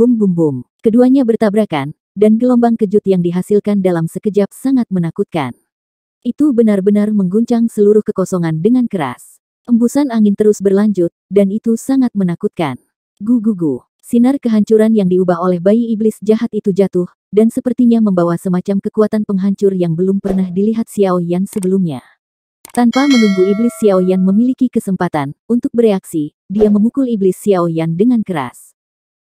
Bum bum bum. Keduanya bertabrakan, dan gelombang kejut yang dihasilkan dalam sekejap sangat menakutkan. Itu benar-benar mengguncang seluruh kekosongan dengan keras. Embusan angin terus berlanjut, dan itu sangat menakutkan. Gu gu gu. Sinar kehancuran yang diubah oleh bayi iblis jahat itu jatuh, dan sepertinya membawa semacam kekuatan penghancur yang belum pernah dilihat Xiao Yan sebelumnya. Tanpa menunggu iblis Xiao Yan memiliki kesempatan untuk bereaksi, dia memukul iblis Xiao Yan dengan keras.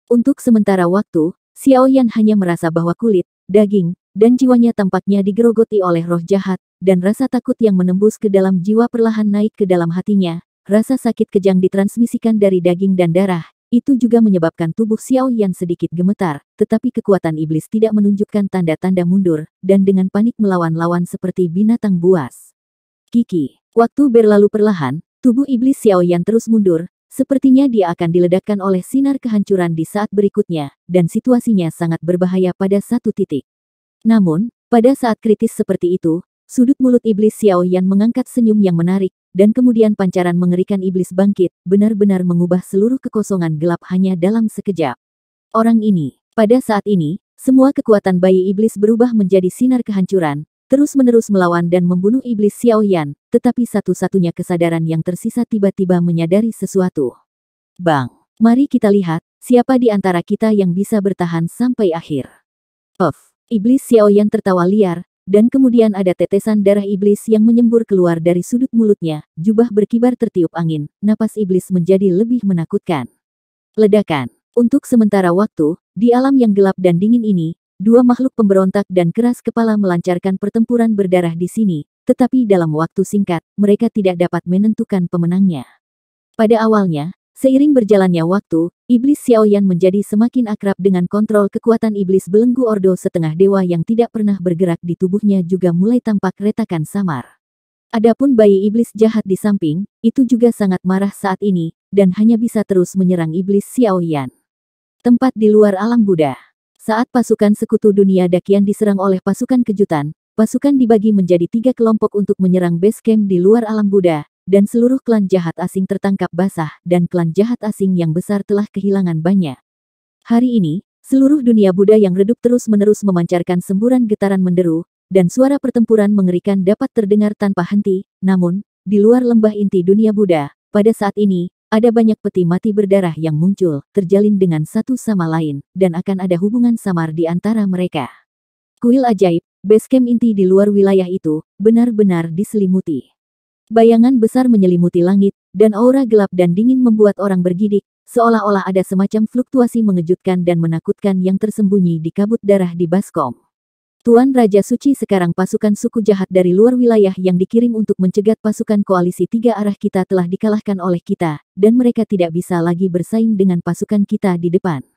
Untuk sementara waktu, Xiao Yan hanya merasa bahwa kulit, daging, dan jiwanya tampaknya digerogoti oleh roh jahat, dan rasa takut yang menembus ke dalam jiwa perlahan naik ke dalam hatinya. Rasa sakit kejang ditransmisikan dari daging dan darah, itu juga menyebabkan tubuh Xiao Yan sedikit gemetar, tetapi kekuatan iblis tidak menunjukkan tanda-tanda mundur, dan dengan panik melawan-lawan seperti binatang buas. Kiki, waktu berlalu perlahan, tubuh iblis Xiao Yan terus mundur, Sepertinya dia akan diledakkan oleh sinar kehancuran di saat berikutnya, dan situasinya sangat berbahaya pada satu titik. Namun, pada saat kritis seperti itu, sudut mulut iblis Xiao Yan mengangkat senyum yang menarik, dan kemudian pancaran mengerikan iblis bangkit, benar-benar mengubah seluruh kekosongan gelap hanya dalam sekejap. Orang ini, pada saat ini, semua kekuatan bayi iblis berubah menjadi sinar kehancuran, terus-menerus melawan dan membunuh iblis Xiao Yan, tetapi satu-satunya kesadaran yang tersisa tiba-tiba menyadari sesuatu. Bang, mari kita lihat, siapa di antara kita yang bisa bertahan sampai akhir. Puff, iblis Xiao Yan tertawa liar, dan kemudian ada tetesan darah iblis yang menyembur keluar dari sudut mulutnya, jubah berkibar tertiup angin, napas iblis menjadi lebih menakutkan. Ledakan. Untuk sementara waktu, di alam yang gelap dan dingin ini, Dua makhluk pemberontak dan keras kepala melancarkan pertempuran berdarah di sini, tetapi dalam waktu singkat, mereka tidak dapat menentukan pemenangnya. Pada awalnya, seiring berjalannya waktu, iblis Xiaoyan menjadi semakin akrab dengan kontrol kekuatan iblis belenggu ordo setengah dewa yang tidak pernah bergerak di tubuhnya juga mulai tampak retakan samar. Adapun bayi iblis jahat di samping, itu juga sangat marah saat ini, dan hanya bisa terus menyerang iblis Xiaoyan. Tempat di luar alam Buddha. Saat pasukan sekutu dunia Dakian diserang oleh pasukan kejutan, pasukan dibagi menjadi tiga kelompok untuk menyerang base camp di luar alam Buddha, dan seluruh klan jahat asing tertangkap basah, dan klan jahat asing yang besar telah kehilangan banyak. Hari ini, seluruh dunia Buddha yang redup terus-menerus memancarkan semburan getaran menderu, dan suara pertempuran mengerikan dapat terdengar tanpa henti, namun, di luar lembah inti dunia Buddha, pada saat ini, ada banyak peti mati berdarah yang muncul, terjalin dengan satu sama lain, dan akan ada hubungan samar di antara mereka. Kuil ajaib, basecamp inti di luar wilayah itu, benar-benar diselimuti. Bayangan besar menyelimuti langit, dan aura gelap dan dingin membuat orang bergidik, seolah-olah ada semacam fluktuasi mengejutkan dan menakutkan yang tersembunyi di kabut darah di Baskom. Tuan Raja Suci sekarang pasukan suku jahat dari luar wilayah yang dikirim untuk mencegat pasukan koalisi tiga arah kita telah dikalahkan oleh kita, dan mereka tidak bisa lagi bersaing dengan pasukan kita di depan.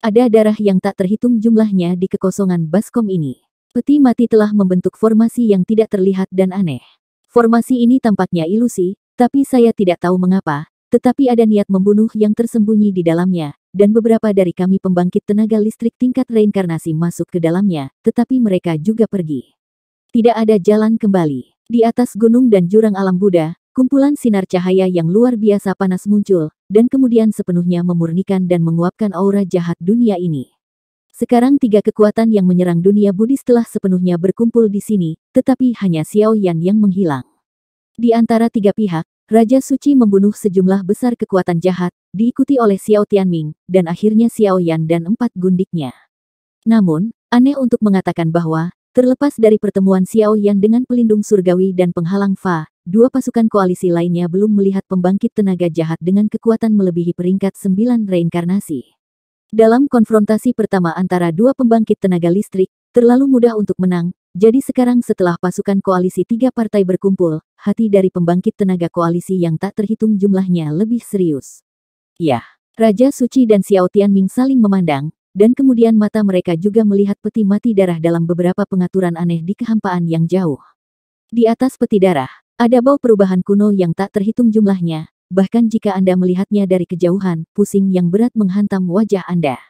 Ada darah yang tak terhitung jumlahnya di kekosongan Baskom ini. Peti mati telah membentuk formasi yang tidak terlihat dan aneh. Formasi ini tampaknya ilusi, tapi saya tidak tahu mengapa, tetapi ada niat membunuh yang tersembunyi di dalamnya, dan beberapa dari kami pembangkit tenaga listrik tingkat reinkarnasi masuk ke dalamnya, tetapi mereka juga pergi. Tidak ada jalan kembali. Di atas gunung dan jurang alam Buddha, kumpulan sinar cahaya yang luar biasa panas muncul, dan kemudian sepenuhnya memurnikan dan menguapkan aura jahat dunia ini. Sekarang tiga kekuatan yang menyerang dunia Buddhis telah sepenuhnya berkumpul di sini, tetapi hanya Xiao Yan yang menghilang. Di antara tiga pihak, Raja Suci membunuh sejumlah besar kekuatan jahat, diikuti oleh Xiao Tianming, dan akhirnya Xiao Yan dan empat gundiknya. Namun, aneh untuk mengatakan bahwa, terlepas dari pertemuan Xiao Yan dengan pelindung surgawi dan penghalang Fa, dua pasukan koalisi lainnya belum melihat pembangkit tenaga jahat dengan kekuatan melebihi peringkat sembilan reinkarnasi. Dalam konfrontasi pertama antara dua pembangkit tenaga listrik, terlalu mudah untuk menang, jadi sekarang setelah pasukan koalisi tiga partai berkumpul, hati dari pembangkit tenaga koalisi yang tak terhitung jumlahnya lebih serius. Ya, Raja Suci dan Xiao Tianming saling memandang, dan kemudian mata mereka juga melihat peti mati darah dalam beberapa pengaturan aneh di kehampaan yang jauh. Di atas peti darah, ada bau perubahan kuno yang tak terhitung jumlahnya, bahkan jika Anda melihatnya dari kejauhan, pusing yang berat menghantam wajah Anda.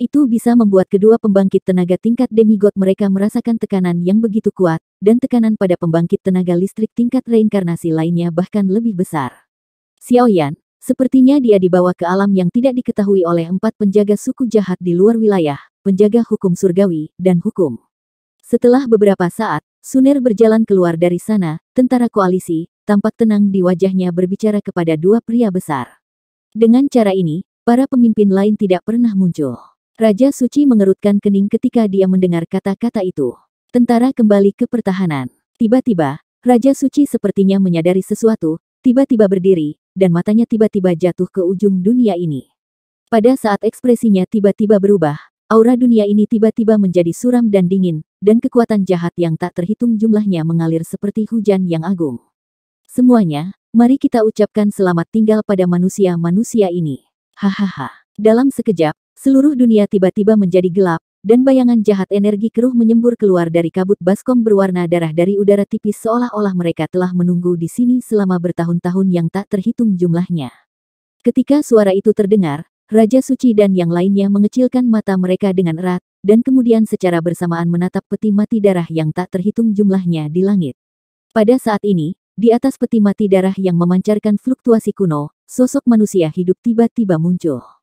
Itu bisa membuat kedua pembangkit tenaga tingkat demigod mereka merasakan tekanan yang begitu kuat, dan tekanan pada pembangkit tenaga listrik tingkat reinkarnasi lainnya bahkan lebih besar. Xiao Yan, sepertinya dia dibawa ke alam yang tidak diketahui oleh empat penjaga suku jahat di luar wilayah, penjaga hukum surgawi, dan hukum. Setelah beberapa saat, Suner berjalan keluar dari sana, tentara koalisi, tampak tenang di wajahnya berbicara kepada dua pria besar. Dengan cara ini, para pemimpin lain tidak pernah muncul. Raja Suci mengerutkan kening ketika dia mendengar kata-kata itu. Tentara kembali ke pertahanan. Tiba-tiba, Raja Suci sepertinya menyadari sesuatu, tiba-tiba berdiri, dan matanya tiba-tiba jatuh ke ujung dunia ini. Pada saat ekspresinya tiba-tiba berubah, aura dunia ini tiba-tiba menjadi suram dan dingin, dan kekuatan jahat yang tak terhitung jumlahnya mengalir seperti hujan yang agung. Semuanya, mari kita ucapkan selamat tinggal pada manusia-manusia ini. Hahaha. Dalam sekejap, seluruh dunia tiba-tiba menjadi gelap, dan bayangan jahat energi keruh menyembur keluar dari kabut baskom berwarna darah dari udara tipis seolah-olah mereka telah menunggu di sini selama bertahun-tahun yang tak terhitung jumlahnya. Ketika suara itu terdengar, Raja Suci dan yang lainnya mengecilkan mata mereka dengan erat, dan kemudian secara bersamaan menatap peti mati darah yang tak terhitung jumlahnya di langit. Pada saat ini, di atas peti mati darah yang memancarkan fluktuasi kuno, sosok manusia hidup tiba-tiba muncul.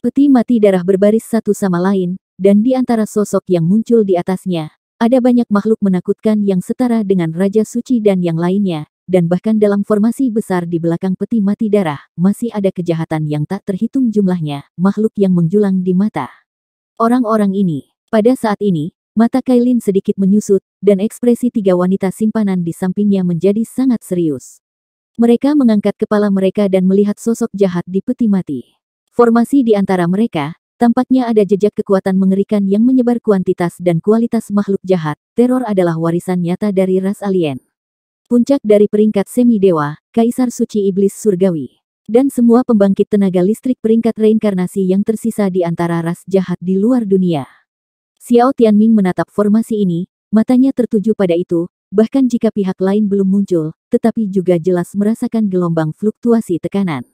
Peti mati darah berbaris satu sama lain, dan di antara sosok yang muncul di atasnya, ada banyak makhluk menakutkan yang setara dengan Raja Suci dan yang lainnya, dan bahkan dalam formasi besar di belakang peti mati darah, masih ada kejahatan yang tak terhitung jumlahnya, makhluk yang menjulang di mata. Orang-orang ini, pada saat ini, mata Kailin sedikit menyusut, dan ekspresi tiga wanita simpanan di sampingnya menjadi sangat serius. Mereka mengangkat kepala mereka dan melihat sosok jahat di peti mati. Formasi di antara mereka, Tampaknya ada jejak kekuatan mengerikan yang menyebar kuantitas dan kualitas makhluk jahat. Teror adalah warisan nyata dari ras alien. Puncak dari peringkat semi-dewa, Kaisar Suci Iblis Surgawi. Dan semua pembangkit tenaga listrik peringkat reinkarnasi yang tersisa di antara ras jahat di luar dunia. Xiao Tianming menatap formasi ini, matanya tertuju pada itu, bahkan jika pihak lain belum muncul, tetapi juga jelas merasakan gelombang fluktuasi tekanan.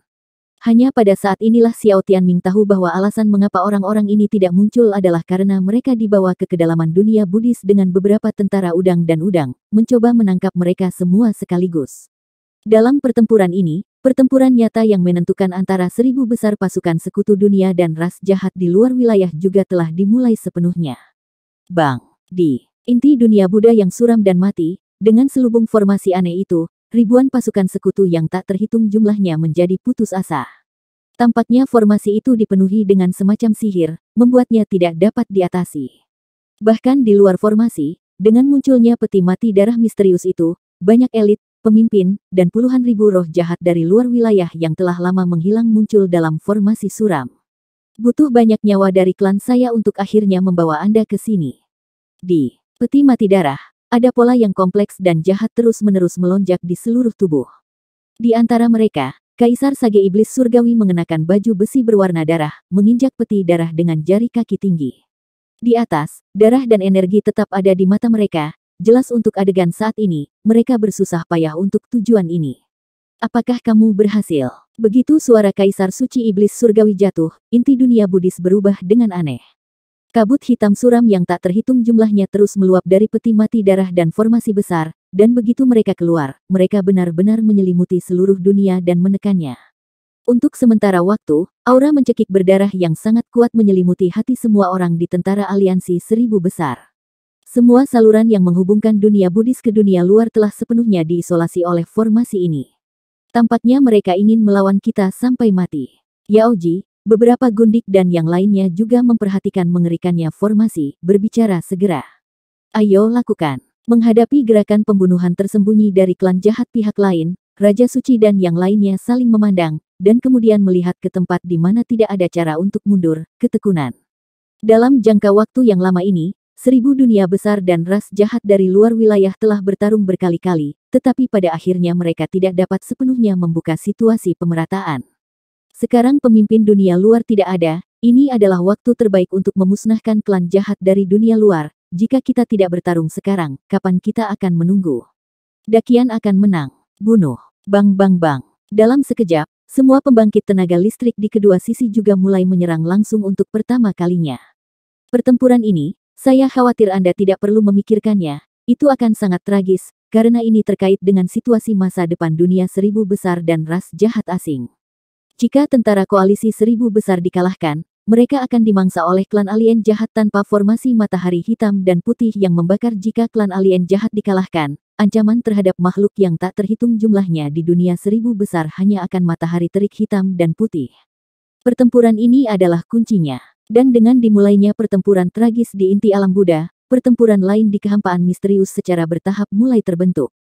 Hanya pada saat inilah Xiao Tianming tahu bahwa alasan mengapa orang-orang ini tidak muncul adalah karena mereka dibawa ke kedalaman dunia Buddhis dengan beberapa tentara udang dan udang, mencoba menangkap mereka semua sekaligus. Dalam pertempuran ini, pertempuran nyata yang menentukan antara seribu besar pasukan sekutu dunia dan ras jahat di luar wilayah juga telah dimulai sepenuhnya. Bang! Di inti dunia Buddha yang suram dan mati, dengan selubung formasi aneh itu, ribuan pasukan sekutu yang tak terhitung jumlahnya menjadi putus asa. Tampaknya formasi itu dipenuhi dengan semacam sihir, membuatnya tidak dapat diatasi. Bahkan di luar formasi, dengan munculnya peti mati darah misterius itu, banyak elit, pemimpin, dan puluhan ribu roh jahat dari luar wilayah yang telah lama menghilang muncul dalam formasi suram. Butuh banyak nyawa dari klan saya untuk akhirnya membawa Anda ke sini. Di peti mati darah, ada pola yang kompleks dan jahat terus-menerus melonjak di seluruh tubuh. Di antara mereka, Kaisar Sage Iblis Surgawi mengenakan baju besi berwarna darah, menginjak peti darah dengan jari kaki tinggi. Di atas, darah dan energi tetap ada di mata mereka, jelas untuk adegan saat ini, mereka bersusah payah untuk tujuan ini. Apakah kamu berhasil? Begitu suara Kaisar Suci Iblis Surgawi jatuh, inti dunia Buddhis berubah dengan aneh. Kabut hitam suram yang tak terhitung jumlahnya terus meluap dari peti mati darah dan formasi besar, dan begitu mereka keluar, mereka benar-benar menyelimuti seluruh dunia dan menekannya. Untuk sementara waktu, aura mencekik berdarah yang sangat kuat menyelimuti hati semua orang di tentara aliansi seribu besar. Semua saluran yang menghubungkan dunia Buddhis ke dunia luar telah sepenuhnya diisolasi oleh formasi ini. Tampaknya mereka ingin melawan kita sampai mati. Yaoji, Beberapa gundik dan yang lainnya juga memperhatikan mengerikannya formasi, berbicara segera. Ayo lakukan. Menghadapi gerakan pembunuhan tersembunyi dari klan jahat pihak lain, Raja Suci dan yang lainnya saling memandang, dan kemudian melihat ke tempat di mana tidak ada cara untuk mundur, ketekunan. Dalam jangka waktu yang lama ini, seribu dunia besar dan ras jahat dari luar wilayah telah bertarung berkali-kali, tetapi pada akhirnya mereka tidak dapat sepenuhnya membuka situasi pemerataan. Sekarang pemimpin dunia luar tidak ada, ini adalah waktu terbaik untuk memusnahkan klan jahat dari dunia luar. Jika kita tidak bertarung sekarang, kapan kita akan menunggu? Dakian akan menang. Bunuh. Bang bang bang. Dalam sekejap, semua pembangkit tenaga listrik di kedua sisi juga mulai menyerang langsung untuk pertama kalinya. Pertempuran ini, saya khawatir Anda tidak perlu memikirkannya, itu akan sangat tragis, karena ini terkait dengan situasi masa depan dunia seribu besar dan ras jahat asing. Jika tentara koalisi seribu besar dikalahkan, mereka akan dimangsa oleh klan alien jahat tanpa formasi matahari hitam dan putih yang membakar jika klan alien jahat dikalahkan. Ancaman terhadap makhluk yang tak terhitung jumlahnya di dunia seribu besar hanya akan matahari terik hitam dan putih. Pertempuran ini adalah kuncinya. Dan dengan dimulainya pertempuran tragis di inti alam Buddha, pertempuran lain di kehampaan misterius secara bertahap mulai terbentuk.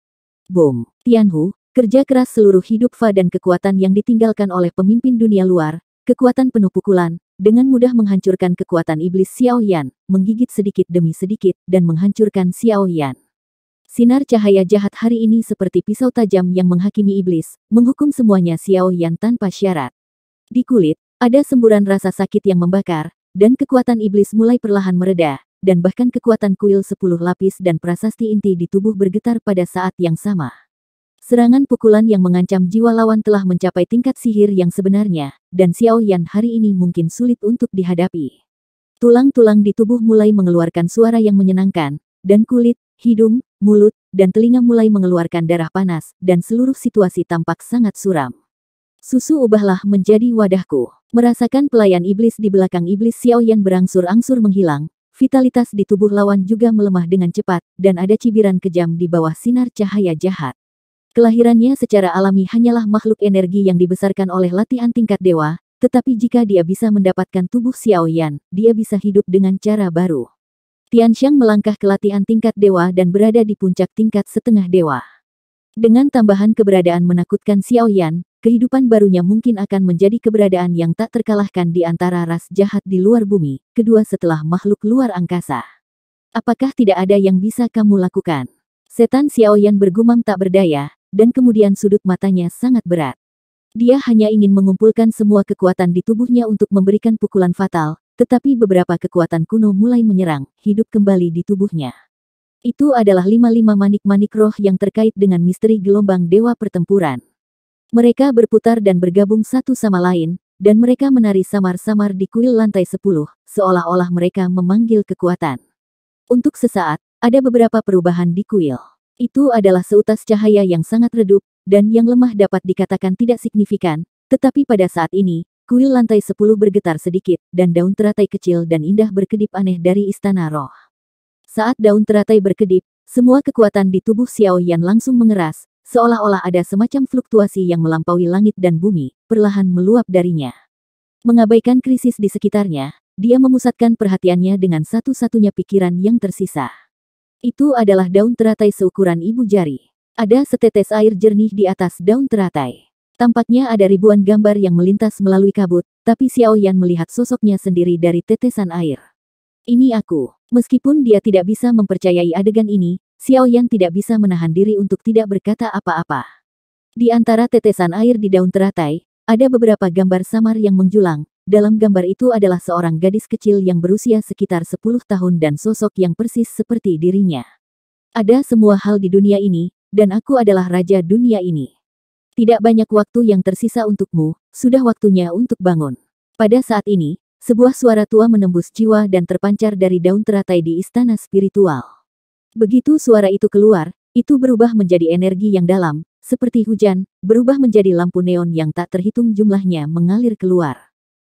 Boom! Tianhu, kerja keras seluruh hidup Fa dan kekuatan yang ditinggalkan oleh pemimpin dunia luar, kekuatan penuh pukulan, dengan mudah menghancurkan kekuatan iblis Xiao Yan, menggigit sedikit demi sedikit, dan menghancurkan Xiao Yan. Sinar cahaya jahat hari ini seperti pisau tajam yang menghakimi iblis, menghukum semuanya Xiao Yan tanpa syarat. Di kulit, ada semburan rasa sakit yang membakar, dan kekuatan iblis mulai perlahan mereda, dan bahkan kekuatan kuil sepuluh lapis dan prasasti inti di tubuh bergetar pada saat yang sama. Serangan pukulan yang mengancam jiwa lawan telah mencapai tingkat sihir yang sebenarnya, dan Xiao Yan hari ini mungkin sulit untuk dihadapi. Tulang-tulang di tubuh mulai mengeluarkan suara yang menyenangkan, dan kulit, hidung, mulut, dan telinga mulai mengeluarkan darah panas, dan seluruh situasi tampak sangat suram. Susu ubahlah menjadi wadahku. Merasakan pelayan iblis di belakang iblis Xiao Yan berangsur-angsur menghilang, vitalitas di tubuh lawan juga melemah dengan cepat, dan ada cibiran kejam di bawah sinar cahaya jahat. Kelahirannya secara alami hanyalah makhluk energi yang dibesarkan oleh latihan tingkat dewa, tetapi jika dia bisa mendapatkan tubuh Xiao Yan, dia bisa hidup dengan cara baru. Tian Xiang melangkah ke latihan tingkat dewa dan berada di puncak tingkat setengah dewa. Dengan tambahan keberadaan menakutkan Xiao Yan, kehidupan barunya mungkin akan menjadi keberadaan yang tak terkalahkan di antara ras jahat di luar bumi, kedua setelah makhluk luar angkasa. Apakah tidak ada yang bisa kamu lakukan? Setan Xiao Yan bergumam tak berdaya, dan kemudian sudut matanya sangat berat. Dia hanya ingin mengumpulkan semua kekuatan di tubuhnya untuk memberikan pukulan fatal, tetapi beberapa kekuatan kuno mulai menyerang, hidup kembali di tubuhnya. Itu adalah lima-lima manik-manik roh yang terkait dengan misteri gelombang dewa pertempuran. Mereka berputar dan bergabung satu sama lain, dan mereka menari samar-samar di kuil lantai sepuluh, seolah-olah mereka memanggil kekuatan. Untuk sesaat, ada beberapa perubahan di kuil. Itu adalah seutas cahaya yang sangat redup, dan yang lemah dapat dikatakan tidak signifikan, tetapi pada saat ini, kuil lantai sepuluh bergetar sedikit, dan daun teratai kecil dan indah berkedip aneh dari istana roh. Saat daun teratai berkedip, semua kekuatan di tubuh Xiao Yan langsung mengeras, seolah-olah ada semacam fluktuasi yang melampaui langit dan bumi, perlahan meluap darinya. Mengabaikan krisis di sekitarnya, dia memusatkan perhatiannya dengan satu-satunya pikiran yang tersisa. Itu adalah daun teratai seukuran ibu jari. Ada setetes air jernih di atas daun teratai. Tampaknya ada ribuan gambar yang melintas melalui kabut, tapi Xiao Yan melihat sosoknya sendiri dari tetesan air. Ini aku. Meskipun dia tidak bisa mempercayai adegan ini, Xiao Yan tidak bisa menahan diri untuk tidak berkata apa-apa. Di antara tetesan air di daun teratai, ada beberapa gambar samar yang menjulang, dalam gambar itu adalah seorang gadis kecil yang berusia sekitar 10 tahun dan sosok yang persis seperti dirinya. Ada semua hal di dunia ini, dan aku adalah raja dunia ini. Tidak banyak waktu yang tersisa untukmu, sudah waktunya untuk bangun. Pada saat ini, sebuah suara tua menembus jiwa dan terpancar dari daun teratai di istana spiritual. Begitu suara itu keluar, itu berubah menjadi energi yang dalam, seperti hujan, berubah menjadi lampu neon yang tak terhitung jumlahnya mengalir keluar.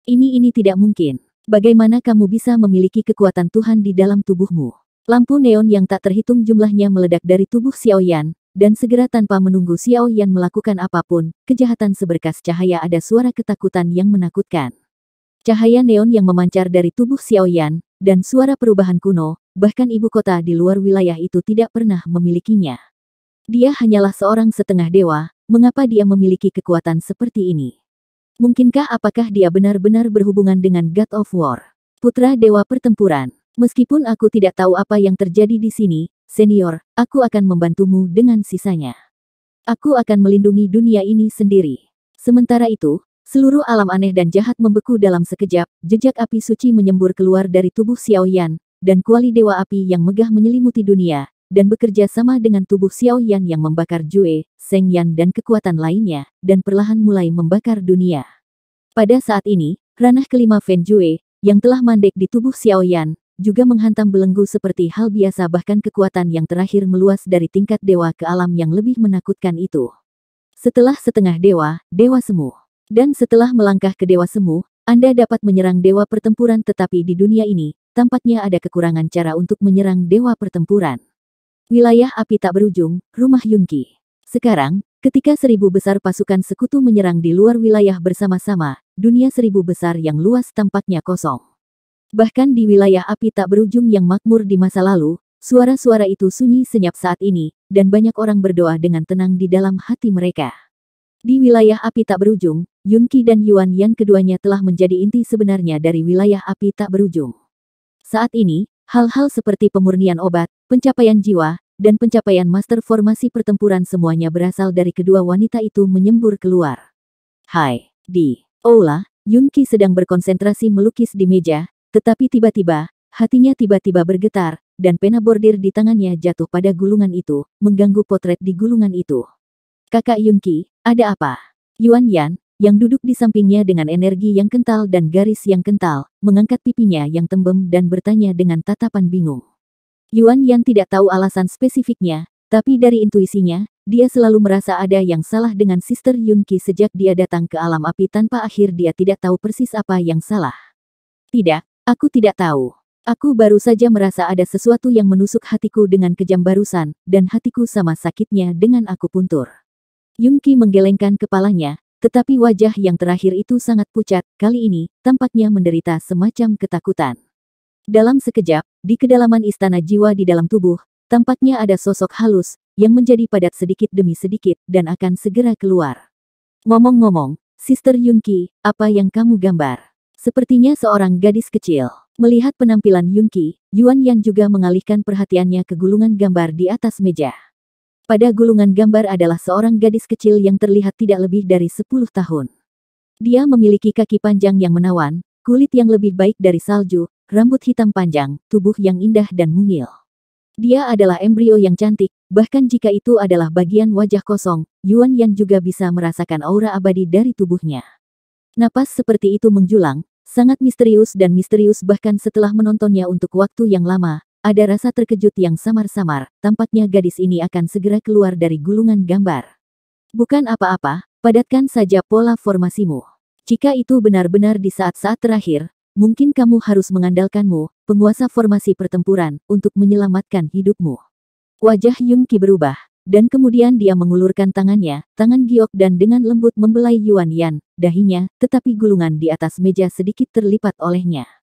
Ini ini tidak mungkin. Bagaimana kamu bisa memiliki kekuatan Tuhan di dalam tubuhmu? Lampu neon yang tak terhitung jumlahnya meledak dari tubuh Xiao Yan, dan segera tanpa menunggu Xiao Yan melakukan apa pun, kejahatan seberkas cahaya ada suara ketakutan yang menakutkan. Cahaya neon yang memancar dari tubuh Xiao Yan, dan suara perubahan kuno, bahkan ibu kota di luar wilayah itu tidak pernah memilikinya. Dia hanyalah seorang setengah dewa, mengapa dia memiliki kekuatan seperti ini? Mungkinkah apakah dia benar-benar berhubungan dengan God of War? Putra Dewa Pertempuran. Meskipun aku tidak tahu apa yang terjadi di sini, senior, aku akan membantumu dengan sisanya. Aku akan melindungi dunia ini sendiri. Sementara itu, seluruh alam aneh dan jahat membeku dalam sekejap, jejak api suci menyembur keluar dari tubuh Xiao Yan, dan kuali dewa api yang megah menyelimuti dunia, dan bekerja sama dengan tubuh Xiao Yan yang membakar Jue, Seng Yan dan kekuatan lainnya, dan perlahan mulai membakar dunia. Pada saat ini, ranah kelima Fen Jue, yang telah mandek di tubuh Xiao Yan, juga menghantam belenggu seperti hal biasa bahkan kekuatan yang terakhir meluas dari tingkat dewa ke alam yang lebih menakutkan itu. Setelah setengah dewa, dewa semu. Dan setelah melangkah ke Dewa Semu, Anda dapat menyerang Dewa Pertempuran tetapi di dunia ini, tampaknya ada kekurangan cara untuk menyerang Dewa Pertempuran. Wilayah api tak berujung, rumah Yunki. Sekarang, ketika seribu besar pasukan sekutu menyerang di luar wilayah bersama-sama, dunia seribu besar yang luas tampaknya kosong. Bahkan di wilayah api tak berujung yang makmur di masa lalu, suara-suara itu sunyi senyap saat ini, dan banyak orang berdoa dengan tenang di dalam hati mereka. Di wilayah api tak berujung, Yunki dan Yuan Yan keduanya telah menjadi inti sebenarnya dari wilayah api tak berujung. Saat ini, hal-hal seperti pemurnian obat, pencapaian jiwa, dan pencapaian master formasi pertempuran semuanya berasal dari kedua wanita itu menyembur keluar. Hai, di Ola, Yunki sedang berkonsentrasi melukis di meja, tetapi tiba-tiba, hatinya tiba-tiba bergetar, dan pena bordir di tangannya jatuh pada gulungan itu, mengganggu potret di gulungan itu. Kakak Yunki, ada apa? Yuan Yan, yang duduk di sampingnya dengan energi yang kental dan garis yang kental, mengangkat pipinya yang tembem dan bertanya dengan tatapan bingung. Yuan Yan tidak tahu alasan spesifiknya, tapi dari intuisinya, dia selalu merasa ada yang salah dengan Sister Yunki sejak dia datang ke alam api tanpa akhir dia tidak tahu persis apa yang salah. Tidak, Aku tidak tahu. Aku baru saja merasa ada sesuatu yang menusuk hatiku dengan kejam barusan, dan hatiku sama sakitnya dengan aku puntur. Yunki menggelengkan kepalanya, tetapi wajah yang terakhir itu sangat pucat, kali ini, tampaknya menderita semacam ketakutan. Dalam sekejap, di kedalaman istana jiwa di dalam tubuh, tampaknya ada sosok halus, yang menjadi padat sedikit demi sedikit, dan akan segera keluar. Ngomong-ngomong, Sister Yunki, apa yang kamu gambar? Sepertinya seorang gadis kecil. Melihat penampilan Yunki, Yuan Yan juga mengalihkan perhatiannya ke gulungan gambar di atas meja. Pada gulungan gambar adalah seorang gadis kecil yang terlihat tidak lebih dari 10 tahun. Dia memiliki kaki panjang yang menawan, kulit yang lebih baik dari salju, rambut hitam panjang, tubuh yang indah dan mungil. Dia adalah embrio yang cantik, bahkan jika itu adalah bagian wajah kosong, Yuan Yan juga bisa merasakan aura abadi dari tubuhnya. Napas seperti itu menjulang, sangat misterius dan misterius bahkan setelah menontonnya untuk waktu yang lama, ada rasa terkejut yang samar-samar, tampaknya gadis ini akan segera keluar dari gulungan gambar. Bukan apa-apa, padatkan saja pola formasimu. Jika itu benar-benar di saat-saat terakhir, mungkin kamu harus mengandalkanmu, penguasa formasi pertempuran, untuk menyelamatkan hidupmu. Wajah Yunki berubah, dan kemudian dia mengulurkan tangannya, tangan giok dan dengan lembut membelai Yuan Yan, dahinya, tetapi gulungan di atas meja sedikit terlipat olehnya.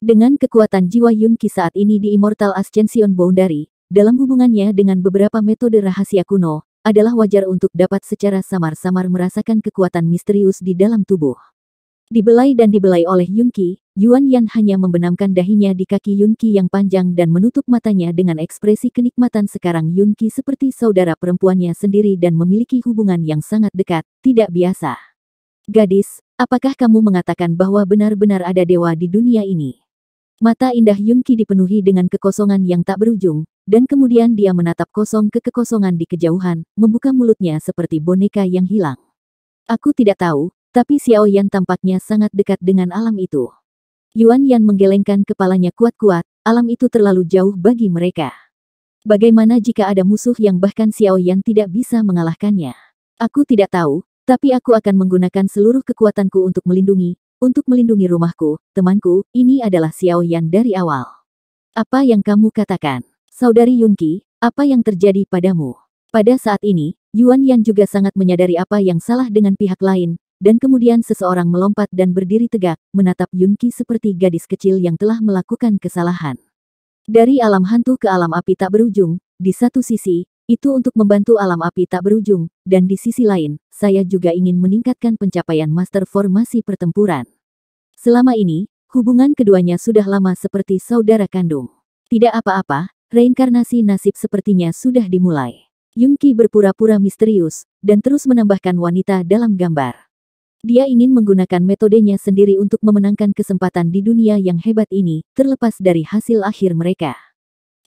Dengan kekuatan jiwa Yunki saat ini di Immortal Ascension Boundary, dalam hubungannya dengan beberapa metode rahasia kuno, adalah wajar untuk dapat secara samar-samar merasakan kekuatan misterius di dalam tubuh. Dibelai dan dibelai oleh Yunki, Yuan Yan hanya membenamkan dahinya di kaki Yunki yang panjang dan menutup matanya dengan ekspresi kenikmatan sekarang Yunki seperti saudara perempuannya sendiri dan memiliki hubungan yang sangat dekat, tidak biasa. Gadis, apakah kamu mengatakan bahwa benar-benar ada dewa di dunia ini? Mata indah Yunki dipenuhi dengan kekosongan yang tak berujung, dan kemudian dia menatap kosong ke kekosongan di kejauhan, membuka mulutnya seperti boneka yang hilang. Aku tidak tahu, tapi Xiao Yan tampaknya sangat dekat dengan alam itu. Yuan Yan menggelengkan kepalanya kuat-kuat, alam itu terlalu jauh bagi mereka. Bagaimana jika ada musuh yang bahkan Xiao Yan tidak bisa mengalahkannya? Aku tidak tahu, tapi aku akan menggunakan seluruh kekuatanku untuk melindungi, untuk melindungi rumahku, temanku, ini adalah Xiao Yan dari awal. Apa yang kamu katakan? Saudari Yunki, apa yang terjadi padamu? Pada saat ini, Yuan Yan juga sangat menyadari apa yang salah dengan pihak lain, dan kemudian seseorang melompat dan berdiri tegak, menatap Yunki seperti gadis kecil yang telah melakukan kesalahan. Dari alam hantu ke alam api tak berujung, di satu sisi, itu untuk membantu alam api tak berujung, dan di sisi lain, saya juga ingin meningkatkan pencapaian master formasi pertempuran. Selama ini, hubungan keduanya sudah lama seperti saudara kandung. Tidak apa-apa, reinkarnasi nasib sepertinya sudah dimulai. Yunki berpura-pura misterius, dan terus menambahkan wanita dalam gambar. Dia ingin menggunakan metodenya sendiri untuk memenangkan kesempatan di dunia yang hebat ini, terlepas dari hasil akhir mereka.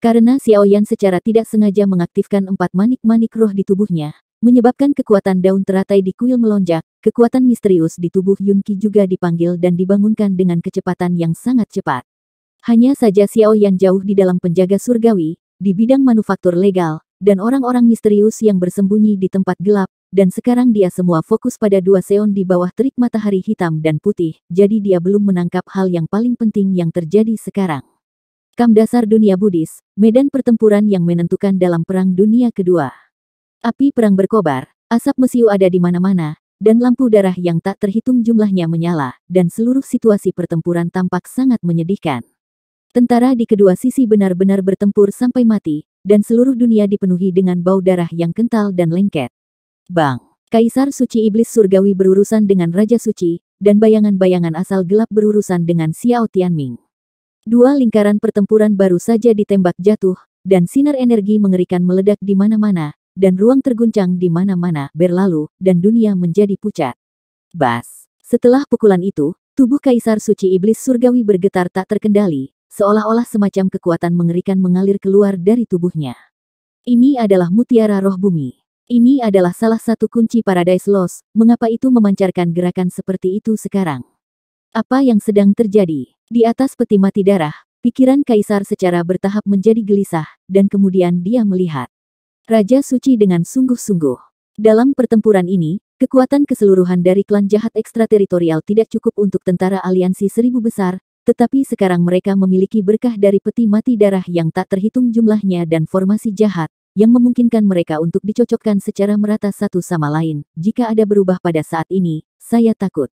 Karena Xiaoyan secara tidak sengaja mengaktifkan empat manik-manik roh di tubuhnya, menyebabkan kekuatan daun teratai di kuil melonjak, kekuatan misterius di tubuh Yunki juga dipanggil dan dibangunkan dengan kecepatan yang sangat cepat. Hanya saja Xiaoyan jauh di dalam penjaga surgawi, di bidang manufaktur legal, dan orang-orang misterius yang bersembunyi di tempat gelap, dan sekarang dia semua fokus pada dua seon di bawah terik matahari hitam dan putih, jadi dia belum menangkap hal yang paling penting yang terjadi sekarang. Kam dasar dunia Buddhis, medan pertempuran yang menentukan dalam Perang Dunia Kedua. Api perang berkobar, asap mesiu ada di mana-mana, dan lampu darah yang tak terhitung jumlahnya menyala, dan seluruh situasi pertempuran tampak sangat menyedihkan. Tentara di kedua sisi benar-benar bertempur sampai mati, dan seluruh dunia dipenuhi dengan bau darah yang kental dan lengket. Bang! Kaisar Suci Iblis Surgawi berurusan dengan Raja Suci, dan bayangan-bayangan asal gelap berurusan dengan Xiao Tianming. Dua lingkaran pertempuran baru saja ditembak jatuh, dan sinar energi mengerikan meledak di mana-mana, dan ruang terguncang di mana-mana berlalu, dan dunia menjadi pucat. Bas. Setelah pukulan itu, tubuh Kaisar Suci Iblis Surgawi bergetar tak terkendali, seolah-olah semacam kekuatan mengerikan mengalir keluar dari tubuhnya. Ini adalah mutiara roh bumi. Ini adalah salah satu kunci Paradise Lost, mengapa itu memancarkan gerakan seperti itu sekarang. Apa yang sedang terjadi? Di atas peti mati darah, pikiran Kaisar secara bertahap menjadi gelisah, dan kemudian dia melihat Raja Suci dengan sungguh-sungguh. Dalam pertempuran ini, kekuatan keseluruhan dari klan jahat ekstrateritorial tidak cukup untuk tentara aliansi seribu besar, tetapi sekarang mereka memiliki berkah dari peti mati darah yang tak terhitung jumlahnya dan formasi jahat, yang memungkinkan mereka untuk dicocokkan secara merata satu sama lain. Jika ada berubah pada saat ini, saya takut.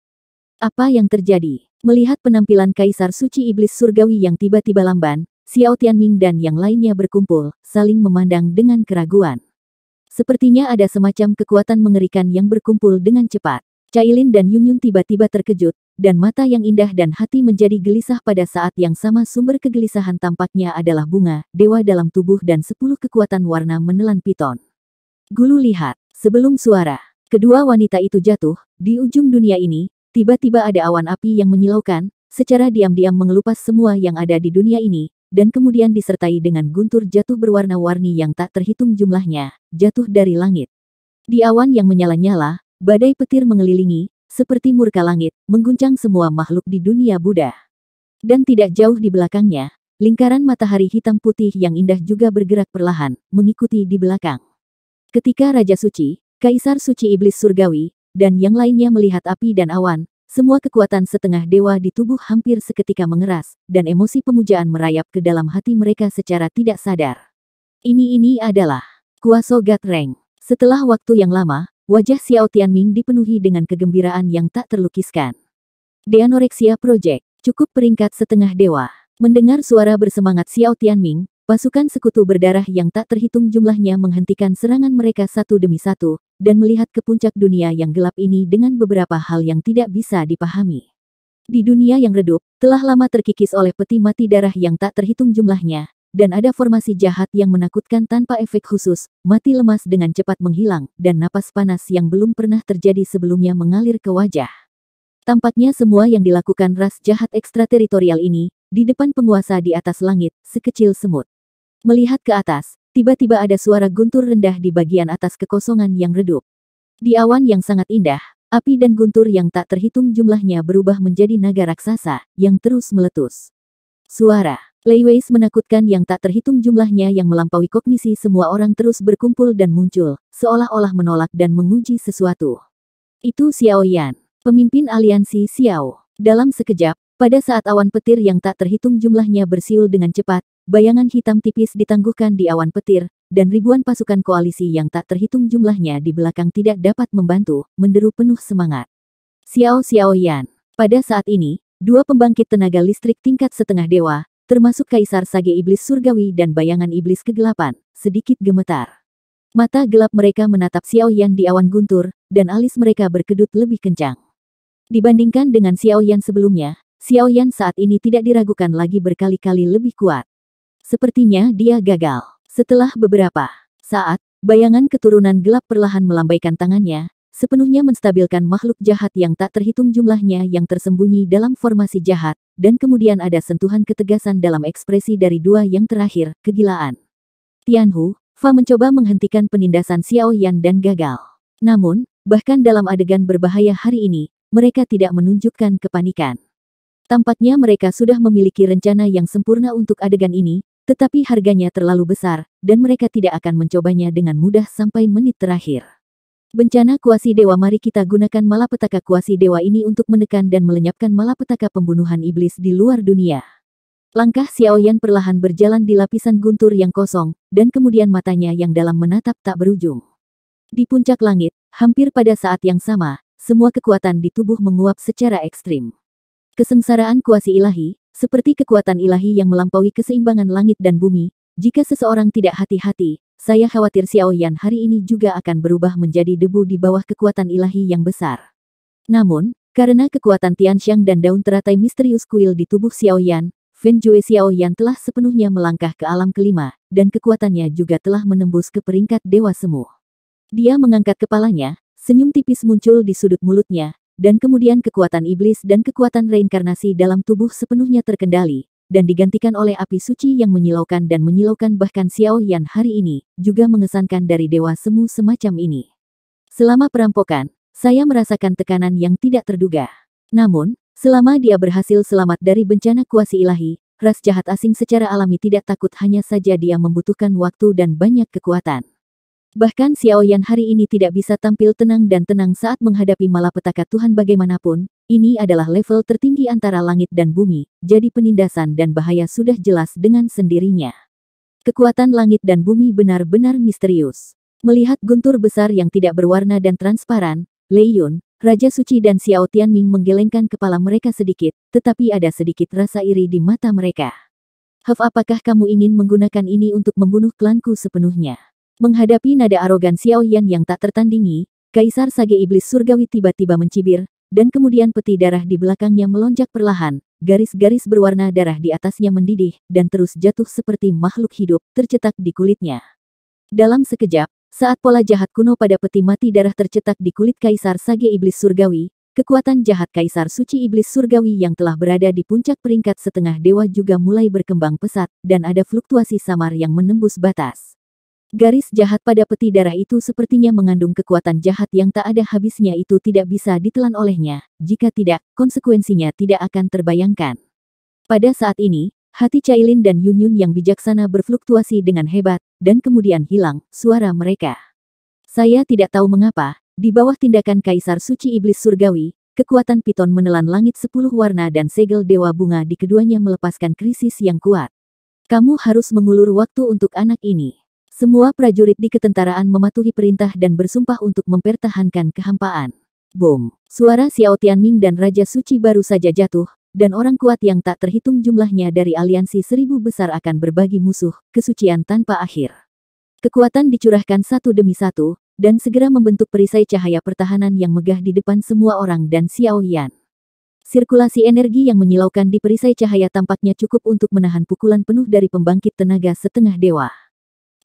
Apa yang terjadi? Melihat penampilan Kaisar Suci Iblis Surgawi yang tiba-tiba lamban, Xiao Tianming dan yang lainnya berkumpul, saling memandang dengan keraguan. Sepertinya ada semacam kekuatan mengerikan yang berkumpul dengan cepat. Cailin dan Yungyun tiba-tiba terkejut, dan mata yang indah dan hati menjadi gelisah pada saat yang sama sumber kegelisahan tampaknya adalah bunga, dewa dalam tubuh dan sepuluh kekuatan warna menelan piton. Gulu lihat, sebelum suara, kedua wanita itu jatuh, di ujung dunia ini, tiba-tiba ada awan api yang menyilaukan, secara diam-diam mengelupas semua yang ada di dunia ini, dan kemudian disertai dengan guntur jatuh berwarna-warni yang tak terhitung jumlahnya, jatuh dari langit. Di awan yang menyala-nyala, badai petir mengelilingi, seperti murka langit, mengguncang semua makhluk di dunia Buddha. Dan tidak jauh di belakangnya, lingkaran matahari hitam putih yang indah juga bergerak perlahan, mengikuti di belakang. Ketika Raja Suci, Kaisar Suci Iblis Surgawi, dan yang lainnya melihat api dan awan, semua kekuatan setengah dewa di tubuh hampir seketika mengeras, dan emosi pemujaan merayap ke dalam hati mereka secara tidak sadar. Ini-ini adalah Kuaso Gatreng. Setelah waktu yang lama, wajah Xiao Tianming dipenuhi dengan kegembiraan yang tak terlukiskan. Deanoreksia Project, cukup peringkat setengah dewa. Mendengar suara bersemangat Xiao Tianming, Pasukan sekutu berdarah yang tak terhitung jumlahnya menghentikan serangan mereka satu demi satu, dan melihat ke puncak dunia yang gelap ini dengan beberapa hal yang tidak bisa dipahami. Di dunia yang redup, telah lama terkikis oleh peti mati darah yang tak terhitung jumlahnya, dan ada formasi jahat yang menakutkan tanpa efek khusus, mati lemas dengan cepat menghilang, dan napas panas yang belum pernah terjadi sebelumnya mengalir ke wajah. Tampaknya semua yang dilakukan ras jahat ekstrateritorial ini, di depan penguasa di atas langit, sekecil semut. Melihat ke atas, tiba-tiba ada suara guntur rendah di bagian atas kekosongan yang redup. Di awan yang sangat indah, api dan guntur yang tak terhitung jumlahnya berubah menjadi naga raksasa, yang terus meletus. Suara Leiweis menakutkan yang tak terhitung jumlahnya yang melampaui kognisi semua orang terus berkumpul dan muncul, seolah-olah menolak dan menguji sesuatu. Itu Xiao Yan, pemimpin aliansi Xiao. Dalam sekejap, pada saat awan petir yang tak terhitung jumlahnya bersiul dengan cepat, Bayangan hitam tipis ditangguhkan di awan petir, dan ribuan pasukan koalisi yang tak terhitung jumlahnya di belakang tidak dapat membantu, menderu penuh semangat. Xiao Xiao Yan. Pada saat ini, dua pembangkit tenaga listrik tingkat setengah dewa, termasuk Kaisar Sage Iblis Surgawi dan bayangan Iblis Kegelapan, sedikit gemetar. Mata gelap mereka menatap Xiao Yan di awan guntur, dan alis mereka berkedut lebih kencang. Dibandingkan dengan Xiao Yan sebelumnya, Xiao Yan saat ini tidak diragukan lagi berkali-kali lebih kuat. Sepertinya dia gagal. Setelah beberapa saat, bayangan keturunan gelap perlahan melambaikan tangannya, sepenuhnya menstabilkan makhluk jahat yang tak terhitung jumlahnya yang tersembunyi dalam formasi jahat, dan kemudian ada sentuhan ketegasan dalam ekspresi dari dua yang terakhir, kegilaan. Tianhu, Fa mencoba menghentikan penindasan Xiao Yan dan gagal. Namun, bahkan dalam adegan berbahaya hari ini, mereka tidak menunjukkan kepanikan. Tampaknya mereka sudah memiliki rencana yang sempurna untuk adegan ini, tetapi harganya terlalu besar, dan mereka tidak akan mencobanya dengan mudah sampai menit terakhir. Bencana kuasi dewa mari kita gunakan malapetaka kuasi dewa ini untuk menekan dan melenyapkan malapetaka pembunuhan iblis di luar dunia. Langkah Xiaoyan perlahan berjalan di lapisan guntur yang kosong, dan kemudian matanya yang dalam menatap tak berujung. Di puncak langit, hampir pada saat yang sama, semua kekuatan di tubuh menguap secara ekstrim. Kesengsaraan kuasi ilahi, seperti kekuatan ilahi yang melampaui keseimbangan langit dan bumi, jika seseorang tidak hati-hati, saya khawatir Xiao Yan hari ini juga akan berubah menjadi debu di bawah kekuatan ilahi yang besar. Namun, karena kekuatan Tianxiang dan daun teratai misterius kuil di tubuh Xiao Yan, Fen Jue Xiao Yan telah sepenuhnya melangkah ke alam kelima, dan kekuatannya juga telah menembus ke peringkat Dewa Semu. Dia mengangkat kepalanya, senyum tipis muncul di sudut mulutnya, dan kemudian kekuatan iblis dan kekuatan reinkarnasi dalam tubuh sepenuhnya terkendali, dan digantikan oleh api suci yang menyilaukan dan menyilaukan bahkan Xiao Yan hari ini, juga mengesankan dari dewa semu semacam ini. Selama perampokan, saya merasakan tekanan yang tidak terduga. Namun, selama dia berhasil selamat dari bencana kuasi ilahi, ras jahat asing secara alami tidak takut hanya saja dia membutuhkan waktu dan banyak kekuatan. Bahkan Xiao Yan hari ini tidak bisa tampil tenang dan tenang saat menghadapi malapetaka Tuhan bagaimanapun, ini adalah level tertinggi antara langit dan bumi, jadi penindasan dan bahaya sudah jelas dengan sendirinya. Kekuatan langit dan bumi benar-benar misterius. Melihat guntur besar yang tidak berwarna dan transparan, Lei Yun, Raja Suci dan Xiao Tianming menggelengkan kepala mereka sedikit, tetapi ada sedikit rasa iri di mata mereka. Haf apakah kamu ingin menggunakan ini untuk membunuh klanku sepenuhnya? Menghadapi nada arogan Xiao Yan yang tak tertandingi, Kaisar Sage Iblis Surgawi tiba-tiba mencibir, dan kemudian peti darah di belakangnya melonjak perlahan, garis-garis berwarna darah di atasnya mendidih, dan terus jatuh seperti makhluk hidup, tercetak di kulitnya. Dalam sekejap, saat pola jahat kuno pada peti mati darah tercetak di kulit Kaisar Sage Iblis Surgawi, kekuatan jahat Kaisar Suci Iblis Surgawi yang telah berada di puncak peringkat setengah dewa juga mulai berkembang pesat, dan ada fluktuasi samar yang menembus batas. Garis jahat pada peti darah itu sepertinya mengandung kekuatan jahat yang tak ada habisnya itu tidak bisa ditelan olehnya, jika tidak, konsekuensinya tidak akan terbayangkan. Pada saat ini, hati Cailin dan Yun Yun yang bijaksana berfluktuasi dengan hebat, dan kemudian hilang, suara mereka. Saya tidak tahu mengapa, di bawah tindakan Kaisar Suci Iblis Surgawi, kekuatan Piton menelan langit sepuluh warna dan segel Dewa Bunga di keduanya melepaskan krisis yang kuat. Kamu harus mengulur waktu untuk anak ini. Semua prajurit di ketentaraan mematuhi perintah dan bersumpah untuk mempertahankan kehampaan. Boom! Suara Xiao Tianming dan Raja Suci baru saja jatuh, dan orang kuat yang tak terhitung jumlahnya dari aliansi seribu besar akan berbagi musuh, kesucian tanpa akhir. Kekuatan dicurahkan satu demi satu, dan segera membentuk perisai cahaya pertahanan yang megah di depan semua orang dan Xiao Yan. Sirkulasi energi yang menyilaukan di perisai cahaya tampaknya cukup untuk menahan pukulan penuh dari pembangkit tenaga setengah dewa.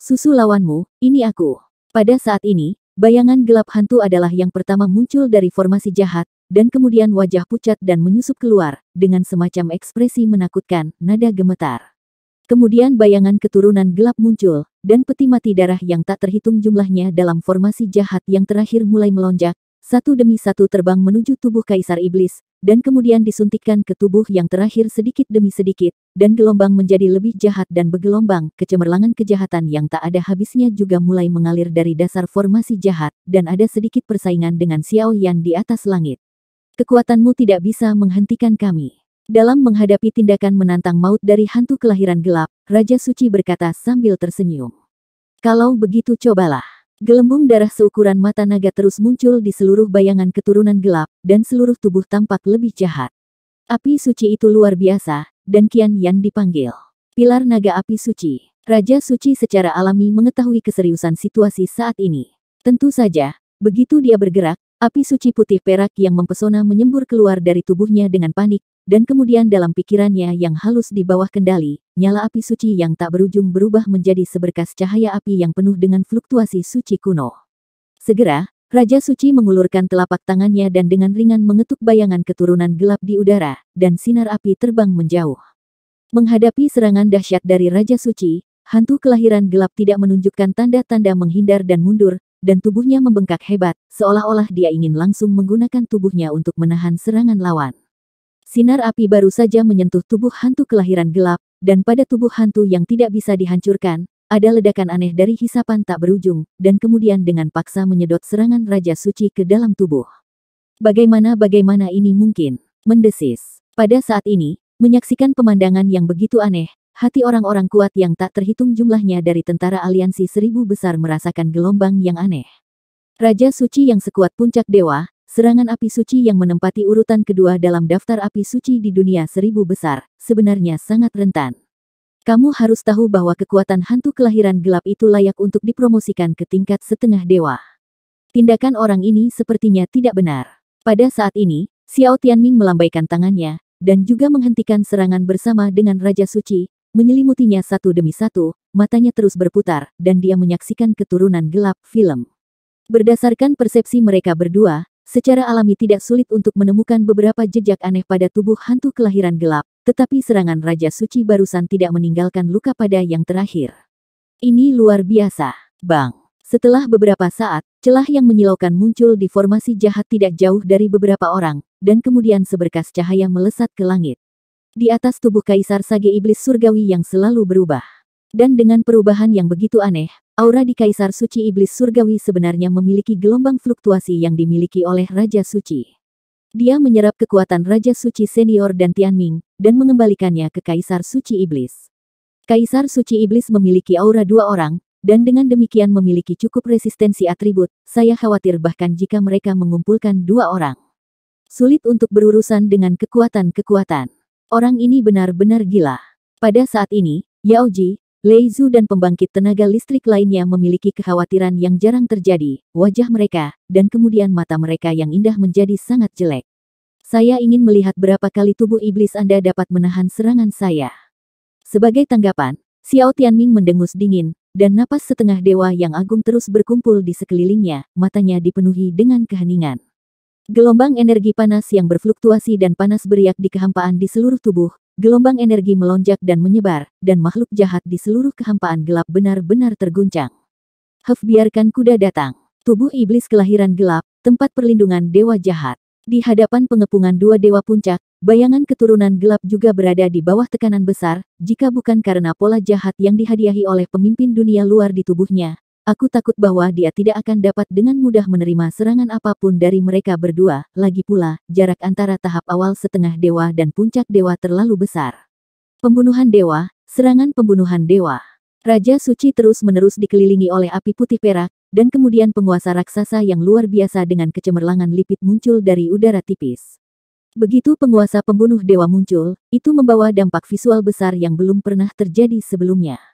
Susu lawanmu, ini aku. Pada saat ini, bayangan gelap hantu adalah yang pertama muncul dari formasi jahat, dan kemudian wajah pucat dan menyusup keluar, dengan semacam ekspresi menakutkan, nada gemetar. Kemudian bayangan keturunan gelap muncul, dan peti mati darah yang tak terhitung jumlahnya dalam formasi jahat yang terakhir mulai melonjak, satu demi satu terbang menuju tubuh Kaisar Iblis, dan kemudian disuntikkan ke tubuh yang terakhir sedikit demi sedikit, dan gelombang menjadi lebih jahat dan bergelombang, kecemerlangan kejahatan yang tak ada habisnya juga mulai mengalir dari dasar formasi jahat, dan ada sedikit persaingan dengan Xiao Yan di atas langit. Kekuatanmu tidak bisa menghentikan kami. Dalam menghadapi tindakan menantang maut dari hantu kelahiran gelap, Raja Suci berkata sambil tersenyum. Kalau begitu cobalah. Gelembung darah seukuran mata naga terus muncul di seluruh bayangan keturunan gelap, dan seluruh tubuh tampak lebih jahat. Api suci itu luar biasa, dan Kian Yan dipanggil. Pilar naga api suci. Raja suci secara alami mengetahui keseriusan situasi saat ini. Tentu saja, begitu dia bergerak, api suci putih perak yang mempesona menyembur keluar dari tubuhnya dengan panik, dan kemudian dalam pikirannya yang halus di bawah kendali, nyala api suci yang tak berujung berubah menjadi seberkas cahaya api yang penuh dengan fluktuasi suci kuno. Segera, Raja Suci mengulurkan telapak tangannya dan dengan ringan mengetuk bayangan keturunan gelap di udara, dan sinar api terbang menjauh. Menghadapi serangan dahsyat dari Raja Suci, hantu kelahiran gelap tidak menunjukkan tanda-tanda menghindar dan mundur, dan tubuhnya membengkak hebat, seolah-olah dia ingin langsung menggunakan tubuhnya untuk menahan serangan lawan. Sinar api baru saja menyentuh tubuh hantu kelahiran gelap, dan pada tubuh hantu yang tidak bisa dihancurkan, ada ledakan aneh dari hisapan tak berujung, dan kemudian dengan paksa menyedot serangan Raja Suci ke dalam tubuh. Bagaimana-bagaimana ini mungkin? Mendesis. Pada saat ini, menyaksikan pemandangan yang begitu aneh, hati orang-orang kuat yang tak terhitung jumlahnya dari tentara aliansi seribu besar merasakan gelombang yang aneh. Raja Suci yang sekuat puncak dewa, serangan api suci yang menempati urutan kedua dalam daftar api suci di dunia seribu besar, sebenarnya sangat rentan. Kamu harus tahu bahwa kekuatan hantu kelahiran gelap itu layak untuk dipromosikan ke tingkat setengah dewa. Tindakan orang ini sepertinya tidak benar. Pada saat ini, Xiao Tianming melambaikan tangannya, dan juga menghentikan serangan bersama dengan Raja Suci, menyelimutinya satu demi satu, matanya terus berputar, dan dia menyaksikan keturunan gelap film. Berdasarkan persepsi mereka berdua, secara alami tidak sulit untuk menemukan beberapa jejak aneh pada tubuh hantu kelahiran gelap, tetapi serangan Raja Suci barusan tidak meninggalkan luka pada yang terakhir. Ini luar biasa, Bang. Setelah beberapa saat, celah yang menyilaukan muncul di formasi jahat tidak jauh dari beberapa orang, dan kemudian seberkas cahaya melesat ke langit. Di atas tubuh Kaisar Sage Iblis Surgawi yang selalu berubah. Dan dengan perubahan yang begitu aneh, aura di Kaisar Suci Iblis Surgawi sebenarnya memiliki gelombang fluktuasi yang dimiliki oleh Raja Suci. Dia menyerap kekuatan Raja Suci Senior dan Tianming, dan mengembalikannya ke Kaisar Suci Iblis. Kaisar Suci Iblis memiliki aura dua orang, dan dengan demikian memiliki cukup resistensi atribut, saya khawatir bahkan jika mereka mengumpulkan dua orang. Sulit untuk berurusan dengan kekuatan-kekuatan. Orang ini benar-benar gila. Pada saat ini, Yao Ji, Lei Zhu dan pembangkit tenaga listrik lainnya memiliki kekhawatiran yang jarang terjadi, wajah mereka, dan kemudian mata mereka yang indah menjadi sangat jelek. Saya ingin melihat berapa kali tubuh iblis Anda dapat menahan serangan saya. Sebagai tanggapan, Xiao Tianming mendengus dingin, dan napas setengah dewa yang agung terus berkumpul di sekelilingnya, matanya dipenuhi dengan keheningan. Gelombang energi panas yang berfluktuasi dan panas beriak di kehampaan di seluruh tubuh, Gelombang energi melonjak dan menyebar, dan makhluk jahat di seluruh kehampaan gelap benar-benar terguncang. Hef biarkan kuda datang. Tubuh iblis kelahiran gelap, tempat perlindungan dewa jahat. Di hadapan pengepungan dua dewa puncak, bayangan keturunan gelap juga berada di bawah tekanan besar, jika bukan karena pola jahat yang dihadiahi oleh pemimpin dunia luar di tubuhnya, Aku takut bahwa dia tidak akan dapat dengan mudah menerima serangan apa pun dari mereka berdua, lagi pula, jarak antara tahap awal setengah dewa dan puncak dewa terlalu besar. Pembunuhan dewa, serangan pembunuhan dewa. Raja Suci terus-menerus dikelilingi oleh api putih perak, dan kemudian penguasa raksasa yang luar biasa dengan kecemerlangan lipit muncul dari udara tipis. Begitu penguasa pembunuh dewa muncul, itu membawa dampak visual besar yang belum pernah terjadi sebelumnya.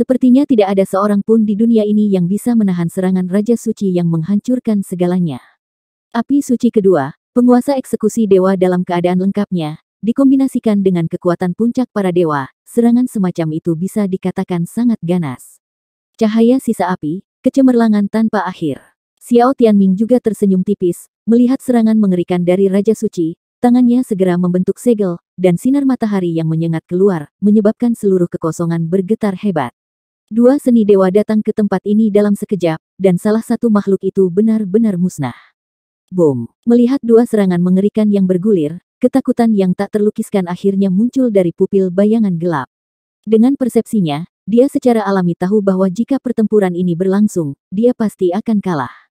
Sepertinya tidak ada seorang pun di dunia ini yang bisa menahan serangan Raja Suci yang menghancurkan segalanya. Api Suci kedua, penguasa eksekusi dewa dalam keadaan lengkapnya, dikombinasikan dengan kekuatan puncak para dewa, serangan semacam itu bisa dikatakan sangat ganas. Cahaya sisa api, kecemerlangan tanpa akhir. Xiao Tianming juga tersenyum tipis, melihat serangan mengerikan dari Raja Suci, tangannya segera membentuk segel, dan sinar matahari yang menyengat keluar, menyebabkan seluruh kekosongan bergetar hebat. Dua seni dewa datang ke tempat ini dalam sekejap, dan salah satu makhluk itu benar-benar musnah. Boom! Melihat dua serangan mengerikan yang bergulir, ketakutan yang tak terlukiskan akhirnya muncul dari pupil bayangan gelap. Dengan persepsinya, dia secara alami tahu bahwa jika pertempuran ini berlangsung, dia pasti akan kalah.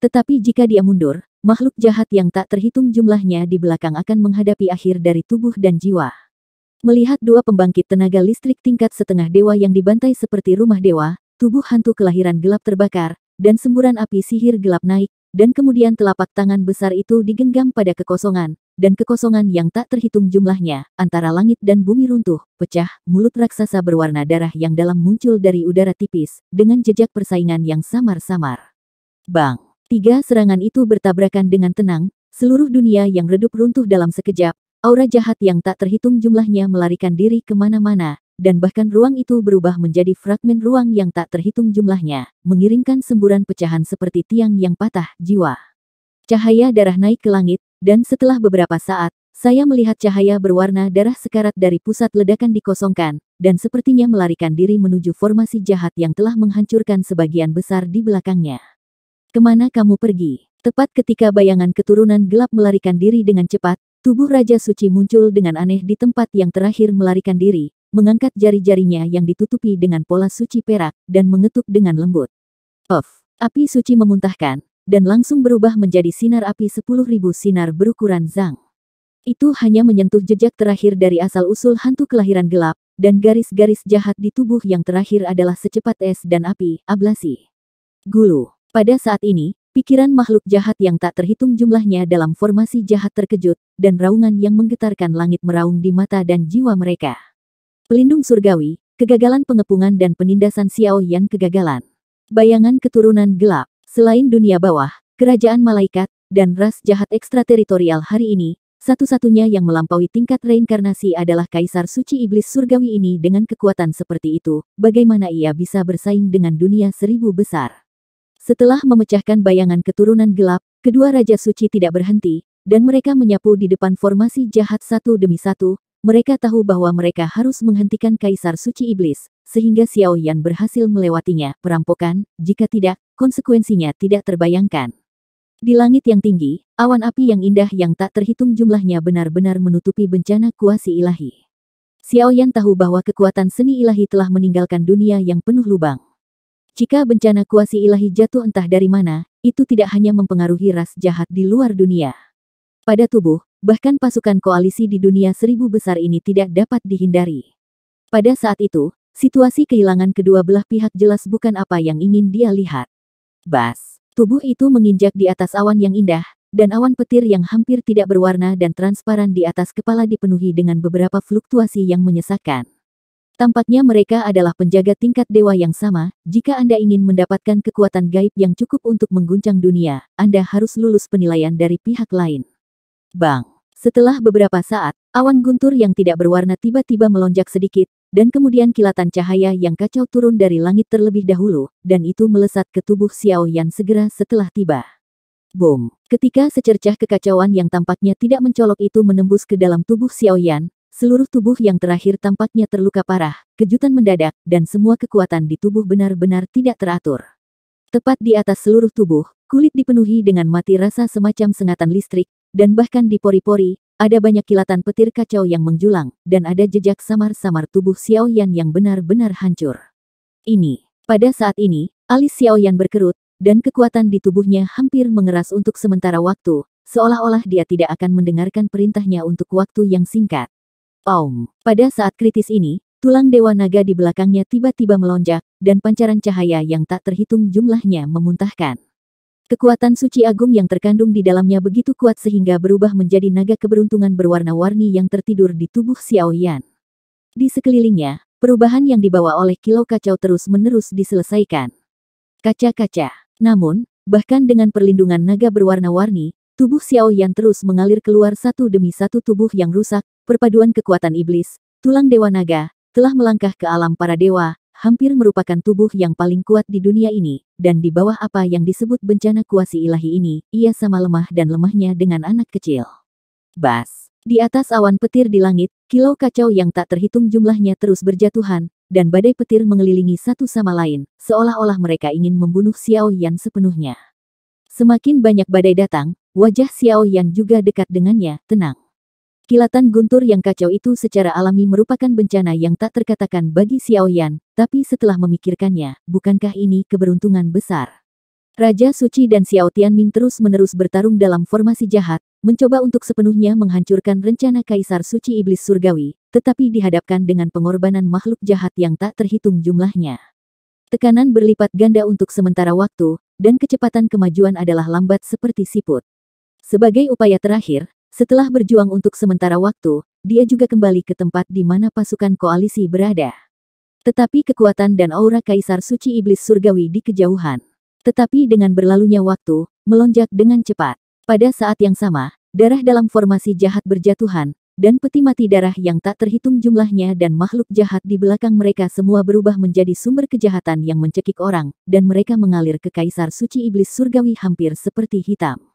Tetapi jika dia mundur, makhluk jahat yang tak terhitung jumlahnya di belakang akan menghadapi akhir dari tubuh dan jiwa. Melihat dua pembangkit tenaga listrik tingkat setengah dewa yang dibantai seperti rumah dewa, tubuh hantu kelahiran gelap terbakar, dan semburan api sihir gelap naik, dan kemudian telapak tangan besar itu digenggam pada kekosongan, dan kekosongan yang tak terhitung jumlahnya, antara langit dan bumi runtuh, pecah, mulut raksasa berwarna darah yang dalam muncul dari udara tipis, dengan jejak persaingan yang samar-samar. Bang! Tiga serangan itu bertabrakan dengan tenang, seluruh dunia yang redup runtuh dalam sekejap, Aura jahat yang tak terhitung jumlahnya melarikan diri ke mana-mana, dan bahkan ruang itu berubah menjadi fragmen ruang yang tak terhitung jumlahnya, mengirimkan semburan pecahan seperti tiang yang patah jiwa. Cahaya darah naik ke langit, dan setelah beberapa saat, saya melihat cahaya berwarna darah sekarat dari pusat ledakan dikosongkan, dan sepertinya melarikan diri menuju formasi jahat yang telah menghancurkan sebagian besar di belakangnya. Ke mana kamu pergi? Tepat ketika bayangan keturunan gelap melarikan diri dengan cepat, Tubuh Raja Suci muncul dengan aneh di tempat yang terakhir melarikan diri, mengangkat jari-jarinya yang ditutupi dengan pola suci perak, dan mengetuk dengan lembut. Of! Api suci memuntahkan, dan langsung berubah menjadi sinar api sepuluh ribu sinar berukuran zang. Itu hanya menyentuh jejak terakhir dari asal-usul hantu kelahiran gelap, dan garis-garis jahat di tubuh yang terakhir adalah secepat es dan api, ablasi. Gulu. Pada saat ini, pikiran makhluk jahat yang tak terhitung jumlahnya dalam formasi jahat terkejut, dan raungan yang menggetarkan langit meraung di mata dan jiwa mereka. Pelindung surgawi, kegagalan pengepungan dan penindasan Xiao Yan kegagalan. Bayangan keturunan gelap, selain dunia bawah, kerajaan malaikat, dan ras jahat ekstrateritorial hari ini, satu-satunya yang melampaui tingkat reinkarnasi adalah Kaisar Suci Iblis Surgawi ini dengan kekuatan seperti itu, bagaimana ia bisa bersaing dengan dunia seribu besar. Setelah memecahkan bayangan keturunan gelap, kedua Raja Suci tidak berhenti, dan mereka menyapu di depan formasi jahat satu demi satu, mereka tahu bahwa mereka harus menghentikan Kaisar Suci Iblis, sehingga Xiao Yan berhasil melewatinya, perampokan, jika tidak, konsekuensinya tidak terbayangkan. Di langit yang tinggi, awan api yang indah yang tak terhitung jumlahnya benar-benar menutupi bencana kuasi ilahi. Xiao Yan tahu bahwa kekuatan seni ilahi telah meninggalkan dunia yang penuh lubang. Jika bencana kuasi ilahi jatuh entah dari mana, itu tidak hanya mempengaruhi ras jahat di luar dunia. Pada tubuh, bahkan pasukan koalisi di dunia seribu besar ini tidak dapat dihindari. Pada saat itu, situasi kehilangan kedua belah pihak jelas bukan apa yang ingin dia lihat. Bas. Tubuh itu menginjak di atas awan yang indah, dan awan petir yang hampir tidak berwarna dan transparan di atas kepala dipenuhi dengan beberapa fluktuasi yang menyesakkan. Tampaknya mereka adalah penjaga tingkat dewa yang sama, jika Anda ingin mendapatkan kekuatan gaib yang cukup untuk mengguncang dunia, Anda harus lulus penilaian dari pihak lain. Bang! Setelah beberapa saat, awan guntur yang tidak berwarna tiba-tiba melonjak sedikit, dan kemudian kilatan cahaya yang kacau turun dari langit terlebih dahulu, dan itu melesat ke tubuh Xiao Yan segera setelah tiba. Boom! Ketika secercah kekacauan yang tampaknya tidak mencolok itu menembus ke dalam tubuh Xiao Yan, seluruh tubuh yang terakhir tampaknya terluka parah, kejutan mendadak, dan semua kekuatan di tubuh benar-benar tidak teratur. Tepat di atas seluruh tubuh, kulit dipenuhi dengan mati rasa semacam sengatan listrik, dan bahkan di pori-pori, ada banyak kilatan petir kacau yang menjulang, dan ada jejak samar-samar tubuh Xiao Yan yang benar-benar hancur. Ini, pada saat ini, alis Xiao Yan berkerut, dan kekuatan di tubuhnya hampir mengeras untuk sementara waktu, seolah-olah dia tidak akan mendengarkan perintahnya untuk waktu yang singkat. Om, pada saat kritis ini, tulang Dewa Naga di belakangnya tiba-tiba melonjak, dan pancaran cahaya yang tak terhitung jumlahnya memuntahkan. Kekuatan suci agung yang terkandung di dalamnya begitu kuat sehingga berubah menjadi naga keberuntungan berwarna-warni yang tertidur di tubuh Xiao Yan. Di sekelilingnya, perubahan yang dibawa oleh kilau kacau terus-menerus diselesaikan. Kaca-kaca. Namun, bahkan dengan perlindungan naga berwarna-warni, tubuh Xiao Yan terus mengalir keluar satu demi satu tubuh yang rusak, perpaduan kekuatan iblis, tulang dewa naga, telah melangkah ke alam para dewa, hampir merupakan tubuh yang paling kuat di dunia ini, dan di bawah apa yang disebut bencana kuasi ilahi ini, ia sama lemah dan lemahnya dengan anak kecil. Bas. Di atas awan petir di langit, kilau kacau yang tak terhitung jumlahnya terus berjatuhan, dan badai petir mengelilingi satu sama lain, seolah-olah mereka ingin membunuh Xiao Yan sepenuhnya. Semakin banyak badai datang, wajah Xiao Yan juga dekat dengannya, tenang. Kilatan guntur yang kacau itu secara alami merupakan bencana yang tak terkatakan bagi Xiao Yan, tapi setelah memikirkannya, bukankah ini keberuntungan besar? Raja Suci dan Xiao Tianming terus-menerus bertarung dalam formasi jahat, mencoba untuk sepenuhnya menghancurkan rencana Kaisar Suci Iblis Surgawi, tetapi dihadapkan dengan pengorbanan makhluk jahat yang tak terhitung jumlahnya. Tekanan berlipat ganda untuk sementara waktu, dan kecepatan kemajuan adalah lambat seperti siput. Sebagai upaya terakhir, setelah berjuang untuk sementara waktu, dia juga kembali ke tempat di mana pasukan koalisi berada. Tetapi kekuatan dan aura Kaisar Suci Iblis Surgawi di kejauhan. Tetapi dengan berlalunya waktu, melonjak dengan cepat. Pada saat yang sama, darah dalam formasi jahat berjatuhan, dan peti mati darah yang tak terhitung jumlahnya dan makhluk jahat di belakang mereka semua berubah menjadi sumber kejahatan yang mencekik orang, dan mereka mengalir ke Kaisar Suci Iblis Surgawi hampir seperti hitam.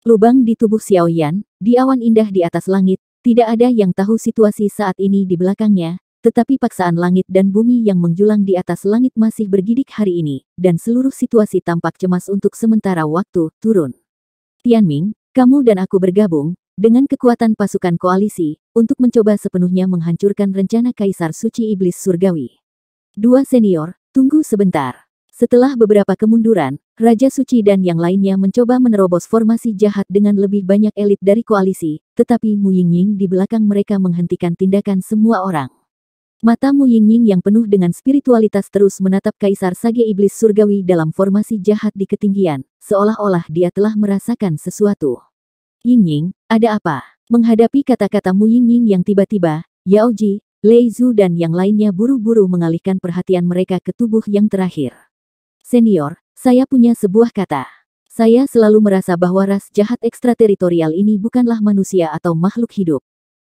Lubang di tubuh Xiao Yan, di awan indah di atas langit, tidak ada yang tahu situasi saat ini di belakangnya, tetapi paksaan langit dan bumi yang menjulang di atas langit masih bergidik hari ini, dan seluruh situasi tampak cemas untuk sementara waktu, turun. Tianming, kamu dan aku bergabung, dengan kekuatan pasukan koalisi, untuk mencoba sepenuhnya menghancurkan rencana Kaisar Suci Iblis Surgawi. Dua senior, tunggu sebentar. Setelah beberapa kemunduran, Raja Suci dan yang lainnya mencoba menerobos formasi jahat dengan lebih banyak elit dari koalisi, tetapi Mu Yingying di belakang mereka menghentikan tindakan semua orang. Mata Mu Yingying yang penuh dengan spiritualitas terus menatap Kaisar Sage Iblis Surgawi dalam formasi jahat di ketinggian, seolah-olah dia telah merasakan sesuatu. Yingying, ada apa? Menghadapi kata-kata Mu Yingying yang tiba-tiba, Yao Ji, Lei Zhu dan yang lainnya buru-buru mengalihkan perhatian mereka ke tubuh yang terakhir. Senior, saya punya sebuah kata. Saya selalu merasa bahwa ras jahat ekstrateritorial ini bukanlah manusia atau makhluk hidup.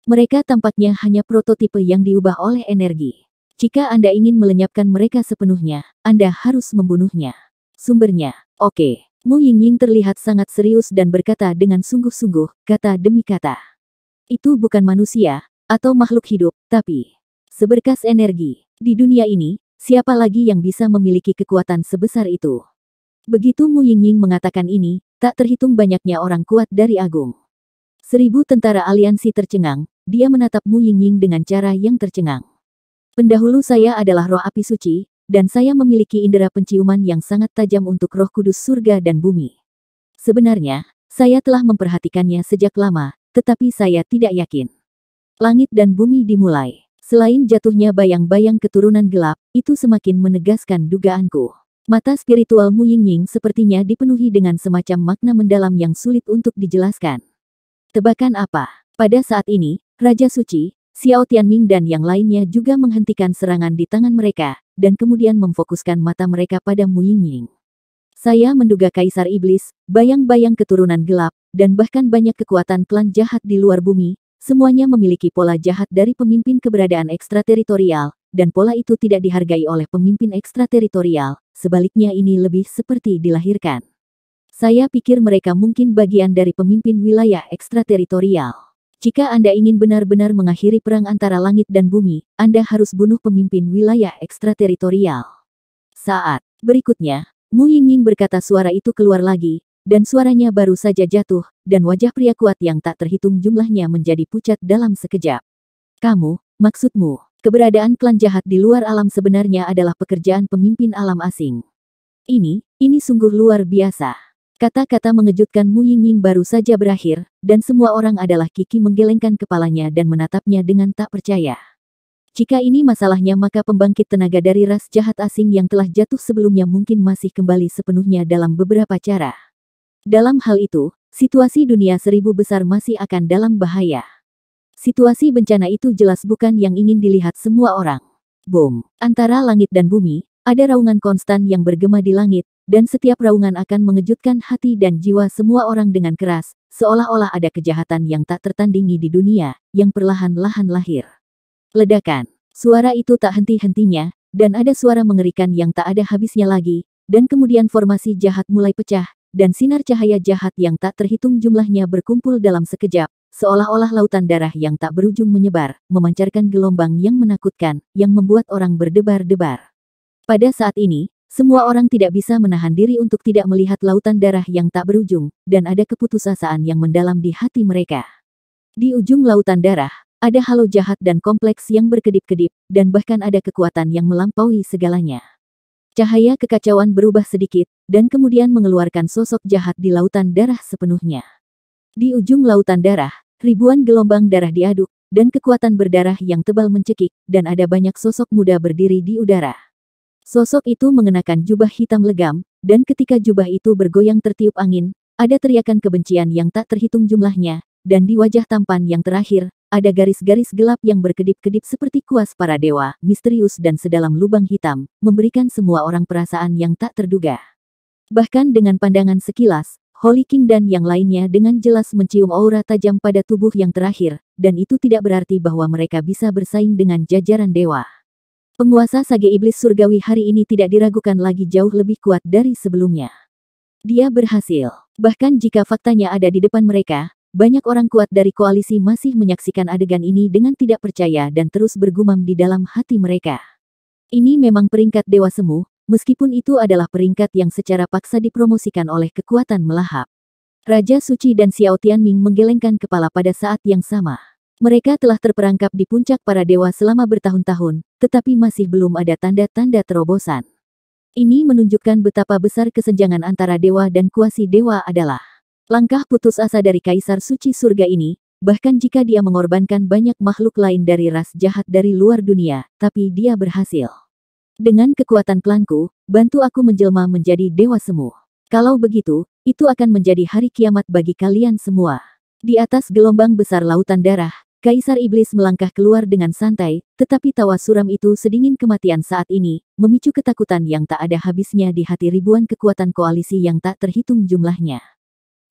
Mereka tampaknya hanya prototipe yang diubah oleh energi. Jika Anda ingin melenyapkan mereka sepenuhnya, Anda harus membunuhnya. Sumbernya, oke. Mu Yingying terlihat sangat serius dan berkata dengan sungguh-sungguh, kata demi kata. Itu bukan manusia, atau makhluk hidup, tapi seberkas energi. Di dunia ini, Siapa lagi yang bisa memiliki kekuatan sebesar itu? Begitu Mu Yingying mengatakan ini, tak terhitung banyaknya orang kuat dari Agung. Seribu tentara aliansi tercengang, dia menatap Mu Yingying dengan cara yang tercengang. Pendahulu saya adalah roh api suci, dan saya memiliki indera penciuman yang sangat tajam untuk roh kudus surga dan bumi. Sebenarnya, saya telah memperhatikannya sejak lama, tetapi saya tidak yakin. Langit dan bumi dimulai. Selain jatuhnya bayang-bayang keturunan gelap, itu semakin menegaskan dugaanku. Mata spiritual Mu Yingying sepertinya dipenuhi dengan semacam makna mendalam yang sulit untuk dijelaskan. Tebakan apa? Pada saat ini, Raja Suci, Xiao Tianming dan yang lainnya juga menghentikan serangan di tangan mereka, dan kemudian memfokuskan mata mereka pada Mu Yingying. Saya menduga Kaisar Iblis, bayang-bayang keturunan gelap, dan bahkan banyak kekuatan klan jahat di luar bumi, Semuanya memiliki pola jahat dari pemimpin keberadaan ekstrateritorial, dan pola itu tidak dihargai oleh pemimpin ekstrateritorial, sebaliknya ini lebih seperti dilahirkan. Saya pikir mereka mungkin bagian dari pemimpin wilayah ekstrateritorial. Jika Anda ingin benar-benar mengakhiri perang antara langit dan bumi, Anda harus bunuh pemimpin wilayah ekstrateritorial. Saat berikutnya, Mu Yingying berkata suara itu keluar lagi, dan suaranya baru saja jatuh, dan wajah pria kuat yang tak terhitung jumlahnya menjadi pucat dalam sekejap. Kamu, maksudmu, keberadaan klan jahat di luar alam sebenarnya adalah pekerjaan pemimpin alam asing. Ini, ini sungguh luar biasa. Kata-kata mengejutkan Mu Yingying baru saja berakhir, dan semua orang adalah Kiki menggelengkan kepalanya dan menatapnya dengan tak percaya. Jika ini masalahnya maka pembangkit tenaga dari ras jahat asing yang telah jatuh sebelumnya mungkin masih kembali sepenuhnya dalam beberapa cara. Dalam hal itu, situasi dunia seribu besar masih akan dalam bahaya. Situasi bencana itu jelas bukan yang ingin dilihat semua orang. Boom! Antara langit dan bumi, ada raungan konstan yang bergema di langit, dan setiap raungan akan mengejutkan hati dan jiwa semua orang dengan keras, seolah-olah ada kejahatan yang tak tertandingi di dunia, yang perlahan-lahan lahir. Ledakan. Suara itu tak henti-hentinya, dan ada suara mengerikan yang tak ada habisnya lagi, dan kemudian formasi jahat mulai pecah, dan sinar cahaya jahat yang tak terhitung jumlahnya berkumpul dalam sekejap, seolah-olah lautan darah yang tak berujung menyebar, memancarkan gelombang yang menakutkan, yang membuat orang berdebar-debar. Pada saat ini, semua orang tidak bisa menahan diri untuk tidak melihat lautan darah yang tak berujung, dan ada keputusasaan yang mendalam di hati mereka. Di ujung lautan darah, ada halo jahat dan kompleks yang berkedip-kedip, dan bahkan ada kekuatan yang melampaui segalanya. Cahaya kekacauan berubah sedikit, dan kemudian mengeluarkan sosok jahat di lautan darah sepenuhnya. Di ujung lautan darah, ribuan gelombang darah diaduk, dan kekuatan berdarah yang tebal mencekik, dan ada banyak sosok muda berdiri di udara. Sosok itu mengenakan jubah hitam legam, dan ketika jubah itu bergoyang tertiup angin, ada teriakan kebencian yang tak terhitung jumlahnya, dan di wajah tampan yang terakhir, ada garis-garis gelap yang berkedip-kedip seperti kuas para dewa, misterius dan sedalam lubang hitam, memberikan semua orang perasaan yang tak terduga. Bahkan dengan pandangan sekilas, Holy King dan yang lainnya dengan jelas mencium aura tajam pada tubuh yang terakhir, dan itu tidak berarti bahwa mereka bisa bersaing dengan jajaran dewa. Penguasa Sage Iblis Surgawi hari ini tidak diragukan lagi jauh lebih kuat dari sebelumnya. Dia berhasil. Bahkan jika faktanya ada di depan mereka, banyak orang kuat dari koalisi masih menyaksikan adegan ini dengan tidak percaya dan terus bergumam di dalam hati mereka. Ini memang peringkat Dewa Semu, meskipun itu adalah peringkat yang secara paksa dipromosikan oleh kekuatan melahap. Raja Suci dan Xiao Tianming menggelengkan kepala pada saat yang sama. Mereka telah terperangkap di puncak para dewa selama bertahun-tahun, tetapi masih belum ada tanda-tanda terobosan. Ini menunjukkan betapa besar kesenjangan antara dewa dan kuasi dewa adalah langkah putus asa dari Kaisar Suci Surga ini, bahkan jika dia mengorbankan banyak makhluk lain dari ras jahat dari luar dunia, tapi dia berhasil. Dengan kekuatan klanku, bantu aku menjelma menjadi dewa semu. Kalau begitu, itu akan menjadi hari kiamat bagi kalian semua. Di atas gelombang besar lautan darah, Kaisar Iblis melangkah keluar dengan santai, tetapi tawa suram itu sedingin kematian saat ini, memicu ketakutan yang tak ada habisnya di hati ribuan kekuatan koalisi yang tak terhitung jumlahnya.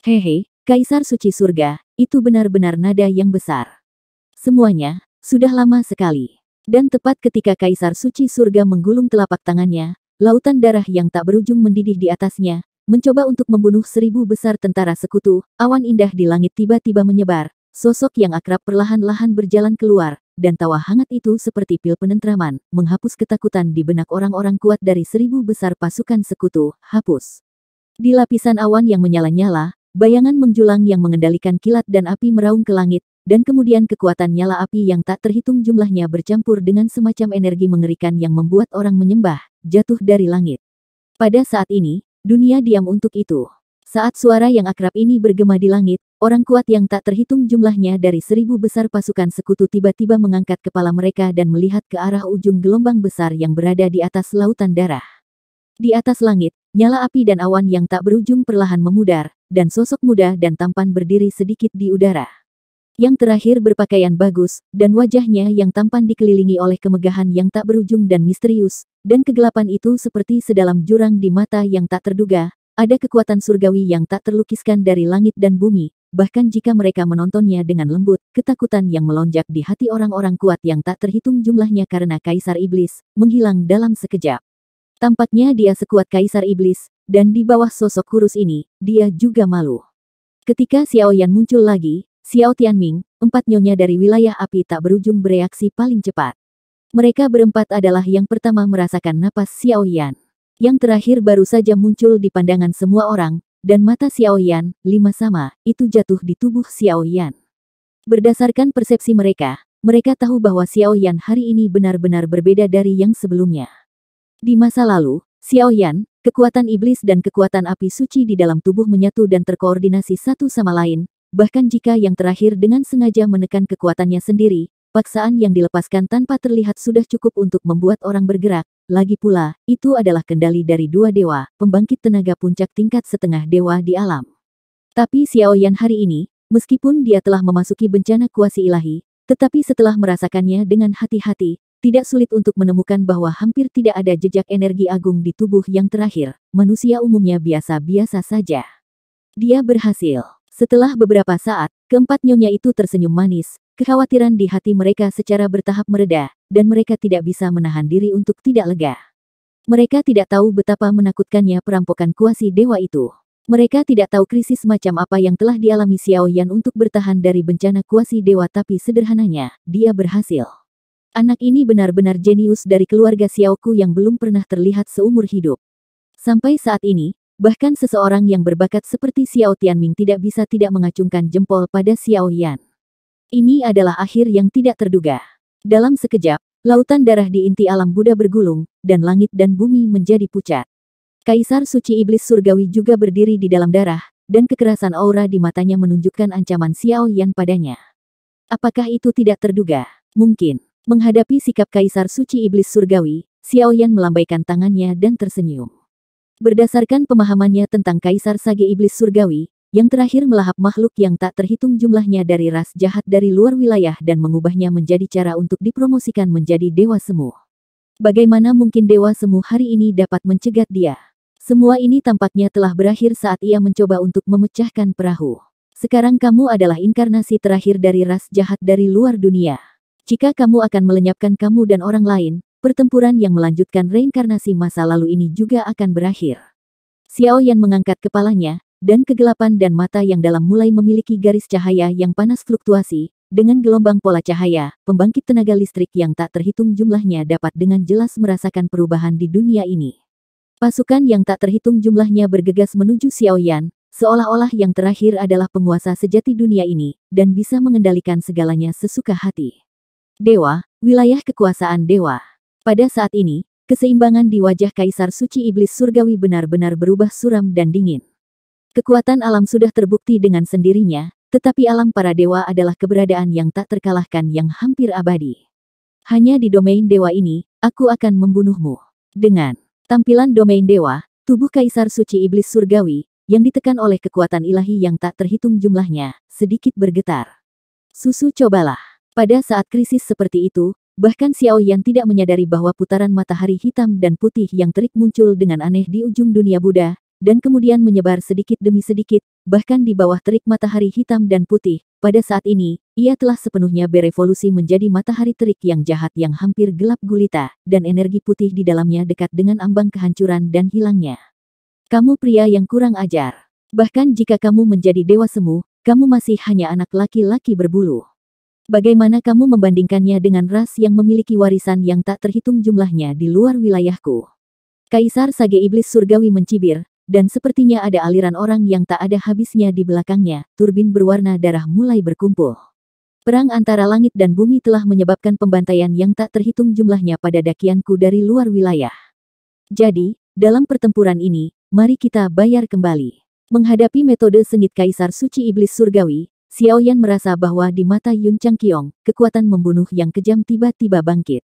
Hehe, Kaisar Suci Surga, itu benar-benar nada yang besar. Semuanya, sudah lama sekali. Dan tepat ketika Kaisar Suci Surga menggulung telapak tangannya, lautan darah yang tak berujung mendidih di atasnya, mencoba untuk membunuh seribu besar tentara sekutu, awan indah di langit tiba-tiba menyebar, Sosok yang akrab perlahan-lahan berjalan keluar, dan tawa hangat itu seperti pil penentraman, menghapus ketakutan di benak orang-orang kuat dari seribu besar pasukan sekutu, hapus. Di lapisan awan yang menyala-nyala, bayangan menjulang yang mengendalikan kilat dan api meraung ke langit, dan kemudian kekuatan nyala api yang tak terhitung jumlahnya bercampur dengan semacam energi mengerikan yang membuat orang menyembah, jatuh dari langit. Pada saat ini, dunia diam untuk itu. Saat suara yang akrab ini bergema di langit, Orang kuat yang tak terhitung jumlahnya dari seribu besar pasukan sekutu tiba-tiba mengangkat kepala mereka dan melihat ke arah ujung gelombang besar yang berada di atas lautan darah. Di atas langit, nyala api dan awan yang tak berujung perlahan memudar, dan sosok muda dan tampan berdiri sedikit di udara. Yang terakhir berpakaian bagus, dan wajahnya yang tampan dikelilingi oleh kemegahan yang tak berujung dan misterius, dan kegelapan itu seperti sedalam jurang di mata yang tak terduga, ada kekuatan surgawi yang tak terlukiskan dari langit dan bumi, bahkan jika mereka menontonnya dengan lembut, ketakutan yang melonjak di hati orang-orang kuat yang tak terhitung jumlahnya karena Kaisar Iblis, menghilang dalam sekejap. Tampaknya dia sekuat Kaisar Iblis, dan di bawah sosok kurus ini, dia juga malu. Ketika Xiao Yan muncul lagi, Xiao Tianming, empat nyonya dari wilayah api tak berujung bereaksi paling cepat. Mereka berempat adalah yang pertama merasakan napas Xiao Yan. Yang terakhir baru saja muncul di pandangan semua orang, dan mata Xiao Yan, lima sama, itu jatuh di tubuh Xiao Yan. Berdasarkan persepsi mereka, mereka tahu bahwa Xiao Yan hari ini benar-benar berbeda dari yang sebelumnya. Di masa lalu, Xiao Yan, kekuatan iblis dan kekuatan api suci di dalam tubuh menyatu dan terkoordinasi satu sama lain, bahkan jika yang terakhir dengan sengaja menekan kekuatannya sendiri, paksaan yang dilepaskan tanpa terlihat sudah cukup untuk membuat orang bergerak, lagi pula, itu adalah kendali dari dua dewa, pembangkit tenaga puncak tingkat setengah dewa di alam. Tapi Xiao Yan hari ini, meskipun dia telah memasuki bencana kuasi ilahi, tetapi setelah merasakannya dengan hati-hati, tidak sulit untuk menemukan bahwa hampir tidak ada jejak energi agung di tubuh yang terakhir, manusia umumnya biasa-biasa saja. Dia berhasil. Setelah beberapa saat, keempat nyonya itu tersenyum manis, kekhawatiran di hati mereka secara bertahap mereda, dan mereka tidak bisa menahan diri untuk tidak lega. Mereka tidak tahu betapa menakutkannya perampokan kuasi dewa itu. Mereka tidak tahu krisis macam apa yang telah dialami Xiao Yan untuk bertahan dari bencana kuasi dewa tapi sederhananya, dia berhasil. Anak ini benar-benar jenius dari keluarga Xiaoku yang belum pernah terlihat seumur hidup. Sampai saat ini, bahkan seseorang yang berbakat seperti Xiao Tianming tidak bisa tidak mengacungkan jempol pada Xiao Yan. Ini adalah akhir yang tidak terduga. Dalam sekejap, lautan darah di inti alam Buddha bergulung, dan langit dan bumi menjadi pucat. Kaisar suci iblis surgawi juga berdiri di dalam darah, dan kekerasan aura di matanya menunjukkan ancaman Xiao Yan padanya. Apakah itu tidak terduga? Mungkin. Menghadapi sikap Kaisar suci iblis surgawi, Xiao Yan melambaikan tangannya dan tersenyum. Berdasarkan pemahamannya tentang Kaisar Sage Iblis Surgawi, yang terakhir melahap makhluk yang tak terhitung jumlahnya dari ras jahat dari luar wilayah dan mengubahnya menjadi cara untuk dipromosikan menjadi dewa semu. Bagaimana mungkin dewa semu hari ini dapat mencegat dia? Semua ini tampaknya telah berakhir saat ia mencoba untuk memecahkan perahu. Sekarang kamu adalah inkarnasi terakhir dari ras jahat dari luar dunia. Jika kamu akan melenyapkan kamu dan orang lain, pertempuran yang melanjutkan reinkarnasi masa lalu ini juga akan berakhir. Xiao Yan mengangkat kepalanya, dan kegelapan dan mata yang dalam mulai memiliki garis cahaya yang panas fluktuasi, dengan gelombang pola cahaya, pembangkit tenaga listrik yang tak terhitung jumlahnya dapat dengan jelas merasakan perubahan di dunia ini. Pasukan yang tak terhitung jumlahnya bergegas menuju Xiaoyan, seolah-olah yang terakhir adalah penguasa sejati dunia ini, dan bisa mengendalikan segalanya sesuka hati. Dewa, wilayah kekuasaan dewa. Pada saat ini, keseimbangan di wajah Kaisar Suci Iblis Surgawi benar-benar berubah suram dan dingin. Kekuatan alam sudah terbukti dengan sendirinya, tetapi alam para dewa adalah keberadaan yang tak terkalahkan yang hampir abadi. Hanya di domain dewa ini, aku akan membunuhmu. Dengan tampilan domain dewa, tubuh Kaisar Suci Iblis Surgawi, yang ditekan oleh kekuatan ilahi yang tak terhitung jumlahnya, sedikit bergetar. Susu cobalah. Pada saat krisis seperti itu, bahkan Xiao Yan tidak menyadari bahwa putaran matahari hitam dan putih yang terik muncul dengan aneh di ujung dunia Buddha, dan kemudian menyebar sedikit demi sedikit, bahkan di bawah terik matahari hitam dan putih. Pada saat ini, ia telah sepenuhnya berevolusi menjadi matahari terik yang jahat yang hampir gelap gulita, dan energi putih di dalamnya dekat dengan ambang kehancuran dan hilangnya. Kamu pria yang kurang ajar. Bahkan jika kamu menjadi dewa semu, kamu masih hanya anak laki-laki berbulu. Bagaimana kamu membandingkannya dengan ras yang memiliki warisan yang tak terhitung jumlahnya di luar wilayahku? Kaisar Sage Iblis Surgawi mencibir, dan sepertinya ada aliran orang yang tak ada habisnya di belakangnya, turbin berwarna darah mulai berkumpul. Perang antara langit dan bumi telah menyebabkan pembantaian yang tak terhitung jumlahnya pada dakianku dari luar wilayah. Jadi, dalam pertempuran ini, mari kita bayar kembali. Menghadapi metode sengit Kaisar Suci Iblis Surgawi, Xiao Yan merasa bahwa di mata Yun Chang Qiong, kekuatan membunuh yang kejam tiba-tiba bangkit.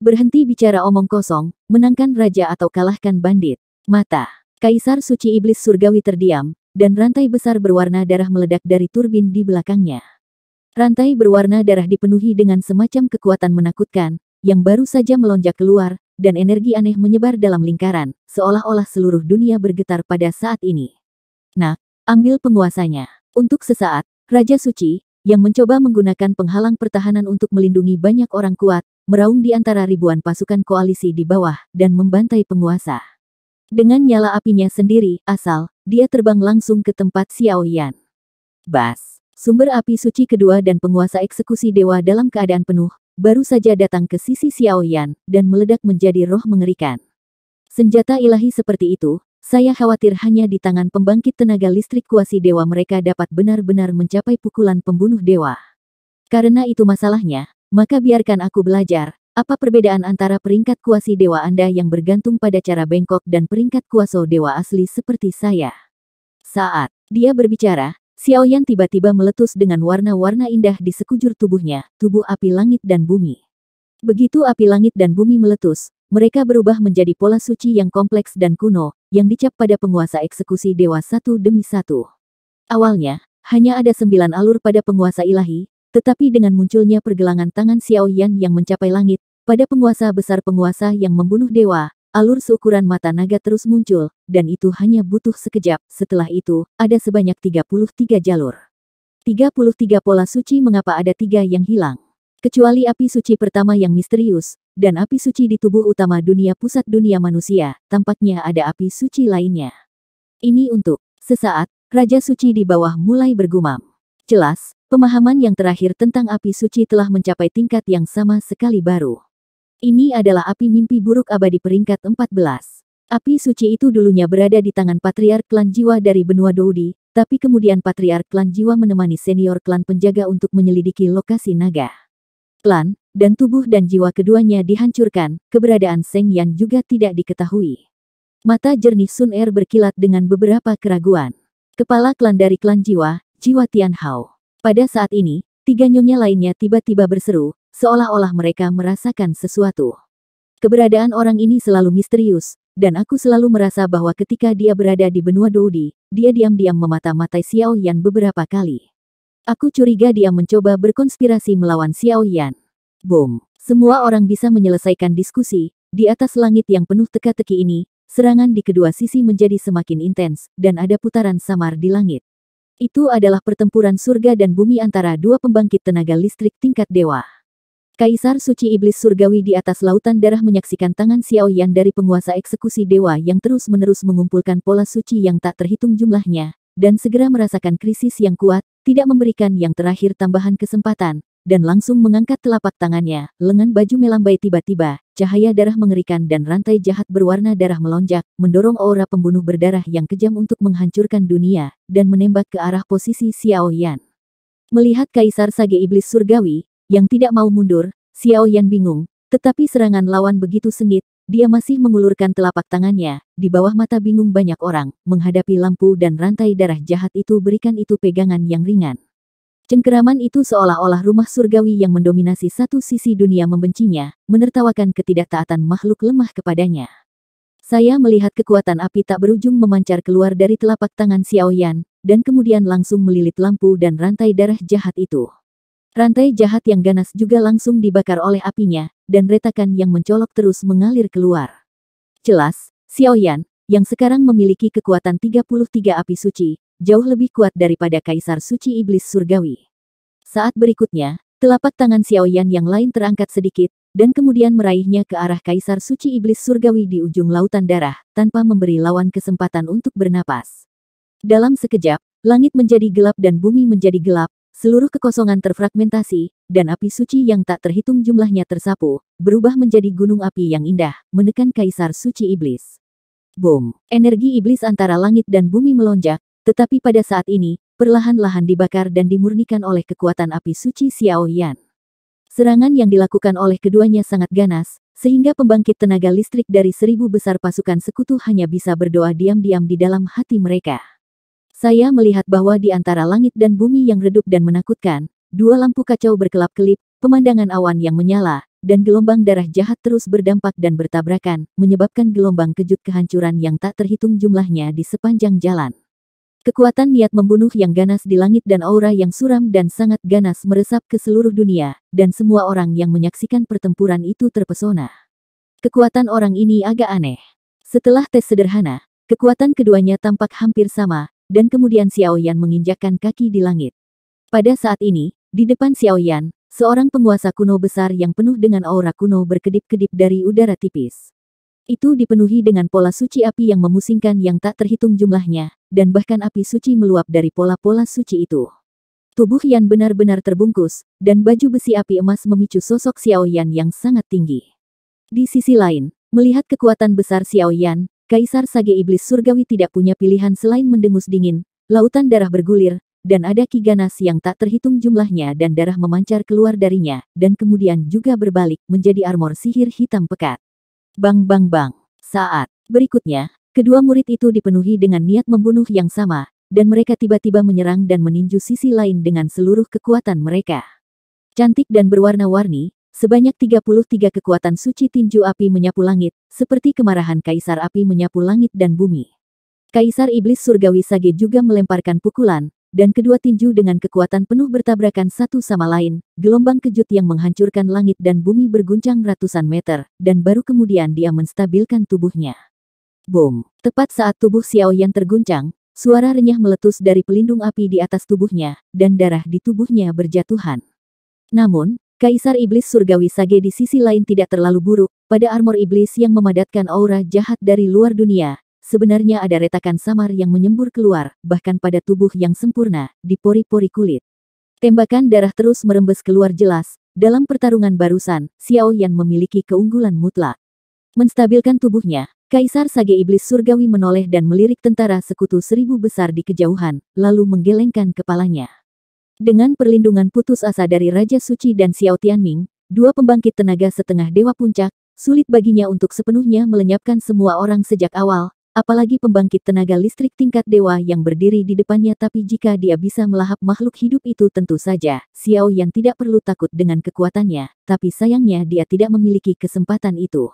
Berhenti bicara omong kosong, menangkan raja atau kalahkan bandit. Mata. Kaisar suci iblis surgawi terdiam, dan rantai besar berwarna darah meledak dari turbin di belakangnya. Rantai berwarna darah dipenuhi dengan semacam kekuatan menakutkan, yang baru saja melonjak keluar, dan energi aneh menyebar dalam lingkaran, seolah-olah seluruh dunia bergetar pada saat ini. Nak, ambil penguasanya. Untuk sesaat, Raja Suci, yang mencoba menggunakan penghalang pertahanan untuk melindungi banyak orang kuat, meraung di antara ribuan pasukan koalisi di bawah, dan membantai penguasa. Dengan nyala apinya sendiri, asal, dia terbang langsung ke tempat Xiao Yan. Bas, sumber api suci kedua dan penguasa eksekusi dewa dalam keadaan penuh, baru saja datang ke sisi Xiao Yan, dan meledak menjadi roh mengerikan. Senjata ilahi seperti itu, saya khawatir hanya di tangan pembangkit tenaga listrik kuasi dewa mereka dapat benar-benar mencapai pukulan pembunuh dewa. Karena itu masalahnya, maka biarkan aku belajar, apa perbedaan antara peringkat kuasi dewa Anda yang bergantung pada cara bengkok dan peringkat kuasa dewa asli seperti saya? Saat dia berbicara, Xiao Yan tiba-tiba meletus dengan warna-warna indah di sekujur tubuhnya, tubuh api langit dan bumi. Begitu api langit dan bumi meletus, mereka berubah menjadi pola suci yang kompleks dan kuno, yang dicap pada penguasa eksekusi dewa satu demi satu. Awalnya, hanya ada sembilan alur pada penguasa ilahi, tetapi dengan munculnya pergelangan tangan Xiao Yan yang mencapai langit, pada penguasa besar penguasa yang membunuh dewa, alur seukuran mata naga terus muncul, dan itu hanya butuh sekejap. Setelah itu, ada sebanyak 33 jalur. 33 pola suci mengapa ada tiga yang hilang? Kecuali api suci pertama yang misterius, dan api suci di tubuh utama dunia pusat dunia manusia, tampaknya ada api suci lainnya. Ini untuk sesaat, Raja Suci di bawah mulai bergumam. Jelas, Pemahaman yang terakhir tentang api suci telah mencapai tingkat yang sama sekali baru. Ini adalah api mimpi buruk abadi peringkat 14. Api suci itu dulunya berada di tangan patriark klan jiwa dari benua Doudi, tapi kemudian patriark klan jiwa menemani senior klan penjaga untuk menyelidiki lokasi naga. Klan, dan tubuh dan jiwa keduanya dihancurkan, keberadaan Seng Yan juga tidak diketahui. Mata jernih Sun Er berkilat dengan beberapa keraguan. Kepala klan dari klan jiwa, Jiwa Tian Hao. Pada saat ini, tiga nyonya lainnya tiba-tiba berseru, seolah-olah mereka merasakan sesuatu. Keberadaan orang ini selalu misterius, dan aku selalu merasa bahwa ketika dia berada di benua Doudi, dia diam-diam memata-matai Xiao Yan beberapa kali. Aku curiga dia mencoba berkonspirasi melawan Xiao Yan. Boom! Semua orang bisa menyelesaikan diskusi, di atas langit yang penuh teka-teki ini, serangan di kedua sisi menjadi semakin intens, dan ada putaran samar di langit. Itu adalah pertempuran surga dan bumi antara dua pembangkit tenaga listrik tingkat dewa. Kaisar suci iblis surgawi di atas lautan darah menyaksikan tangan Xiao Yan dari penguasa eksekusi dewa yang terus-menerus mengumpulkan pola suci yang tak terhitung jumlahnya, dan segera merasakan krisis yang kuat, tidak memberikan yang terakhir tambahan kesempatan, dan langsung mengangkat telapak tangannya, lengan baju melambai tiba-tiba, cahaya darah mengerikan dan rantai jahat berwarna darah melonjak, mendorong aura pembunuh berdarah yang kejam untuk menghancurkan dunia, dan menembak ke arah posisi Xiao Yan. Melihat Kaisar Sage Iblis Surgawi, yang tidak mau mundur, Xiao Yan bingung, tetapi serangan lawan begitu sengit, dia masih mengulurkan telapak tangannya, di bawah mata bingung banyak orang, menghadapi lampu dan rantai darah jahat itu berikan itu pegangan yang ringan. Cengkeraman itu seolah-olah rumah surgawi yang mendominasi satu sisi dunia membencinya, menertawakan ketidaktaatan makhluk lemah kepadanya. Saya melihat kekuatan api tak berujung memancar keluar dari telapak tangan Xiao Yan, dan kemudian langsung melilit lampu dan rantai darah jahat itu. Rantai jahat yang ganas juga langsung dibakar oleh apinya, dan retakan yang mencolok terus mengalir keluar. Jelas, Xiao Yan, yang sekarang memiliki kekuatan 33 api suci, jauh lebih kuat daripada Kaisar Suci Iblis Surgawi. Saat berikutnya, telapak tangan Xiaoyan yang lain terangkat sedikit, dan kemudian meraihnya ke arah Kaisar Suci Iblis Surgawi di ujung lautan darah, tanpa memberi lawan kesempatan untuk bernapas. Dalam sekejap, langit menjadi gelap dan bumi menjadi gelap, seluruh kekosongan terfragmentasi, dan api suci yang tak terhitung jumlahnya tersapu, berubah menjadi gunung api yang indah, menekan Kaisar Suci Iblis. Boom! Energi iblis antara langit dan bumi melonjak, tetapi pada saat ini, perlahan-lahan dibakar dan dimurnikan oleh kekuatan api suci Xiao Yan. Serangan yang dilakukan oleh keduanya sangat ganas, sehingga pembangkit tenaga listrik dari seribu besar pasukan sekutu hanya bisa berdoa diam-diam di dalam hati mereka. Saya melihat bahwa di antara langit dan bumi yang redup dan menakutkan, dua lampu kacau berkelap-kelip, pemandangan awan yang menyala, dan gelombang darah jahat terus berdampak dan bertabrakan, menyebabkan gelombang kejut kehancuran yang tak terhitung jumlahnya di sepanjang jalan. Kekuatan niat membunuh yang ganas di langit dan aura yang suram dan sangat ganas meresap ke seluruh dunia, dan semua orang yang menyaksikan pertempuran itu terpesona. Kekuatan orang ini agak aneh. Setelah tes sederhana, kekuatan keduanya tampak hampir sama, dan kemudian Xiao Yan menginjakkan kaki di langit. Pada saat ini, di depan Xiao Yan, seorang penguasa kuno besar yang penuh dengan aura kuno berkedip-kedip dari udara tipis. Itu dipenuhi dengan pola suci api yang memusingkan yang tak terhitung jumlahnya, dan bahkan api suci meluap dari pola-pola suci itu. Tubuh Yan benar-benar terbungkus, dan baju besi api emas memicu sosok Xiao Yan yang sangat tinggi. Di sisi lain, melihat kekuatan besar Xiao Yan, Kaisar Sage Iblis Surgawi tidak punya pilihan selain mendengus dingin, lautan darah bergulir, dan ada ki ganas yang tak terhitung jumlahnya dan darah memancar keluar darinya, dan kemudian juga berbalik menjadi armor sihir hitam pekat. Bang bang bang. Saat berikutnya, kedua murid itu dipenuhi dengan niat membunuh yang sama, dan mereka tiba-tiba menyerang dan meninju sisi lain dengan seluruh kekuatan mereka. Cantik dan berwarna-warni, sebanyak 33 kekuatan suci tinju api menyapu langit, seperti kemarahan Kaisar Api menyapu langit dan bumi. Kaisar Iblis Surgawi Sage juga melemparkan pukulan, dan kedua tinju dengan kekuatan penuh bertabrakan satu sama lain, gelombang kejut yang menghancurkan langit dan bumi berguncang ratusan meter, dan baru kemudian dia menstabilkan tubuhnya. Boom! Tepat saat tubuh Xiao Yan terguncang, suara renyah meletus dari pelindung api di atas tubuhnya, dan darah di tubuhnya berjatuhan. Namun, Kaisar Iblis Surgawi Sage di sisi lain tidak terlalu buruk, pada armor iblis yang memadatkan aura jahat dari luar dunia, sebenarnya ada retakan samar yang menyembur keluar, bahkan pada tubuh yang sempurna, di pori-pori kulit. Tembakan darah terus merembes keluar jelas, dalam pertarungan barusan, Xiao Yan memiliki keunggulan mutlak. Menstabilkan tubuhnya, Kaisar Sage Iblis Surgawi menoleh dan melirik tentara sekutu seribu besar di kejauhan, lalu menggelengkan kepalanya. Dengan perlindungan putus asa dari Raja Suci dan Xiao Tianming, dua pembangkit tenaga setengah dewa puncak, sulit baginya untuk sepenuhnya melenyapkan semua orang sejak awal, apalagi pembangkit tenaga listrik tingkat dewa yang berdiri di depannya. Tapi jika dia bisa melahap makhluk hidup itu tentu saja, Xiao yang tidak perlu takut dengan kekuatannya, tapi sayangnya dia tidak memiliki kesempatan itu.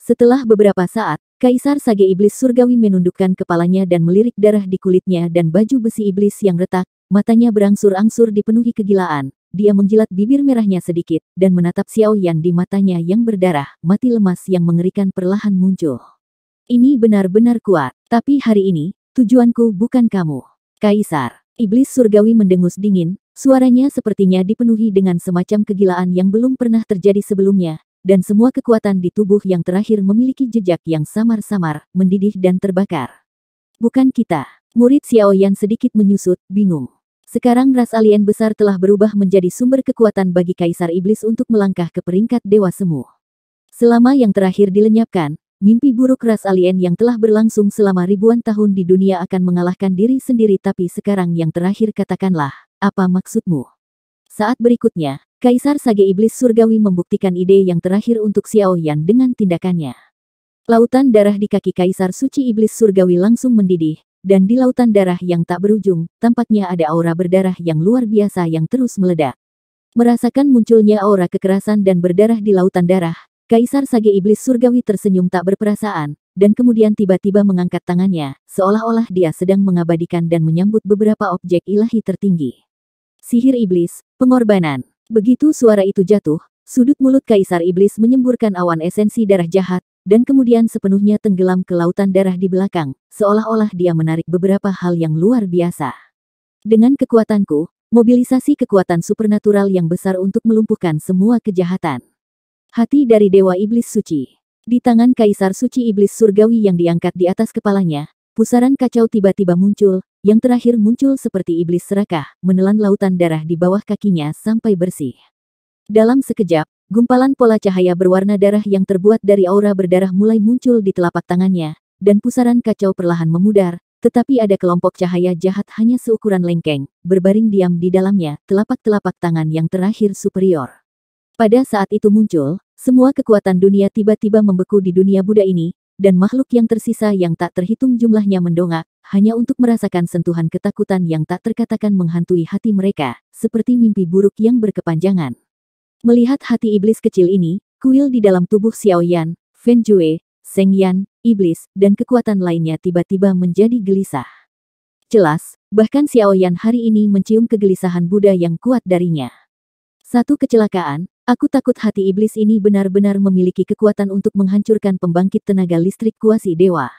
Setelah beberapa saat, Kaisar Sage Iblis Surgawi menundukkan kepalanya dan melirik darah di kulitnya dan baju besi iblis yang retak, matanya berangsur-angsur dipenuhi kegilaan, dia menjilat bibir merahnya sedikit, dan menatap Xiao Yan di matanya yang berdarah, mati lemas yang mengerikan perlahan muncul. Ini benar-benar kuat. Tapi hari ini, tujuanku bukan kamu. Kaisar. Iblis surgawi mendengus dingin, suaranya sepertinya dipenuhi dengan semacam kegilaan yang belum pernah terjadi sebelumnya, dan semua kekuatan di tubuh yang terakhir memiliki jejak yang samar-samar, mendidih dan terbakar. Bukan kita. Murid Xiao Yan sedikit menyusut, bingung. Sekarang ras alien besar telah berubah menjadi sumber kekuatan bagi Kaisar Iblis untuk melangkah ke peringkat Dewa Semu. Selama yang terakhir dilenyapkan, mimpi buruk ras alien yang telah berlangsung selama ribuan tahun di dunia akan mengalahkan diri sendiri tapi sekarang yang terakhir katakanlah, apa maksudmu? Saat berikutnya, Kaisar Sage Iblis Surgawi membuktikan ide yang terakhir untuk Xiao Yan dengan tindakannya. Lautan darah di kaki Kaisar Suci Iblis Surgawi langsung mendidih, dan di lautan darah yang tak berujung, tampaknya ada aura berdarah yang luar biasa yang terus meledak. Merasakan munculnya aura kekerasan dan berdarah di lautan darah, Kaisar Sage Iblis Surgawi tersenyum tak berperasaan, dan kemudian tiba-tiba mengangkat tangannya, seolah-olah dia sedang mengabadikan dan menyambut beberapa objek ilahi tertinggi. Sihir iblis, pengorbanan. Begitu suara itu jatuh, sudut mulut Kaisar Iblis menyemburkan awan esensi darah jahat, dan kemudian sepenuhnya tenggelam ke lautan darah di belakang, seolah-olah dia menarik beberapa hal yang luar biasa. Dengan kekuatanku, mobilisasi kekuatan supernatural yang besar untuk melumpuhkan semua kejahatan. Hati dari Dewa Iblis Suci. Di tangan Kaisar Suci Iblis Surgawi yang diangkat di atas kepalanya, pusaran kacau tiba-tiba muncul, yang terakhir muncul seperti iblis serakah, menelan lautan darah di bawah kakinya sampai bersih. Dalam sekejap, gumpalan pola cahaya berwarna darah yang terbuat dari aura berdarah mulai muncul di telapak tangannya, dan pusaran kacau perlahan memudar, tetapi ada kelompok cahaya jahat hanya seukuran lengkeng, berbaring diam di dalamnya, telapak-telapak tangan yang terakhir superior. Pada saat itu muncul, semua kekuatan dunia tiba-tiba membeku di dunia Buddha ini, dan makhluk yang tersisa yang tak terhitung jumlahnya mendongak, hanya untuk merasakan sentuhan ketakutan yang tak terkatakan menghantui hati mereka, seperti mimpi buruk yang berkepanjangan. Melihat hati iblis kecil ini, kuil di dalam tubuh Xiao Yan, Fen Jue, Seng Yan, iblis, dan kekuatan lainnya tiba-tiba menjadi gelisah. Jelas, bahkan Xiao Yan hari ini mencium kegelisahan Buddha yang kuat darinya. Satu kecelakaan, Aku takut hati iblis ini benar-benar memiliki kekuatan untuk menghancurkan pembangkit tenaga listrik kuasi dewa.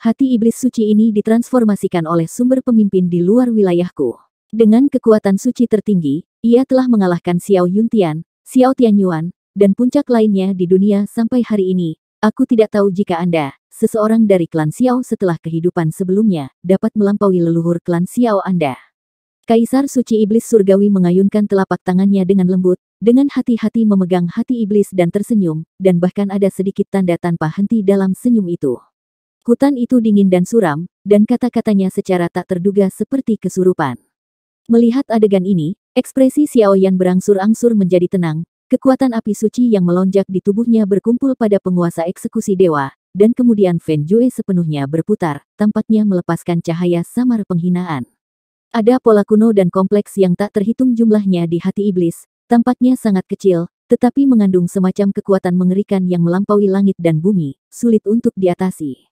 Hati iblis suci ini ditransformasikan oleh sumber pemimpin di luar wilayahku. Dengan kekuatan suci tertinggi, ia telah mengalahkan Xiao Yuntian, Xiao Tianyuan, dan puncak lainnya di dunia sampai hari ini. Aku tidak tahu jika Anda, seseorang dari klan Xiao setelah kehidupan sebelumnya, dapat melampaui leluhur klan Xiao Anda. Kaisar Suci Iblis Surgawi mengayunkan telapak tangannya dengan lembut, dengan hati-hati memegang hati iblis dan tersenyum, dan bahkan ada sedikit tanda tanpa henti dalam senyum itu. Hutan itu dingin dan suram, dan kata-katanya secara tak terduga seperti kesurupan. Melihat adegan ini, ekspresi Xiao Yan berangsur-angsur menjadi tenang, kekuatan api suci yang melonjak di tubuhnya berkumpul pada penguasa eksekusi dewa, dan kemudian Fen Jue sepenuhnya berputar, tampaknya melepaskan cahaya samar penghinaan. Ada pola kuno dan kompleks yang tak terhitung jumlahnya di hati iblis, tampaknya sangat kecil, tetapi mengandung semacam kekuatan mengerikan yang melampaui langit dan bumi, sulit untuk diatasi.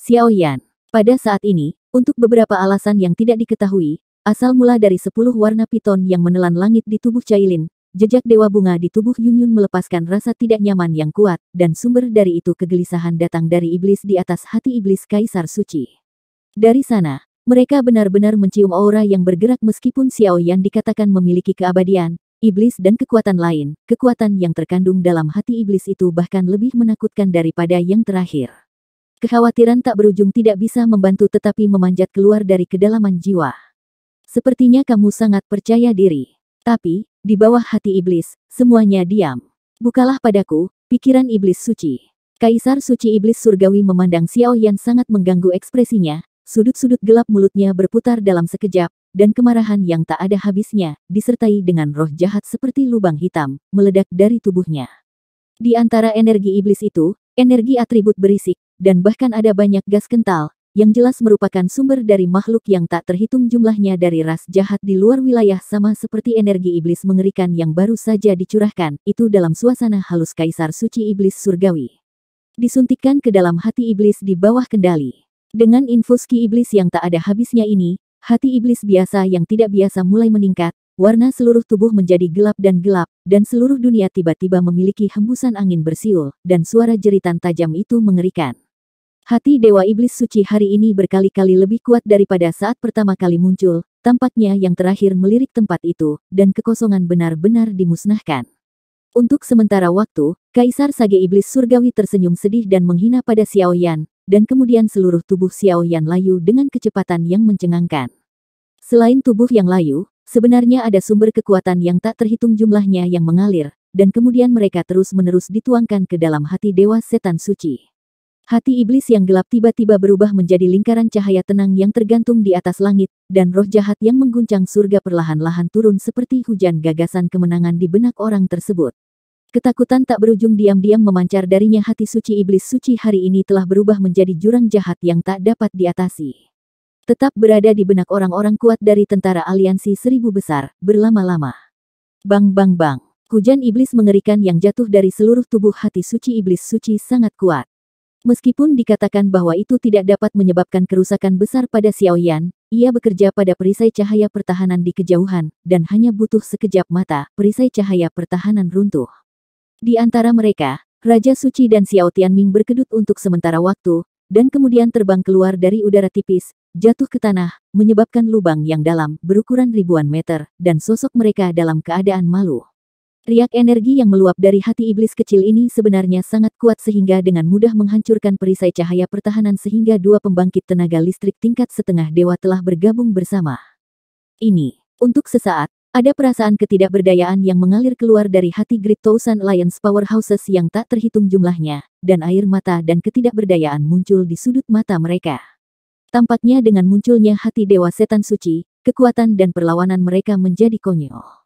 Xiao Yan, pada saat ini, untuk beberapa alasan yang tidak diketahui, asal mula dari sepuluh warna piton yang menelan langit di tubuh Cailin, jejak dewa bunga di tubuh Yunyun melepaskan rasa tidak nyaman yang kuat, dan sumber dari itu kegelisahan datang dari iblis di atas hati iblis Kaisar Suci. Dari sana, mereka benar-benar mencium aura yang bergerak meskipun Xiao Yan dikatakan memiliki keabadian, iblis dan kekuatan lain, kekuatan yang terkandung dalam hati iblis itu bahkan lebih menakutkan daripada yang terakhir. Kekhawatiran tak berujung tidak bisa membantu tetapi memanjat keluar dari kedalaman jiwa. Sepertinya kamu sangat percaya diri. Tapi, di bawah hati iblis, semuanya diam. Bukalah padaku, pikiran iblis suci. Kaisar suci iblis surgawi memandang Xiao Yan sangat mengganggu ekspresinya, Sudut-sudut gelap mulutnya berputar dalam sekejap, dan kemarahan yang tak ada habisnya, disertai dengan roh jahat seperti lubang hitam, meledak dari tubuhnya. Di antara energi iblis itu, energi atribut berisik, dan bahkan ada banyak gas kental, yang jelas merupakan sumber dari makhluk yang tak terhitung jumlahnya dari ras jahat di luar wilayah sama seperti energi iblis mengerikan yang baru saja dicurahkan, itu dalam suasana halus kaisar suci iblis surgawi. Disuntikkan ke dalam hati iblis di bawah kendali. Dengan infus ki iblis yang tak ada habisnya ini, hati iblis biasa yang tidak biasa mulai meningkat, warna seluruh tubuh menjadi gelap dan gelap, dan seluruh dunia tiba-tiba memiliki hembusan angin bersiul, dan suara jeritan tajam itu mengerikan. Hati Dewa Iblis Suci hari ini berkali-kali lebih kuat daripada saat pertama kali muncul, tampaknya yang terakhir melirik tempat itu, dan kekosongan benar-benar dimusnahkan. Untuk sementara waktu, Kaisar Sage Iblis Surgawi tersenyum sedih dan menghina pada Xiao Yan, dan kemudian seluruh tubuh Xiao Yan layu dengan kecepatan yang mencengangkan. Selain tubuh yang layu, sebenarnya ada sumber kekuatan yang tak terhitung jumlahnya yang mengalir, dan kemudian mereka terus-menerus dituangkan ke dalam hati Dewa Setan Suci. Hati iblis yang gelap tiba-tiba berubah menjadi lingkaran cahaya tenang yang tergantung di atas langit, dan roh jahat yang mengguncang surga perlahan-lahan turun seperti hujan gagasan kemenangan di benak orang tersebut. Ketakutan tak berujung diam-diam memancar darinya hati suci iblis suci hari ini telah berubah menjadi jurang jahat yang tak dapat diatasi. Tetap berada di benak orang-orang kuat dari tentara aliansi seribu besar, berlama-lama. Bang bang bang, hujan iblis mengerikan yang jatuh dari seluruh tubuh hati suci iblis suci sangat kuat. Meskipun dikatakan bahwa itu tidak dapat menyebabkan kerusakan besar pada Xiao Yan, ia bekerja pada perisai cahaya pertahanan di kejauhan, dan hanya butuh sekejap mata, perisai cahaya pertahanan runtuh. Di antara mereka, Raja Suci dan Xiao Tianming berkedut untuk sementara waktu, dan kemudian terbang keluar dari udara tipis, jatuh ke tanah, menyebabkan lubang yang dalam, berukuran ribuan meter, dan sosok mereka dalam keadaan malu. Riak energi yang meluap dari hati iblis kecil ini sebenarnya sangat kuat sehingga dengan mudah menghancurkan perisai cahaya pertahanan sehingga dua pembangkit tenaga listrik tingkat setengah dewa telah bergabung bersama. Ini, untuk sesaat, ada perasaan ketidakberdayaan yang mengalir keluar dari hati Great Thousand Alliance Powerhouses yang tak terhitung jumlahnya, dan air mata dan ketidakberdayaan muncul di sudut mata mereka. Tampaknya dengan munculnya hati Dewa Setan Suci, kekuatan dan perlawanan mereka menjadi konyol.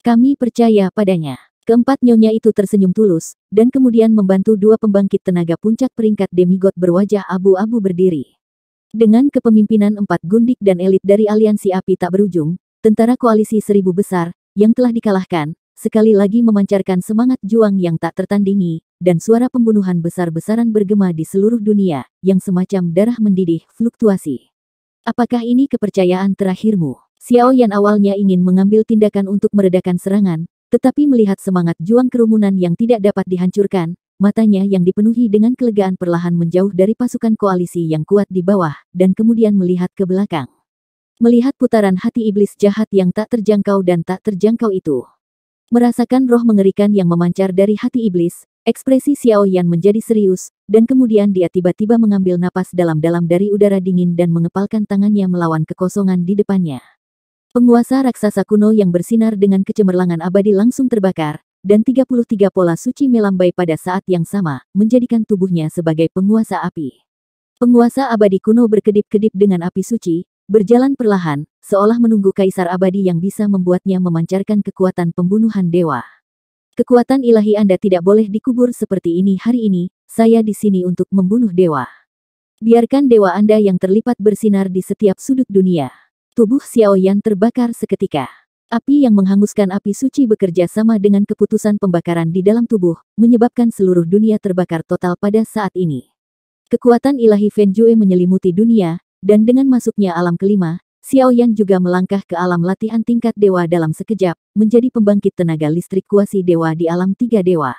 Kami percaya padanya. Keempat nyonya itu tersenyum tulus, dan kemudian membantu dua pembangkit tenaga puncak peringkat demigod berwajah abu-abu berdiri. Dengan kepemimpinan empat gundik dan elit dari aliansi api tak berujung, Tentara koalisi seribu besar, yang telah dikalahkan, sekali lagi memancarkan semangat juang yang tak tertandingi, dan suara pembunuhan besar-besaran bergema di seluruh dunia, yang semacam darah mendidih, fluktuasi. Apakah ini kepercayaan terakhirmu? Xiao Yan awalnya ingin mengambil tindakan untuk meredakan serangan, tetapi melihat semangat juang kerumunan yang tidak dapat dihancurkan, matanya yang dipenuhi dengan kelegaan perlahan menjauh dari pasukan koalisi yang kuat di bawah, dan kemudian melihat ke belakang. Melihat putaran hati iblis jahat yang tak terjangkau dan tak terjangkau itu. Merasakan roh mengerikan yang memancar dari hati iblis, ekspresi Xiao Yan menjadi serius, dan kemudian dia tiba-tiba mengambil napas dalam-dalam dari udara dingin dan mengepalkan tangannya melawan kekosongan di depannya. Penguasa raksasa kuno yang bersinar dengan kecemerlangan abadi langsung terbakar, dan 33 pola suci melambai pada saat yang sama, menjadikan tubuhnya sebagai penguasa api. Penguasa abadi kuno berkedip-kedip dengan api suci, Berjalan perlahan, seolah menunggu kaisar abadi yang bisa membuatnya memancarkan kekuatan pembunuhan dewa. Kekuatan ilahi Anda tidak boleh dikubur seperti ini hari ini, saya di sini untuk membunuh dewa. Biarkan dewa Anda yang terlipat bersinar di setiap sudut dunia. Tubuh Xiao Yan terbakar seketika. Api yang menghanguskan api suci bekerja sama dengan keputusan pembakaran di dalam tubuh, menyebabkan seluruh dunia terbakar total pada saat ini. Kekuatan ilahi Fenjue menyelimuti dunia, dan dengan masuknya alam kelima, Xiao Yan juga melangkah ke alam latihan tingkat dewa dalam sekejap, menjadi pembangkit tenaga listrik kuasi dewa di alam tiga dewa.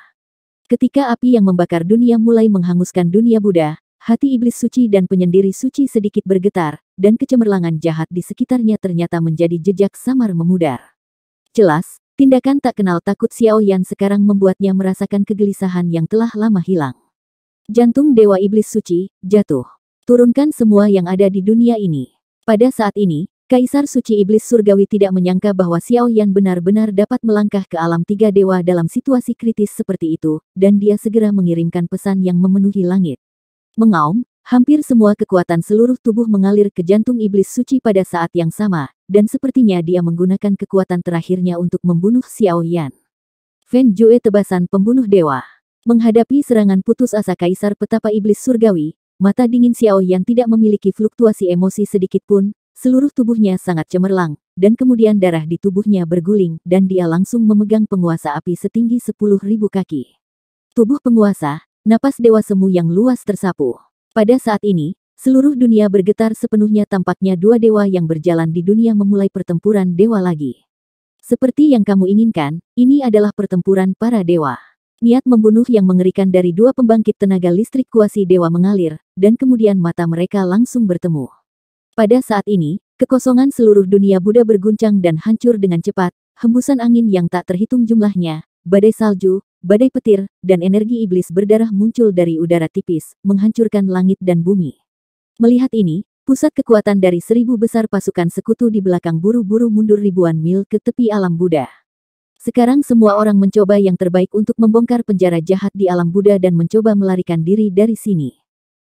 Ketika api yang membakar dunia mulai menghanguskan dunia Buddha, hati iblis suci dan penyendiri suci sedikit bergetar, dan kecemerlangan jahat di sekitarnya ternyata menjadi jejak samar memudar. Jelas, tindakan tak kenal takut Xiao Yan sekarang membuatnya merasakan kegelisahan yang telah lama hilang. Jantung Dewa Iblis Suci, jatuh. Turunkan semua yang ada di dunia ini. Pada saat ini, Kaisar Suci Iblis Surgawi tidak menyangka bahwa Xiao Yan benar-benar dapat melangkah ke alam tiga dewa dalam situasi kritis seperti itu, dan dia segera mengirimkan pesan yang memenuhi langit. Mengaum, hampir semua kekuatan seluruh tubuh mengalir ke jantung Iblis Suci pada saat yang sama, dan sepertinya dia menggunakan kekuatan terakhirnya untuk membunuh Xiao Yan. Fen Jue tebasan pembunuh dewa. Menghadapi serangan putus asa Kaisar Petapa Iblis Surgawi, Mata dingin Xiao Yan tidak memiliki fluktuasi emosi sedikit pun, seluruh tubuhnya sangat cemerlang, dan kemudian darah di tubuhnya berguling, dan dia langsung memegang penguasa api setinggi sepuluh ribu kaki. Tubuh penguasa, napas dewa semu yang luas tersapu. Pada saat ini, seluruh dunia bergetar sepenuhnya tampaknya dua dewa yang berjalan di dunia memulai pertempuran dewa lagi. Seperti yang kamu inginkan, ini adalah pertempuran para dewa. Niat membunuh yang mengerikan dari dua pembangkit tenaga listrik kuasi dewa mengalir, dan kemudian mata mereka langsung bertemu. Pada saat ini, kekosongan seluruh dunia Buddha berguncang dan hancur dengan cepat, hembusan angin yang tak terhitung jumlahnya, badai salju, badai petir, dan energi iblis berdarah muncul dari udara tipis, menghancurkan langit dan bumi. Melihat ini, pusat kekuatan dari seribu besar pasukan sekutu di belakang buru-buru mundur ribuan mil ke tepi alam Buddha. Sekarang semua orang mencoba yang terbaik untuk membongkar penjara jahat di alam Buddha dan mencoba melarikan diri dari sini.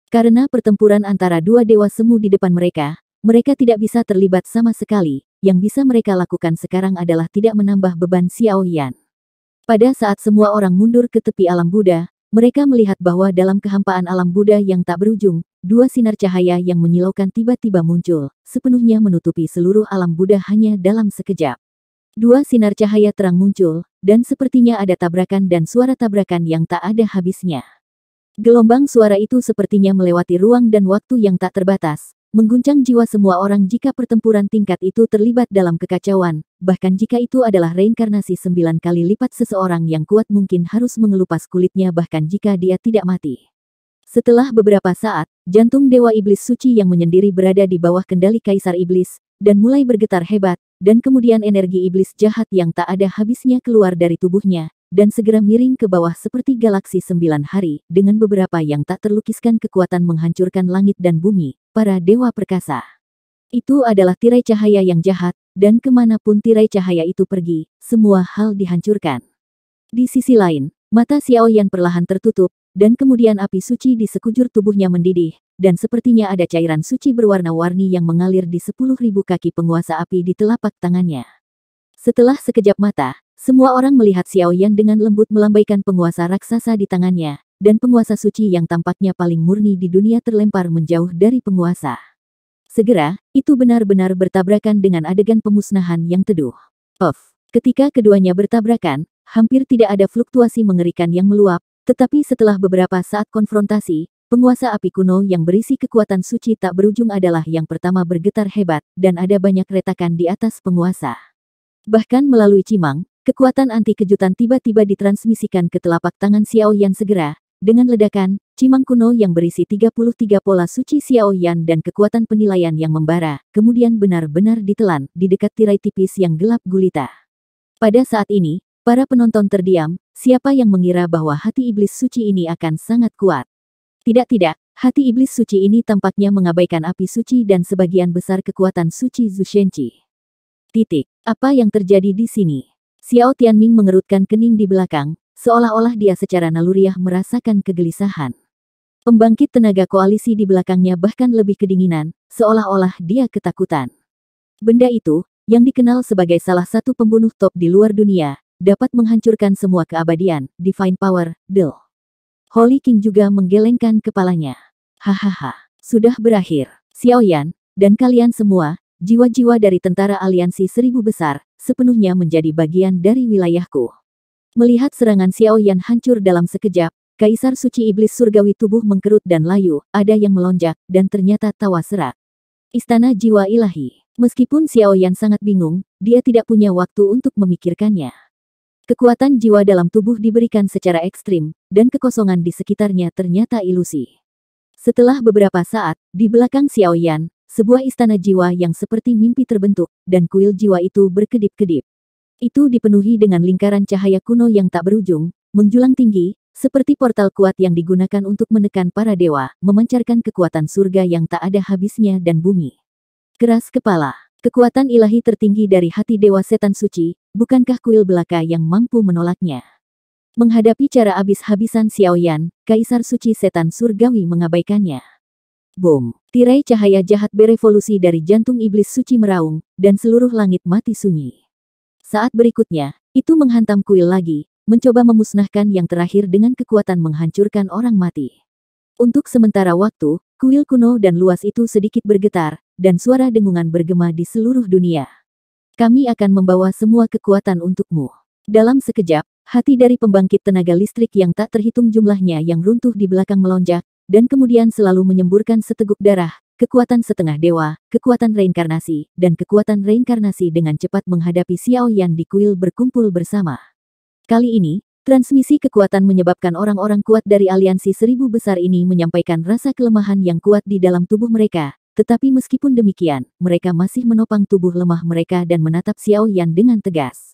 Karena pertempuran antara dua dewa semu di depan mereka, mereka tidak bisa terlibat sama sekali. Yang bisa mereka lakukan sekarang adalah tidak menambah beban Xiao Yan. Pada saat semua orang mundur ke tepi alam Buddha, mereka melihat bahwa dalam kehampaan alam Buddha yang tak berujung, dua sinar cahaya yang menyilaukan tiba-tiba muncul, sepenuhnya menutupi seluruh alam Buddha hanya dalam sekejap. Dua sinar cahaya terang muncul, dan sepertinya ada tabrakan dan suara tabrakan yang tak ada habisnya. Gelombang suara itu sepertinya melewati ruang dan waktu yang tak terbatas, mengguncang jiwa semua orang jika pertempuran tingkat itu terlibat dalam kekacauan, bahkan jika itu adalah reinkarnasi sembilan kali lipat seseorang yang kuat mungkin harus mengelupas kulitnya bahkan jika dia tidak mati. Setelah beberapa saat, jantung Dewa Iblis Suci yang menyendiri berada di bawah kendali Kaisar Iblis, dan mulai bergetar hebat, dan kemudian energi iblis jahat yang tak ada habisnya keluar dari tubuhnya, dan segera miring ke bawah seperti galaksi sembilan hari, dengan beberapa yang tak terlukiskan kekuatan menghancurkan langit dan bumi, para dewa perkasa. Itu adalah tirai cahaya yang jahat, dan ke mana pun tirai cahaya itu pergi, semua hal dihancurkan. Di sisi lain, mata Xiao Yan perlahan tertutup, dan kemudian api suci di sekujur tubuhnya mendidih, dan sepertinya ada cairan suci berwarna-warni yang mengalir di sepuluh ribu kaki penguasa api di telapak tangannya. Setelah sekejap mata, semua orang melihat Xiao Yan dengan lembut melambaikan penguasa raksasa di tangannya, dan penguasa suci yang tampaknya paling murni di dunia terlempar menjauh dari penguasa. Segera, itu benar-benar bertabrakan dengan adegan pemusnahan yang teduh. Puff. Ketika keduanya bertabrakan, hampir tidak ada fluktuasi mengerikan yang meluap, tetapi setelah beberapa saat konfrontasi, Penguasa api kuno yang berisi kekuatan suci tak berujung adalah yang pertama bergetar hebat, dan ada banyak retakan di atas penguasa. Bahkan melalui cimang, kekuatan anti kejutan tiba-tiba ditransmisikan ke telapak tangan Xiao Yan segera, dengan ledakan, cimang kuno yang berisi 33 pola suci Xiao Yan dan kekuatan penilaian yang membara, kemudian benar-benar ditelan di dekat tirai tipis yang gelap gulita. Pada saat ini, para penonton terdiam, siapa yang mengira bahwa hati iblis suci ini akan sangat kuat. Tidak-tidak, hati iblis suci ini tampaknya mengabaikan api suci dan sebagian besar kekuatan suci Zushenchi. Titik. Apa yang terjadi di sini? Xiao Tianming mengerutkan kening di belakang, seolah-olah dia secara naluriah merasakan kegelisahan. Pembangkit tenaga koalisi di belakangnya bahkan lebih kedinginan, seolah-olah dia ketakutan. Benda itu, yang dikenal sebagai salah satu pembunuh top di luar dunia, dapat menghancurkan semua keabadian, divine power, Del. Holy King juga menggelengkan kepalanya. Hahaha, sudah berakhir. Xiao Yan, dan kalian semua, jiwa-jiwa dari tentara aliansi seribu besar, sepenuhnya menjadi bagian dari wilayahku. Melihat serangan Xiao Yan hancur dalam sekejap, Kaisar Suci Iblis Surgawi tubuh mengkerut dan layu, ada yang melonjak, dan ternyata tawa serak. Istana Jiwa Ilahi. Meskipun Xiao Yan sangat bingung, dia tidak punya waktu untuk memikirkannya. Kekuatan jiwa dalam tubuh diberikan secara ekstrim, dan kekosongan di sekitarnya ternyata ilusi. Setelah beberapa saat, di belakang Xiao Yan, sebuah istana jiwa yang seperti mimpi terbentuk, dan kuil jiwa itu berkedip-kedip. Itu dipenuhi dengan lingkaran cahaya kuno yang tak berujung, menjulang tinggi, seperti portal kuat yang digunakan untuk menekan para dewa, memancarkan kekuatan surga yang tak ada habisnya dan bumi. Keras kepala. Kekuatan ilahi tertinggi dari hati Dewa Setan Suci, bukankah kuil belaka yang mampu menolaknya? Menghadapi cara habis-habisan Xiao Yan, Kaisar Suci Setan Surgawi mengabaikannya. Boom! Tirai cahaya jahat berevolusi dari jantung iblis suci meraung, dan seluruh langit mati sunyi. Saat berikutnya, itu menghantam kuil lagi, mencoba memusnahkan yang terakhir dengan kekuatan menghancurkan orang mati. Untuk sementara waktu, kuil kuno dan luas itu sedikit bergetar, dan suara dengungan bergema di seluruh dunia. Kami akan membawa semua kekuatan untukmu. Dalam sekejap, hati dari pembangkit tenaga listrik yang tak terhitung jumlahnya yang runtuh di belakang melonjak, dan kemudian selalu menyemburkan seteguk darah, kekuatan setengah dewa, kekuatan reinkarnasi, dan kekuatan reinkarnasi dengan cepat menghadapi Xiao Yan di kuil berkumpul bersama. Kali ini, transmisi kekuatan menyebabkan orang-orang kuat dari aliansi seribu besar ini menyampaikan rasa kelemahan yang kuat di dalam tubuh mereka, tetapi meskipun demikian, mereka masih menopang tubuh lemah mereka dan menatap Xiao Yan dengan tegas.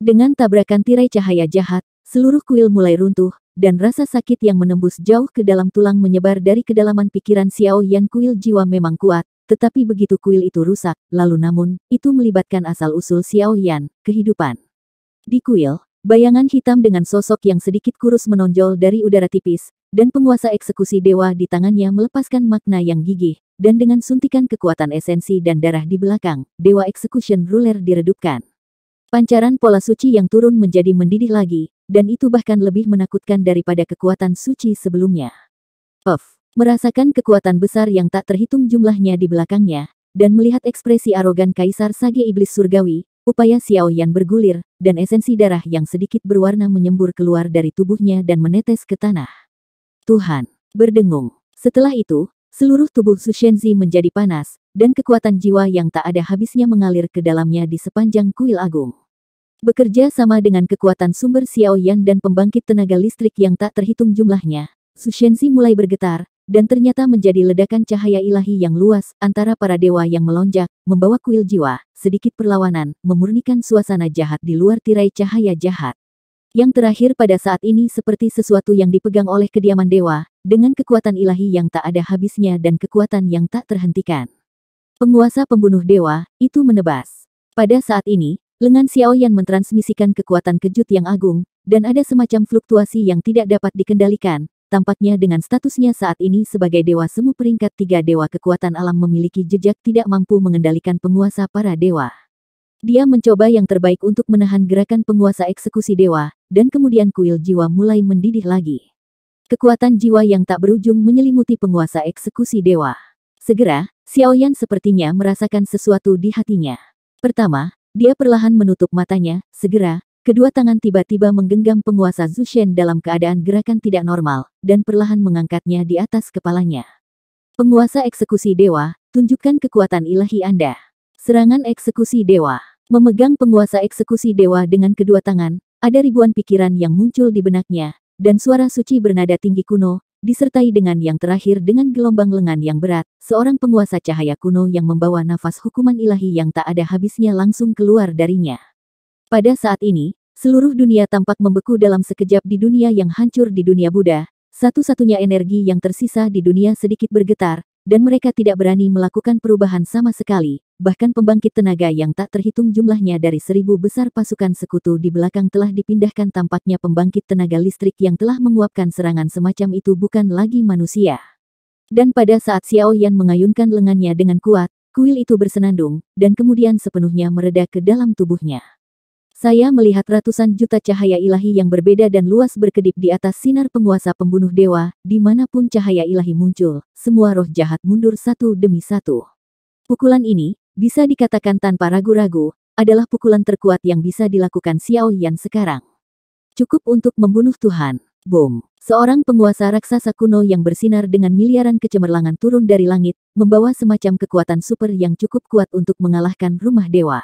Dengan tabrakan tirai cahaya jahat, seluruh kuil mulai runtuh, dan rasa sakit yang menembus jauh ke dalam tulang menyebar dari kedalaman pikiran Xiao Yan kuil jiwa memang kuat, tetapi begitu kuil itu rusak, lalu namun, itu melibatkan asal-usul Xiao Yan, kehidupan. Di kuil, bayangan hitam dengan sosok yang sedikit kurus menonjol dari udara tipis, dan penguasa eksekusi dewa di tangannya melepaskan makna yang gigih, dan dengan suntikan kekuatan esensi dan darah di belakang, dewa execution ruler diredupkan. Pancaran pola suci yang turun menjadi mendidih lagi, dan itu bahkan lebih menakutkan daripada kekuatan suci sebelumnya. Puff, merasakan kekuatan besar yang tak terhitung jumlahnya di belakangnya, dan melihat ekspresi arogan Kaisar Sage Iblis Surgawi, upaya Xiao Yan bergulir, dan esensi darah yang sedikit berwarna menyembur keluar dari tubuhnya dan menetes ke tanah. Tuhan, berdengung. Setelah itu, seluruh tubuh Su Shenzi menjadi panas, dan kekuatan jiwa yang tak ada habisnya mengalir ke dalamnya di sepanjang kuil agung. Bekerja sama dengan kekuatan sumber Xiao Yan dan pembangkit tenaga listrik yang tak terhitung jumlahnya, Su Shenzi mulai bergetar, dan ternyata menjadi ledakan cahaya ilahi yang luas antara para dewa yang melonjak, membawa kuil jiwa, sedikit perlawanan, memurnikan suasana jahat di luar tirai cahaya jahat. Yang terakhir pada saat ini seperti sesuatu yang dipegang oleh kediaman dewa, dengan kekuatan ilahi yang tak ada habisnya dan kekuatan yang tak terhentikan. Penguasa pembunuh dewa, itu menebas. Pada saat ini, Lengan Xiao Yan mentransmisikan kekuatan kejut yang agung, dan ada semacam fluktuasi yang tidak dapat dikendalikan. Tampaknya dengan statusnya saat ini sebagai dewa semu peringkat tiga dewa kekuatan alam memiliki jejak tidak mampu mengendalikan penguasa para dewa. Dia mencoba yang terbaik untuk menahan gerakan penguasa eksekusi dewa, dan kemudian kuil jiwa mulai mendidih lagi. Kekuatan jiwa yang tak berujung menyelimuti penguasa eksekusi dewa. Segera, Xiao Yan sepertinya merasakan sesuatu di hatinya. Pertama, dia perlahan menutup matanya, segera, kedua tangan tiba-tiba menggenggam penguasa Zushen dalam keadaan gerakan tidak normal, dan perlahan mengangkatnya di atas kepalanya. Penguasa eksekusi dewa, tunjukkan kekuatan ilahi Anda. Serangan eksekusi dewa. Memegang penguasa eksekusi dewa dengan kedua tangan, ada ribuan pikiran yang muncul di benaknya, dan suara suci bernada tinggi kuno, disertai dengan yang terakhir dengan gelombang lengan yang berat, seorang penguasa cahaya kuno yang membawa nafas hukuman ilahi yang tak ada habisnya langsung keluar darinya. Pada saat ini, seluruh dunia tampak membeku dalam sekejap di dunia yang hancur di dunia Buddha, satu-satunya energi yang tersisa di dunia sedikit bergetar, dan mereka tidak berani melakukan perubahan sama sekali, bahkan pembangkit tenaga yang tak terhitung jumlahnya dari seribu besar pasukan sekutu di belakang telah dipindahkan tampaknya pembangkit tenaga listrik yang telah menguapkan serangan semacam itu bukan lagi manusia. Dan pada saat Xiao Yan mengayunkan lengannya dengan kuat, kuil itu bersenandung, dan kemudian sepenuhnya mereda ke dalam tubuhnya. Saya melihat ratusan juta cahaya ilahi yang berbeda dan luas berkedip di atas sinar penguasa pembunuh dewa, di mana pun cahaya ilahi muncul, semua roh jahat mundur satu demi satu. Pukulan ini, bisa dikatakan tanpa ragu-ragu, adalah pukulan terkuat yang bisa dilakukan Xiao Yan sekarang. Cukup untuk membunuh Tuhan. Boom. Seorang penguasa raksasa kuno yang bersinar dengan miliaran kecemerlangan turun dari langit, membawa semacam kekuatan super yang cukup kuat untuk mengalahkan rumah dewa.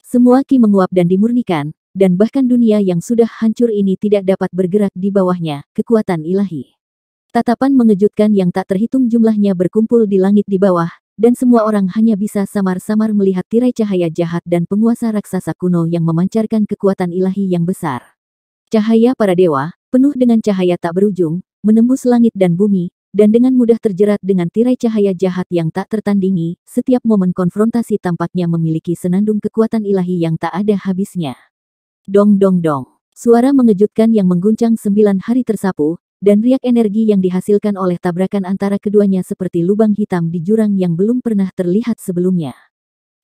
Semua ki menguap dan dimurnikan, dan bahkan dunia yang sudah hancur ini tidak dapat bergerak di bawahnya, kekuatan ilahi. Tatapan mengejutkan yang tak terhitung jumlahnya berkumpul di langit di bawah, dan semua orang hanya bisa samar-samar melihat tirai cahaya jahat dan penguasa raksasa kuno yang memancarkan kekuatan ilahi yang besar. Cahaya para dewa, penuh dengan cahaya tak berujung, menembus langit dan bumi, dan dengan mudah terjerat dengan tirai cahaya jahat yang tak tertandingi, setiap momen konfrontasi tampaknya memiliki senandung kekuatan ilahi yang tak ada habisnya. Dong dong dong. Suara mengejutkan yang mengguncang sembilan hari tersapu, dan riak energi yang dihasilkan oleh tabrakan antara keduanya seperti lubang hitam di jurang yang belum pernah terlihat sebelumnya.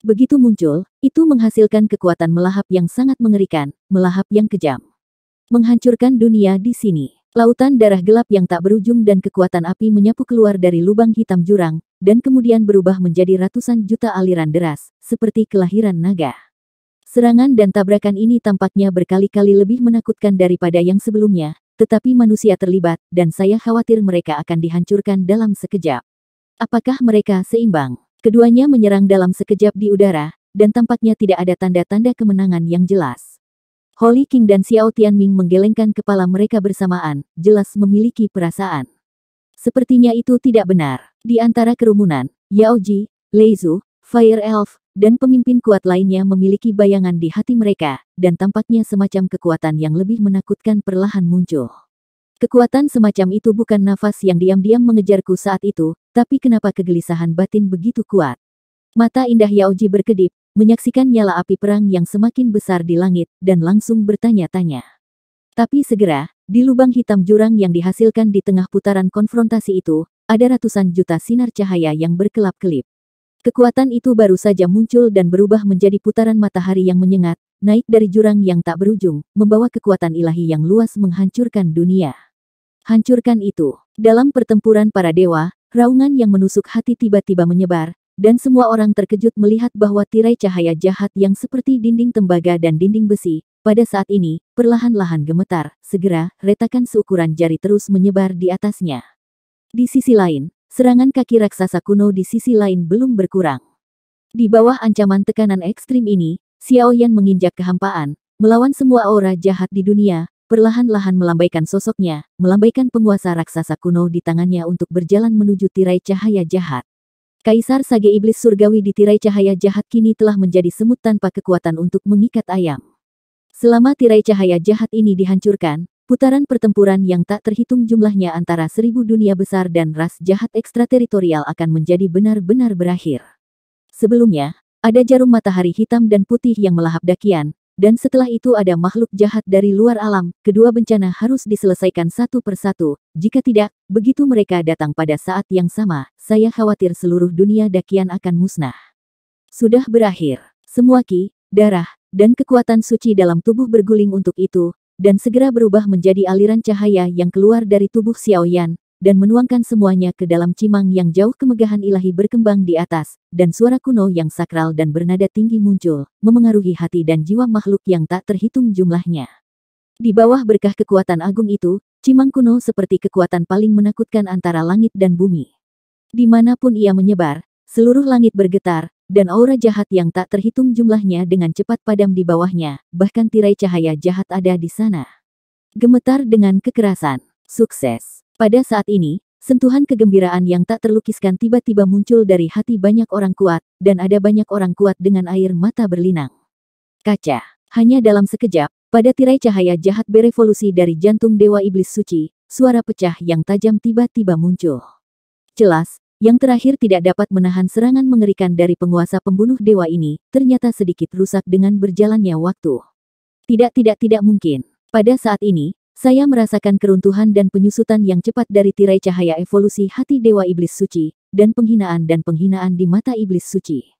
Begitu muncul, itu menghasilkan kekuatan melahap yang sangat mengerikan, melahap yang kejam. Menghancurkan dunia di sini. Lautan darah gelap yang tak berujung dan kekuatan api menyapu keluar dari lubang hitam jurang, dan kemudian berubah menjadi ratusan juta aliran deras, seperti kelahiran naga. Serangan dan tabrakan ini tampaknya berkali-kali lebih menakutkan daripada yang sebelumnya, tetapi manusia terlibat, dan saya khawatir mereka akan dihancurkan dalam sekejap. Apakah mereka seimbang? Keduanya menyerang dalam sekejap di udara, dan tampaknya tidak ada tanda-tanda kemenangan yang jelas. Holy King dan Xiao Tianming menggelengkan kepala mereka bersamaan, jelas memiliki perasaan. Sepertinya itu tidak benar. Di antara kerumunan, Yao Ji, Lei Zhu, Fire Elf, dan pemimpin kuat lainnya memiliki bayangan di hati mereka, dan tampaknya semacam kekuatan yang lebih menakutkan perlahan muncul. Kekuatan semacam itu bukan nafas yang diam-diam mengejarku saat itu, tapi kenapa kegelisahan batin begitu kuat? Mata indah Yao Ji berkedip, menyaksikan nyala api perang yang semakin besar di langit, dan langsung bertanya-tanya. Tapi segera, di lubang hitam jurang yang dihasilkan di tengah putaran konfrontasi itu, ada ratusan juta sinar cahaya yang berkelap-kelip. Kekuatan itu baru saja muncul dan berubah menjadi putaran matahari yang menyengat, naik dari jurang yang tak berujung, membawa kekuatan ilahi yang luas menghancurkan dunia. Hancurkan itu. Dalam pertempuran para dewa, raungan yang menusuk hati tiba-tiba menyebar, dan semua orang terkejut melihat bahwa tirai cahaya jahat yang seperti dinding tembaga dan dinding besi, pada saat ini, perlahan-lahan gemetar, segera, retakan seukuran jari terus menyebar di atasnya. Di sisi lain, serangan kaki raksasa kuno di sisi lain belum berkurang. Di bawah ancaman tekanan ekstrim ini, Xiao Yan menginjak kehampaan, melawan semua aura jahat di dunia, perlahan-lahan melambaikan sosoknya, melambaikan penguasa raksasa kuno di tangannya untuk berjalan menuju tirai cahaya jahat. Kaisar Sage Iblis Surgawi di tirai cahaya jahat kini telah menjadi semut tanpa kekuatan untuk mengikat ayam. Selama tirai cahaya jahat ini dihancurkan, putaran pertempuran yang tak terhitung jumlahnya antara seribu dunia besar dan ras jahat ekstrateritorial akan menjadi benar-benar berakhir. Sebelumnya, ada jarum matahari hitam dan putih yang melahap dakian, dan setelah itu ada makhluk jahat dari luar alam, kedua bencana harus diselesaikan satu persatu, jika tidak, begitu mereka datang pada saat yang sama, saya khawatir seluruh dunia dakian akan musnah. Sudah berakhir. Semua ki, darah, dan kekuatan suci dalam tubuh berguling untuk itu, dan segera berubah menjadi aliran cahaya yang keluar dari tubuh Xiao Yan, dan menuangkan semuanya ke dalam cimang yang jauh kemegahan ilahi berkembang di atas, dan suara kuno yang sakral dan bernada tinggi muncul, memengaruhi hati dan jiwa makhluk yang tak terhitung jumlahnya. Di bawah berkah kekuatan agung itu, cimang kuno seperti kekuatan paling menakutkan antara langit dan bumi. Di mana pun ia menyebar, seluruh langit bergetar, dan aura jahat yang tak terhitung jumlahnya dengan cepat padam di bawahnya, bahkan tirai cahaya jahat ada di sana. Gemetar dengan kekerasan. Sukses. Pada saat ini, sentuhan kegembiraan yang tak terlukiskan tiba-tiba muncul dari hati banyak orang kuat, dan ada banyak orang kuat dengan air mata berlinang. Kaca. Hanya dalam sekejap, pada tirai cahaya jahat berevolusi dari jantung Dewa Iblis Suci, suara pecah yang tajam tiba-tiba muncul. Jelas, yang terakhir tidak dapat menahan serangan mengerikan dari penguasa pembunuh dewa ini, ternyata sedikit rusak dengan berjalannya waktu. Tidak tidak tidak mungkin. Pada saat ini, saya merasakan keruntuhan dan penyusutan yang cepat dari tirai cahaya evolusi hati Dewa Iblis Suci, dan penghinaan dan penghinaan di mata Iblis Suci.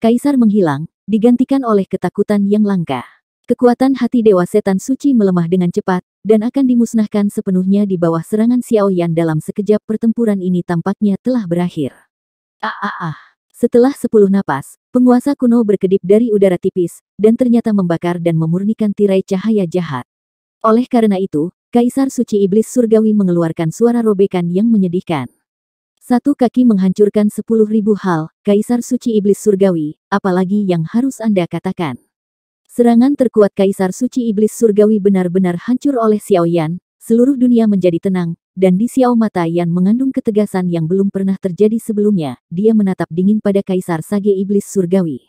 Kaisar menghilang, digantikan oleh ketakutan yang langka. Kekuatan hati Dewa Setan Suci melemah dengan cepat, dan akan dimusnahkan sepenuhnya di bawah serangan Xiao Yan dalam sekejap pertempuran ini tampaknya telah berakhir. Ah ah ah. Setelah sepuluh napas, penguasa kuno berkedip dari udara tipis, dan ternyata membakar dan memurnikan tirai cahaya jahat. Oleh karena itu, Kaisar Suci Iblis Surgawi mengeluarkan suara robekan yang menyedihkan. Satu kaki menghancurkan sepuluh ribu hal, Kaisar Suci Iblis Surgawi, apalagi yang harus Anda katakan. Serangan terkuat Kaisar Suci Iblis Surgawi benar-benar hancur oleh Xiao Yan, seluruh dunia menjadi tenang, dan di Xiao Mata Yan mengandung ketegasan yang belum pernah terjadi sebelumnya, dia menatap dingin pada Kaisar Sage Iblis Surgawi.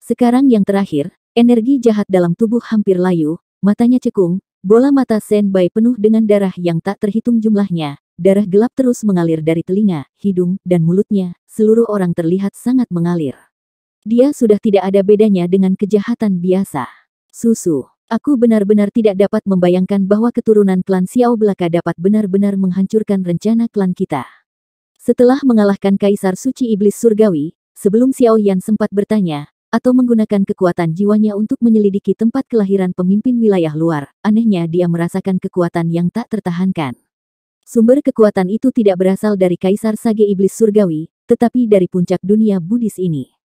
Sekarang yang terakhir, energi jahat dalam tubuh hampir layu, matanya cekung, bola mata Sen Bai penuh dengan darah yang tak terhitung jumlahnya, darah gelap terus mengalir dari telinga, hidung, dan mulutnya, seluruh orang terlihat sangat mengalir. Dia sudah tidak ada bedanya dengan kejahatan biasa. Susu. Aku benar-benar tidak dapat membayangkan bahwa keturunan klan Xiao Belaka dapat benar-benar menghancurkan rencana klan kita. Setelah mengalahkan Kaisar Suci Iblis Surgawi, sebelum Xiao Yan sempat bertanya, atau menggunakan kekuatan jiwanya untuk menyelidiki tempat kelahiran pemimpin wilayah luar, anehnya dia merasakan kekuatan yang tak tertahankan. Sumber kekuatan itu tidak berasal dari Kaisar Sage Iblis Surgawi, tetapi dari puncak dunia Buddhis ini.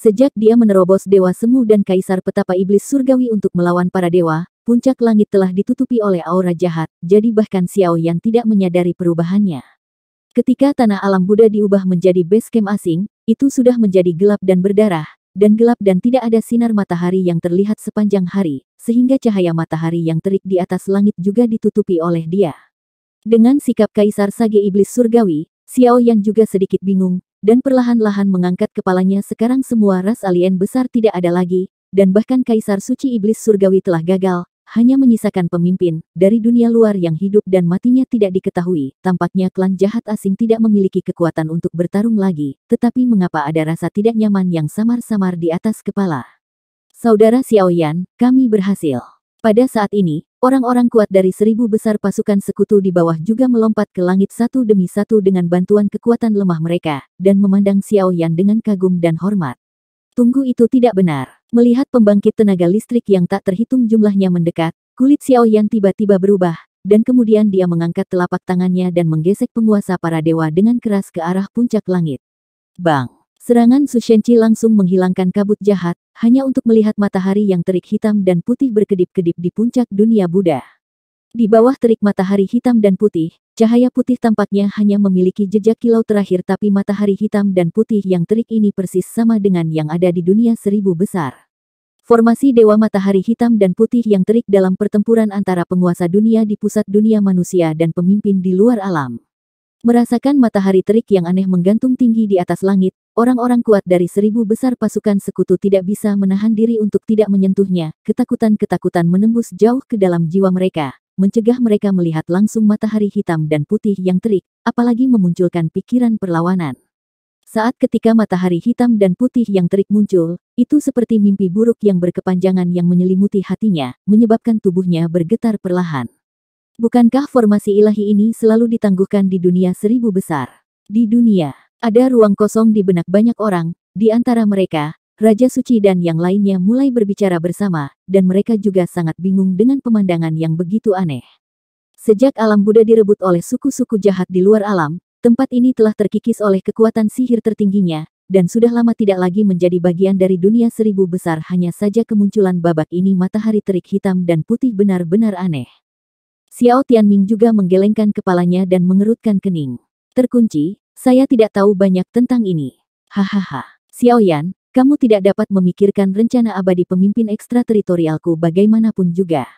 Sejak dia menerobos Dewa Semu dan Kaisar Petapa Iblis Surgawi untuk melawan para dewa, puncak langit telah ditutupi oleh aura jahat, jadi bahkan Xiao Yan tidak menyadari perubahannya. Ketika tanah alam Buddha diubah menjadi base camp asing, itu sudah menjadi gelap dan berdarah, dan gelap dan tidak ada sinar matahari yang terlihat sepanjang hari, sehingga cahaya matahari yang terik di atas langit juga ditutupi oleh dia. Dengan sikap Kaisar Sage Iblis Surgawi, Xiao Yan juga sedikit bingung, dan perlahan-lahan mengangkat kepalanya sekarang semua ras alien besar tidak ada lagi, dan bahkan Kaisar Suci Iblis Surgawi telah gagal, hanya menyisakan pemimpin dari dunia luar yang hidup dan matinya tidak diketahui. Tampaknya klan jahat asing tidak memiliki kekuatan untuk bertarung lagi, tetapi mengapa ada rasa tidak nyaman yang samar-samar di atas kepala? Saudara Xiaoyan, kami berhasil. Pada saat ini, orang-orang kuat dari seribu besar pasukan sekutu di bawah juga melompat ke langit satu demi satu dengan bantuan kekuatan lemah mereka, dan memandang Xiaoyan dengan kagum dan hormat. Tunggu itu tidak benar. Melihat pembangkit tenaga listrik yang tak terhitung jumlahnya mendekat, kulit Xiao Yan tiba-tiba berubah, dan kemudian dia mengangkat telapak tangannya dan menggesek penguasa para dewa dengan keras ke arah puncak langit. Bang! Serangan Su Shenqi langsung menghilangkan kabut jahat, hanya untuk melihat matahari yang terik hitam dan putih berkedip-kedip di puncak dunia Buddha. Di bawah terik matahari hitam dan putih, cahaya putih tampaknya hanya memiliki jejak kilau terakhir tapi matahari hitam dan putih yang terik ini persis sama dengan yang ada di dunia seribu besar. Formasi Dewa Matahari Hitam dan Putih yang terik dalam pertempuran antara penguasa dunia di pusat dunia manusia dan pemimpin di luar alam. Merasakan matahari terik yang aneh menggantung tinggi di atas langit, orang-orang kuat dari seribu besar pasukan sekutu tidak bisa menahan diri untuk tidak menyentuhnya, ketakutan-ketakutan menembus jauh ke dalam jiwa mereka, mencegah mereka melihat langsung matahari hitam dan putih yang terik, apalagi memunculkan pikiran perlawanan. Saat ketika matahari hitam dan putih yang terik muncul, itu seperti mimpi buruk yang berkepanjangan yang menyelimuti hatinya, menyebabkan tubuhnya bergetar perlahan. Bukankah formasi ilahi ini selalu ditangguhkan di dunia seribu besar? Di dunia, ada ruang kosong di benak banyak orang, di antara mereka, Raja Suci dan yang lainnya mulai berbicara bersama, dan mereka juga sangat bingung dengan pemandangan yang begitu aneh. Sejak alam Buddha direbut oleh suku-suku jahat di luar alam, tempat ini telah terkikis oleh kekuatan sihir tertingginya, dan sudah lama tidak lagi menjadi bagian dari dunia seribu besar hanya saja kemunculan babak ini matahari terik hitam dan putih benar-benar aneh. Xiao Tianming juga menggelengkan kepalanya dan mengerutkan kening. Terkunci, saya tidak tahu banyak tentang ini. Hahaha. Xiao Yan, kamu tidak dapat memikirkan rencana abadi pemimpin ekstrateritorialku bagaimanapun juga.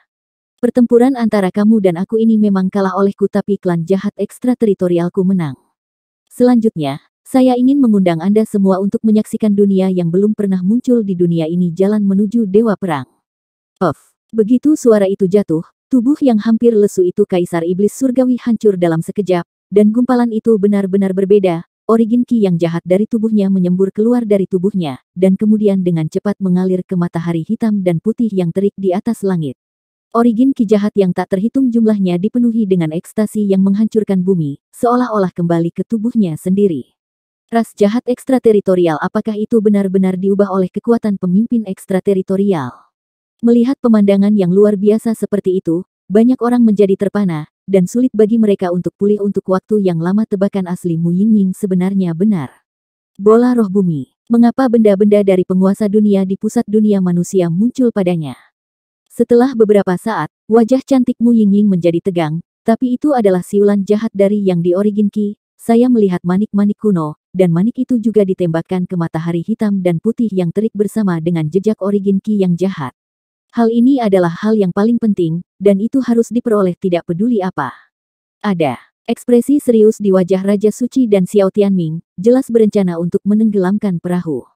Pertempuran antara kamu dan aku ini memang kalah olehku tapi klan jahat ekstrateritorialku menang. Selanjutnya, saya ingin mengundang Anda semua untuk menyaksikan dunia yang belum pernah muncul di dunia ini jalan menuju Dewa Perang. Puff. Begitu suara itu jatuh, tubuh yang hampir lesu itu Kaisar Iblis Surgawi hancur dalam sekejap, dan gumpalan itu benar-benar berbeda, Origin ki yang jahat dari tubuhnya menyembur keluar dari tubuhnya, dan kemudian dengan cepat mengalir ke matahari hitam dan putih yang terik di atas langit. Origin ki jahat yang tak terhitung jumlahnya dipenuhi dengan ekstasi yang menghancurkan bumi, seolah-olah kembali ke tubuhnya sendiri. Ras jahat ekstrateritorial apakah itu benar-benar diubah oleh kekuatan pemimpin ekstrateritorial? Melihat pemandangan yang luar biasa seperti itu, banyak orang menjadi terpana, dan sulit bagi mereka untuk pulih untuk waktu yang lama tebakan asli Mu Yingying sebenarnya benar. Bola roh bumi. Mengapa benda-benda dari penguasa dunia di pusat dunia manusia muncul padanya? Setelah beberapa saat, wajah cantik Mu Yingying menjadi tegang, tapi itu adalah siulan jahat dari yang di Origin Ki. Saya melihat manik-manik kuno, dan manik itu juga ditembakkan ke matahari hitam dan putih yang terik bersama dengan jejak Origin Ki yang jahat. Hal ini adalah hal yang paling penting, dan itu harus diperoleh tidak peduli apa. Ada ekspresi serius di wajah Raja Suci dan Xiao Tianming, jelas berencana untuk menenggelamkan perahu.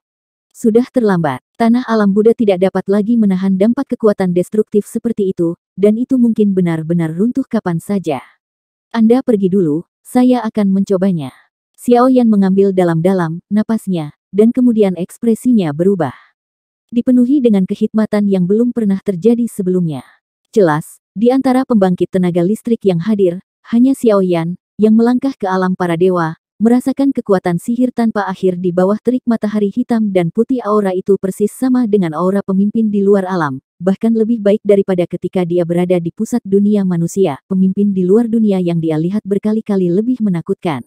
Sudah terlambat, tanah alam Buddha tidak dapat lagi menahan dampak kekuatan destruktif seperti itu, dan itu mungkin benar-benar runtuh kapan saja. Anda pergi dulu, saya akan mencobanya. Xiao Yan mengambil dalam-dalam napasnya, dan kemudian ekspresinya berubah dipenuhi dengan kehikmatan yang belum pernah terjadi sebelumnya. Jelas, di antara pembangkit tenaga listrik yang hadir, hanya Xiao Yan, yang melangkah ke alam para dewa, merasakan kekuatan sihir tanpa akhir di bawah terik matahari hitam dan putih aura itu persis sama dengan aura pemimpin di luar alam, bahkan lebih baik daripada ketika dia berada di pusat dunia manusia, pemimpin di luar dunia yang dia lihat berkali-kali lebih menakutkan.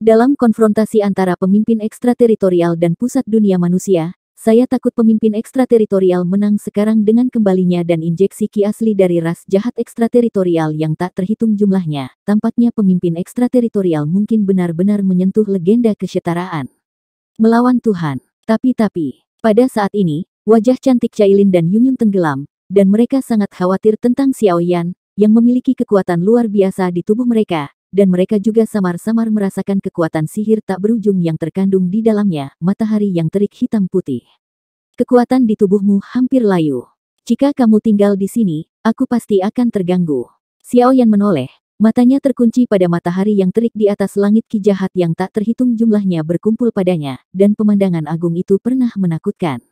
Dalam konfrontasi antara pemimpin ekstrateritorial dan pusat dunia manusia, saya takut pemimpin ekstrateritorial menang sekarang dengan kembalinya dan injeksi ki asli dari ras jahat ekstrateritorial yang tak terhitung jumlahnya. Tampaknya pemimpin ekstrateritorial mungkin benar-benar menyentuh legenda kesetaraan. Melawan Tuhan. Tapi-tapi, pada saat ini, wajah cantik Cailin dan Yunyun tenggelam, dan mereka sangat khawatir tentang Xiao Yan, yang memiliki kekuatan luar biasa di tubuh mereka, dan mereka juga samar-samar merasakan kekuatan sihir tak berujung yang terkandung di dalamnya, matahari yang terik hitam putih. Kekuatan di tubuhmu hampir layu. Jika kamu tinggal di sini, aku pasti akan terganggu. Xiao Yan menoleh, matanya terkunci pada matahari yang terik di atas langit ki jahat yang tak terhitung jumlahnya berkumpul padanya, dan pemandangan agung itu pernah menakutkan.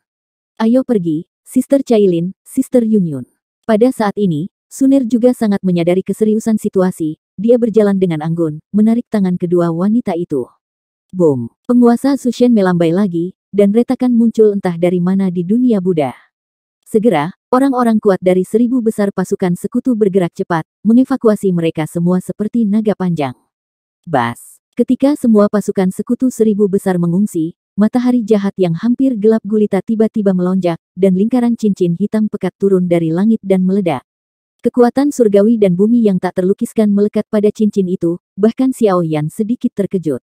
Ayo pergi, Sister Cailin, Sister Yunyun. Pada saat ini, Sunir juga sangat menyadari keseriusan situasi, dia berjalan dengan anggun, menarik tangan kedua wanita itu. Boom! Penguasa Sushen melambai lagi, dan retakan muncul entah dari mana di dunia Buddha. Segera, orang-orang kuat dari seribu besar pasukan sekutu bergerak cepat, mengevakuasi mereka semua seperti naga panjang. Bas! Ketika semua pasukan sekutu seribu besar mengungsi, matahari jahat yang hampir gelap gulita tiba-tiba melonjak, dan lingkaran cincin hitam pekat turun dari langit dan meledak. Kekuatan surgawi dan bumi yang tak terlukiskan melekat pada cincin itu, bahkan Xiao Yan sedikit terkejut.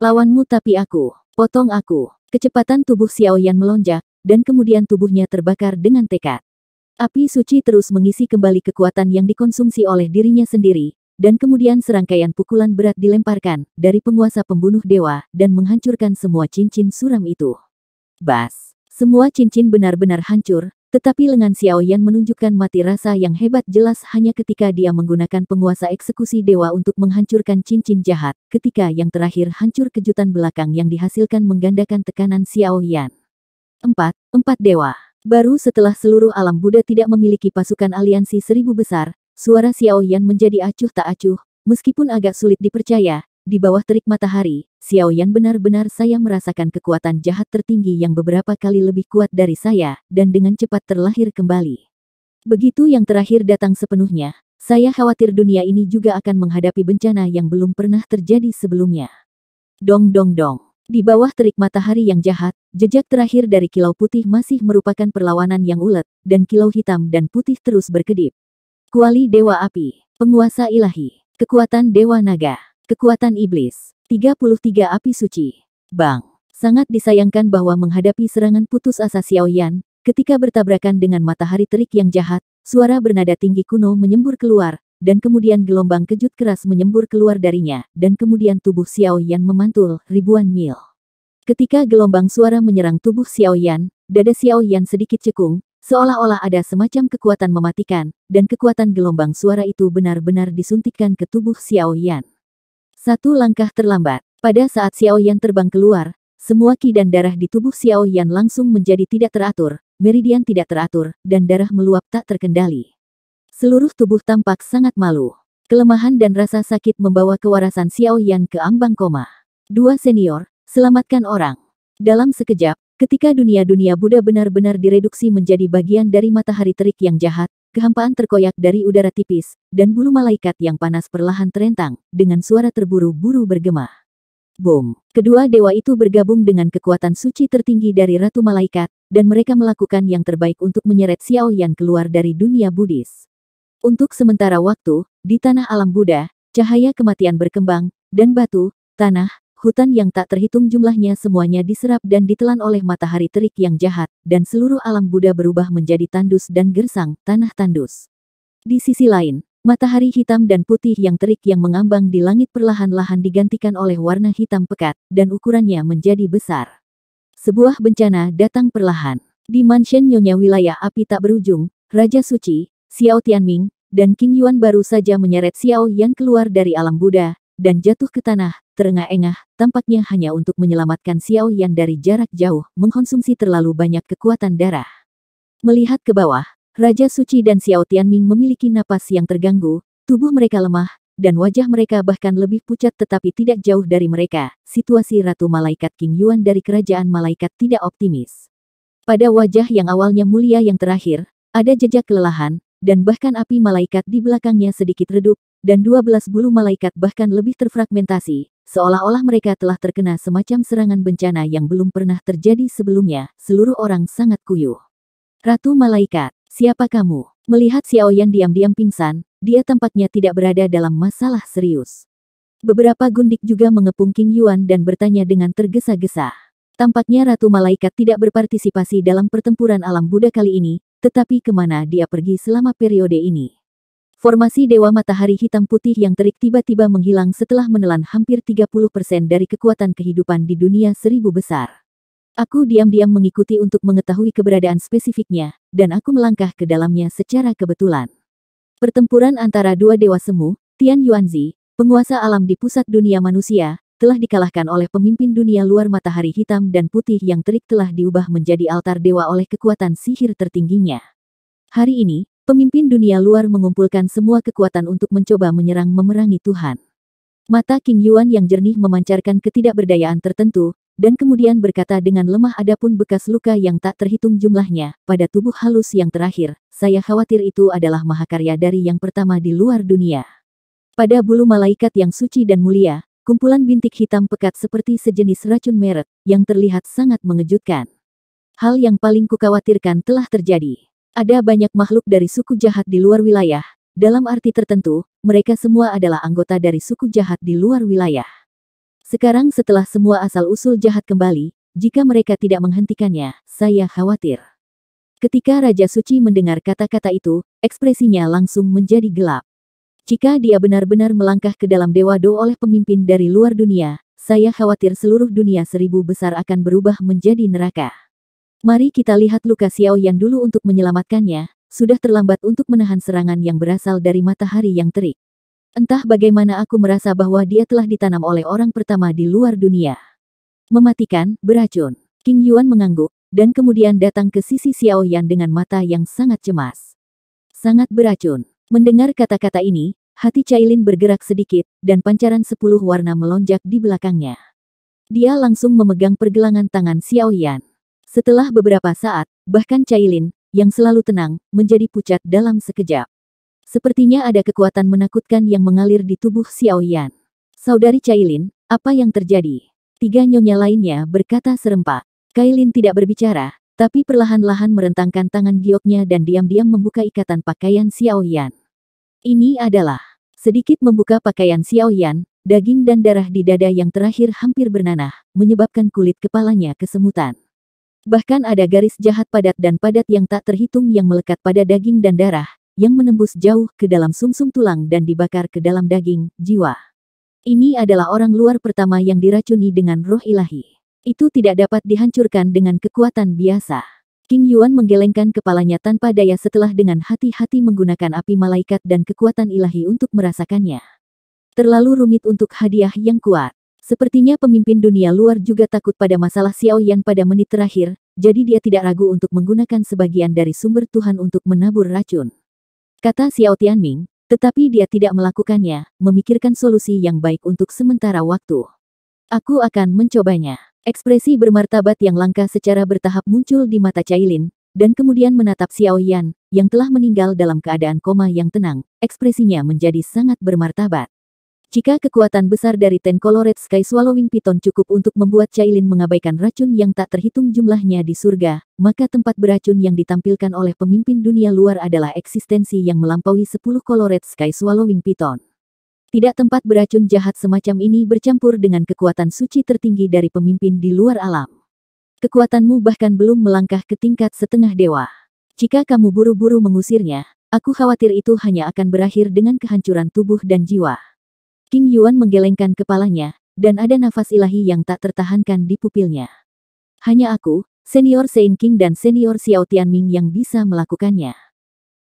Lawanmu tapi aku, potong aku. Kecepatan tubuh Xiao Yan melonjak, dan kemudian tubuhnya terbakar dengan tekad. Api suci terus mengisi kembali kekuatan yang dikonsumsi oleh dirinya sendiri, dan kemudian serangkaian pukulan berat dilemparkan dari penguasa pembunuh dewa dan menghancurkan semua cincin suram itu. Bas! Semua cincin benar-benar hancur, tetapi lengan Xiao Yan menunjukkan mati rasa yang hebat jelas hanya ketika dia menggunakan penguasa eksekusi dewa untuk menghancurkan cincin jahat, ketika yang terakhir hancur kejutan belakang yang dihasilkan menggandakan tekanan Xiao Yan. 4. Empat Dewa Baru setelah seluruh alam Buddha tidak memiliki pasukan aliansi seribu besar, suara Xiao Yan menjadi acuh tak acuh, meskipun agak sulit dipercaya, di bawah terik matahari, Xiao Yan benar-benar saya merasakan kekuatan jahat tertinggi yang beberapa kali lebih kuat dari saya, dan dengan cepat terlahir kembali. Begitu yang terakhir datang sepenuhnya, saya khawatir dunia ini juga akan menghadapi bencana yang belum pernah terjadi sebelumnya. Dong dong dong. Di bawah terik matahari yang jahat, jejak terakhir dari kilau putih masih merupakan perlawanan yang ulet, dan kilau hitam dan putih terus berkedip. Kuali Dewa Api, Penguasa Ilahi, Kekuatan Dewa Naga, Kekuatan Iblis. 33 Api Suci. Bang. Sangat disayangkan bahwa menghadapi serangan putus asa Xiao Yan, ketika bertabrakan dengan matahari terik yang jahat, suara bernada tinggi kuno menyembur keluar, dan kemudian gelombang kejut keras menyembur keluar darinya, dan kemudian tubuh Xiao Yan memantul ribuan mil. Ketika gelombang suara menyerang tubuh Xiao Yan, dada Xiao Yan sedikit cekung, seolah-olah ada semacam kekuatan mematikan, dan kekuatan gelombang suara itu benar-benar disuntikkan ke tubuh Xiao Yan. Satu langkah terlambat. Pada saat Xiao Yan terbang keluar, semua ki dan darah di tubuh Xiao Yan langsung menjadi tidak teratur, meridian tidak teratur, dan darah meluap tak terkendali. Seluruh tubuh tampak sangat malu. Kelemahan dan rasa sakit membawa kewarasan Xiao Yan ke ambang koma. Dua senior, selamatkan orang. Dalam sekejap, ketika dunia-dunia Buddha benar-benar direduksi menjadi bagian dari matahari terik yang jahat, Kehampaan terkoyak dari udara tipis, dan bulu malaikat yang panas perlahan terentang, dengan suara terburu-buru bergema. Boom! Kedua dewa itu bergabung dengan kekuatan suci tertinggi dari Ratu Malaikat, dan mereka melakukan yang terbaik untuk menyeret Xiao Yan keluar dari dunia Buddhis. Untuk sementara waktu, di tanah alam Buddha, cahaya kematian berkembang, dan batu, tanah, Hutan yang tak terhitung jumlahnya semuanya diserap dan ditelan oleh matahari terik yang jahat, dan seluruh alam Buddha berubah menjadi tandus dan gersang, tanah tandus. Di sisi lain, matahari hitam dan putih yang terik yang mengambang di langit perlahan-lahan digantikan oleh warna hitam pekat, dan ukurannya menjadi besar. Sebuah bencana datang perlahan. Di mansion Nyonya wilayah api tak berujung, Raja Suci, Xiao Tianming, dan King Yuan baru saja menyeret Xiao Yan keluar dari alam Buddha, dan jatuh ke tanah, terengah-engah, tampaknya hanya untuk menyelamatkan Xiao Yan dari jarak jauh, mengkonsumsi terlalu banyak kekuatan darah. Melihat ke bawah, Raja Suci dan Xiao Tianming memiliki napas yang terganggu, tubuh mereka lemah, dan wajah mereka bahkan lebih pucat tetapi tidak jauh dari mereka. Situasi Ratu Malaikat King Yuan dari Kerajaan Malaikat tidak optimis. Pada wajah yang awalnya mulia yang terakhir, ada jejak kelelahan, dan bahkan api malaikat di belakangnya sedikit redup, dan 12 bulu malaikat bahkan lebih terfragmentasi, seolah-olah mereka telah terkena semacam serangan bencana yang belum pernah terjadi sebelumnya, seluruh orang sangat kuyuh. Ratu Malaikat, siapa kamu? Melihat Xiao Yan diam-diam pingsan, dia tampaknya tidak berada dalam masalah serius. Beberapa gundik juga mengepung King Yuan dan bertanya dengan tergesa-gesa. Tampaknya Ratu Malaikat tidak berpartisipasi dalam pertempuran alam Buddha kali ini, tetapi ke mana dia pergi selama periode ini? Formasi Dewa Matahari Hitam Putih yang terik tiba-tiba menghilang setelah menelan hampir 30% dari kekuatan kehidupan di dunia seribu besar. Aku diam-diam mengikuti untuk mengetahui keberadaan spesifiknya, dan aku melangkah ke dalamnya secara kebetulan. Pertempuran antara dua dewa semu, Tian Yuanzi, penguasa alam di pusat dunia manusia, telah dikalahkan oleh pemimpin dunia luar matahari hitam dan putih yang terik telah diubah menjadi altar dewa oleh kekuatan sihir tertingginya. Hari ini, pemimpin dunia luar mengumpulkan semua kekuatan untuk mencoba menyerang memerangi Tuhan. Mata King Yuan yang jernih memancarkan ketidakberdayaan tertentu, dan kemudian berkata dengan lemah adapun bekas luka yang tak terhitung jumlahnya, pada tubuh halus yang terakhir, saya khawatir itu adalah mahakarya dari yang pertama di luar dunia. Pada bulu malaikat yang suci dan mulia, Kumpulan bintik hitam pekat seperti sejenis racun merek, yang terlihat sangat mengejutkan. Hal yang paling kukhawatirkan telah terjadi. Ada banyak makhluk dari suku jahat di luar wilayah. Dalam arti tertentu, mereka semua adalah anggota dari suku jahat di luar wilayah. Sekarang setelah semua asal-usul jahat kembali, jika mereka tidak menghentikannya, saya khawatir. Ketika Raja Suci mendengar kata-kata itu, ekspresinya langsung menjadi gelap. Jika dia benar-benar melangkah ke dalam Dewa Do oleh pemimpin dari luar dunia, saya khawatir seluruh dunia seribu besar akan berubah menjadi neraka. Mari kita lihat luka Xiao Yan dulu untuk menyelamatkannya, sudah terlambat untuk menahan serangan yang berasal dari matahari yang terik. Entah bagaimana aku merasa bahwa dia telah ditanam oleh orang pertama di luar dunia. Mematikan, beracun. King Yuan mengangguk, dan kemudian datang ke sisi Xiao Yan dengan mata yang sangat cemas. Sangat beracun. Mendengar kata-kata ini, hati Cailin bergerak sedikit, dan pancaran sepuluh warna melonjak di belakangnya. Dia langsung memegang pergelangan tangan Xiao Yan. Setelah beberapa saat, bahkan Cailin, yang selalu tenang, menjadi pucat dalam sekejap. Sepertinya ada kekuatan menakutkan yang mengalir di tubuh Xiao Yan. Saudari Cailin, apa yang terjadi? Tiga nyonya lainnya berkata serempak. Kailin tidak berbicara, tapi perlahan-lahan merentangkan tangan gioknya dan diam-diam membuka ikatan pakaian Xiao Yan. Ini adalah sedikit membuka pakaian Xiao Yan, daging dan darah di dada yang terakhir hampir bernanah, menyebabkan kulit kepalanya kesemutan. Bahkan ada garis jahat padat dan padat yang tak terhitung yang melekat pada daging dan darah, yang menembus jauh ke dalam sumsum -sum tulang dan dibakar ke dalam daging, jiwa. Ini adalah orang luar pertama yang diracuni dengan roh ilahi. Itu tidak dapat dihancurkan dengan kekuatan biasa. King Yuan menggelengkan kepalanya tanpa daya setelah dengan hati-hati menggunakan api malaikat dan kekuatan ilahi untuk merasakannya. Terlalu rumit untuk hadiah yang kuat. Sepertinya pemimpin dunia luar juga takut pada masalah Xiao Yan pada menit terakhir, jadi dia tidak ragu untuk menggunakan sebagian dari sumber Tuhan untuk menabur racun. Kata Xiao Tianming, tetapi dia tidak melakukannya, memikirkan solusi yang baik untuk sementara waktu. Aku akan mencobanya. Ekspresi bermartabat yang langka secara bertahap muncul di mata Cailin, dan kemudian menatap Xiao Yan, yang telah meninggal dalam keadaan koma yang tenang, ekspresinya menjadi sangat bermartabat. Jika kekuatan besar dari Ten Colored Sky Swallowing Python cukup untuk membuat Cailin mengabaikan racun yang tak terhitung jumlahnya di surga, maka tempat beracun yang ditampilkan oleh pemimpin dunia luar adalah eksistensi yang melampaui 10 Colored Sky Swallowing Python. Tidak tempat beracun jahat semacam ini bercampur dengan kekuatan suci tertinggi dari pemimpin di luar alam. Kekuatanmu bahkan belum melangkah ke tingkat setengah dewa. Jika kamu buru-buru mengusirnya, aku khawatir itu hanya akan berakhir dengan kehancuran tubuh dan jiwa. King Yuan menggelengkan kepalanya, dan ada nafas ilahi yang tak tertahankan di pupilnya. Hanya aku, senior Sein King dan senior Xiao Tianming yang bisa melakukannya.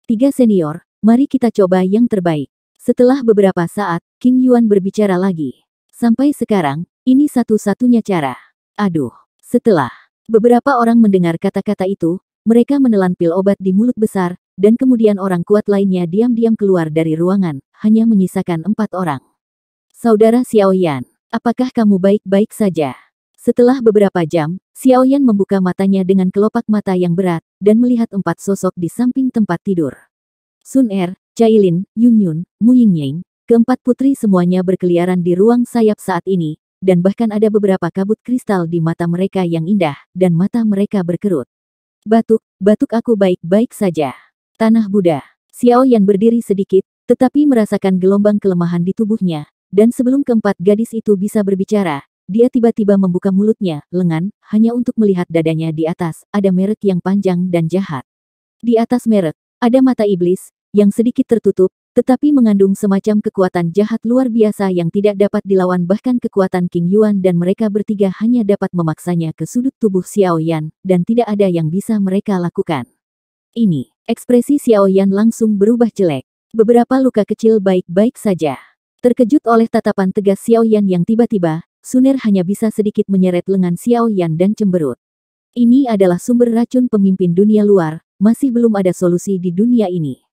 Tiga senior, mari kita coba yang terbaik. Setelah beberapa saat, King Yuan berbicara lagi. Sampai sekarang, ini satu-satunya cara. Aduh. Setelah beberapa orang mendengar kata-kata itu, mereka menelan pil obat di mulut besar, dan kemudian orang kuat lainnya diam-diam keluar dari ruangan, hanya menyisakan empat orang. Saudara Xiao Yan, apakah kamu baik-baik saja? Setelah beberapa jam, Xiao Yan membuka matanya dengan kelopak mata yang berat, dan melihat empat sosok di samping tempat tidur. Sun Er, Cailin, Yun Yun, Mu Yingying, keempat putri semuanya berkeliaran di ruang sayap saat ini, dan bahkan ada beberapa kabut kristal di mata mereka yang indah, dan mata mereka berkerut. Batuk, batuk aku baik-baik saja. Tanah Buddha. Xiao Yan berdiri sedikit, tetapi merasakan gelombang kelemahan di tubuhnya, dan sebelum keempat gadis itu bisa berbicara, dia tiba-tiba membuka mulutnya, lengan, hanya untuk melihat dadanya di atas, ada merek yang panjang dan jahat. Di atas merek, ada mata iblis, yang sedikit tertutup, tetapi mengandung semacam kekuatan jahat luar biasa yang tidak dapat dilawan bahkan kekuatan King Yuan dan mereka bertiga hanya dapat memaksanya ke sudut tubuh Xiao Yan, dan tidak ada yang bisa mereka lakukan. Ini, ekspresi Xiao Yan langsung berubah jelek. Beberapa luka kecil baik-baik saja. Terkejut oleh tatapan tegas Xiao Yan yang tiba-tiba, Suner hanya bisa sedikit menyeret lengan Xiao Yan dan cemberut. Ini adalah sumber racun pemimpin dunia luar, masih belum ada solusi di dunia ini.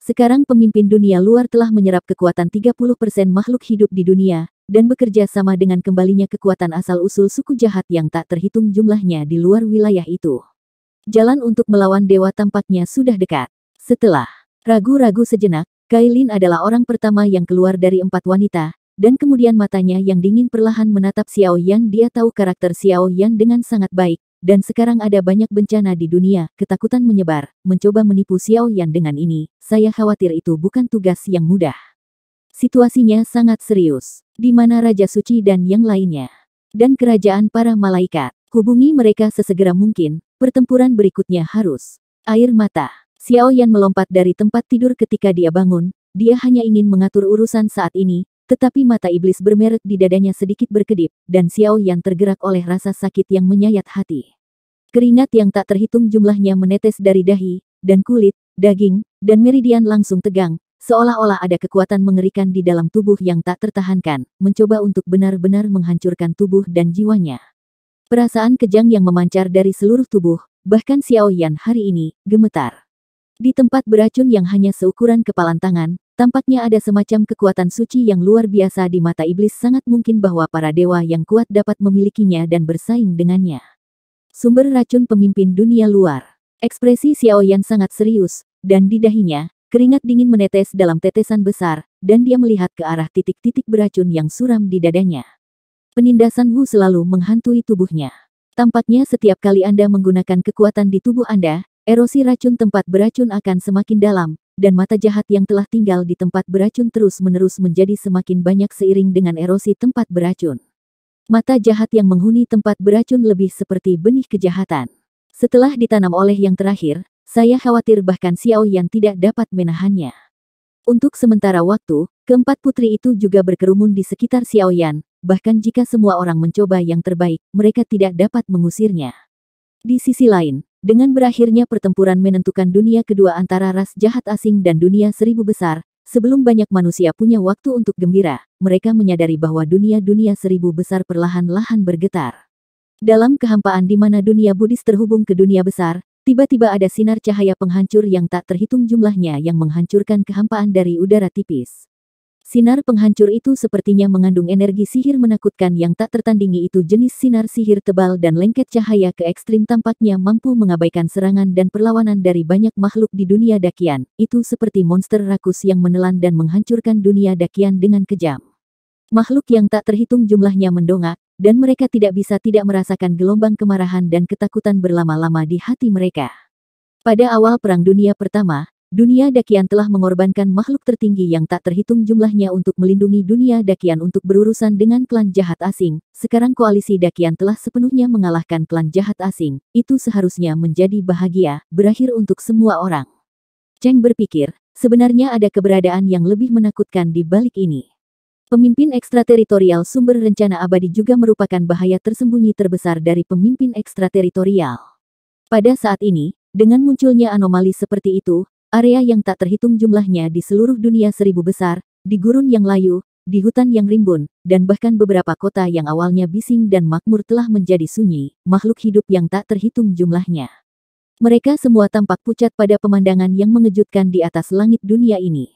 Sekarang pemimpin dunia luar telah menyerap kekuatan 30% makhluk hidup di dunia, dan bekerja sama dengan kembalinya kekuatan asal-usul suku jahat yang tak terhitung jumlahnya di luar wilayah itu. Jalan untuk melawan dewa tampaknya sudah dekat. Setelah ragu-ragu sejenak, Kailin adalah orang pertama yang keluar dari empat wanita, dan kemudian matanya yang dingin perlahan menatap Xiao Yan. Dia tahu karakter Xiao Yan dengan sangat baik, dan sekarang ada banyak bencana di dunia, ketakutan menyebar, mencoba menipu Xiao Yan dengan ini, saya khawatir itu bukan tugas yang mudah. Situasinya sangat serius, di mana Raja Suci dan yang lainnya, dan kerajaan para malaikat. Hubungi mereka sesegera mungkin, pertempuran berikutnya harus. Air mata. Xiao Yan melompat dari tempat tidur ketika dia bangun, dia hanya ingin mengatur urusan saat ini, tetapi mata iblis bermerek di dadanya sedikit berkedip, dan Xiao Yan tergerak oleh rasa sakit yang menyayat hati. Keringat yang tak terhitung jumlahnya menetes dari dahi, dan kulit, daging, dan meridian langsung tegang, seolah-olah ada kekuatan mengerikan di dalam tubuh yang tak tertahankan, mencoba untuk benar-benar menghancurkan tubuh dan jiwanya. Perasaan kejang yang memancar dari seluruh tubuh, bahkan Xiao Yan hari ini, gemetar. Di tempat beracun yang hanya seukuran kepalan tangan, tampaknya ada semacam kekuatan suci yang luar biasa di mata iblis sangat mungkin bahwa para dewa yang kuat dapat memilikinya dan bersaing dengannya. Sumber racun pemimpin dunia luar. Ekspresi Xiao Yan sangat serius, dan di dahinya, keringat dingin menetes dalam tetesan besar, dan dia melihat ke arah titik-titik beracun yang suram di dadanya. Penindasan Wu selalu menghantui tubuhnya. Tampaknya setiap kali Anda menggunakan kekuatan di tubuh Anda, erosi racun tempat beracun akan semakin dalam, dan mata jahat yang telah tinggal di tempat beracun terus-menerus menjadi semakin banyak seiring dengan erosi tempat beracun. Mata jahat yang menghuni tempat beracun lebih seperti benih kejahatan. Setelah ditanam oleh yang terakhir, saya khawatir bahkan Xiao yang tidak dapat menahannya. Untuk sementara waktu, keempat putri itu juga berkerumun di sekitar Xiao Yan, bahkan jika semua orang mencoba yang terbaik, mereka tidak dapat mengusirnya. Di sisi lain, dengan berakhirnya pertempuran menentukan dunia kedua antara ras jahat asing dan dunia seribu besar, sebelum banyak manusia punya waktu untuk gembira, mereka menyadari bahwa dunia-dunia seribu besar perlahan-lahan bergetar. Dalam kehampaan di mana dunia Buddhis terhubung ke dunia besar, tiba-tiba ada sinar cahaya penghancur yang tak terhitung jumlahnya yang menghancurkan kehampaan dari udara tipis. Sinar penghancur itu sepertinya mengandung energi sihir menakutkan yang tak tertandingi itu jenis sinar sihir tebal dan lengket cahaya ke ekstrim tampaknya mampu mengabaikan serangan dan perlawanan dari banyak makhluk di dunia dakian, itu seperti monster rakus yang menelan dan menghancurkan dunia dakian dengan kejam. Makhluk yang tak terhitung jumlahnya mendongak, dan mereka tidak bisa tidak merasakan gelombang kemarahan dan ketakutan berlama-lama di hati mereka. Pada awal Perang Dunia Pertama, Dunia Dakian telah mengorbankan makhluk tertinggi yang tak terhitung jumlahnya untuk melindungi dunia Dakian untuk berurusan dengan klan jahat asing. Sekarang koalisi Dakian telah sepenuhnya mengalahkan klan jahat asing. Itu seharusnya menjadi bahagia, berakhir untuk semua orang. Cheng berpikir, sebenarnya ada keberadaan yang lebih menakutkan di balik ini. Pemimpin ekstrateritorial sumber rencana abadi juga merupakan bahaya tersembunyi terbesar dari pemimpin ekstrateritorial. Pada saat ini, dengan munculnya anomali seperti itu, Area yang tak terhitung jumlahnya di seluruh dunia seribu besar, di gurun yang layu, di hutan yang rimbun, dan bahkan beberapa kota yang awalnya bising dan makmur telah menjadi sunyi, makhluk hidup yang tak terhitung jumlahnya. Mereka semua tampak pucat pada pemandangan yang mengejutkan di atas langit dunia ini.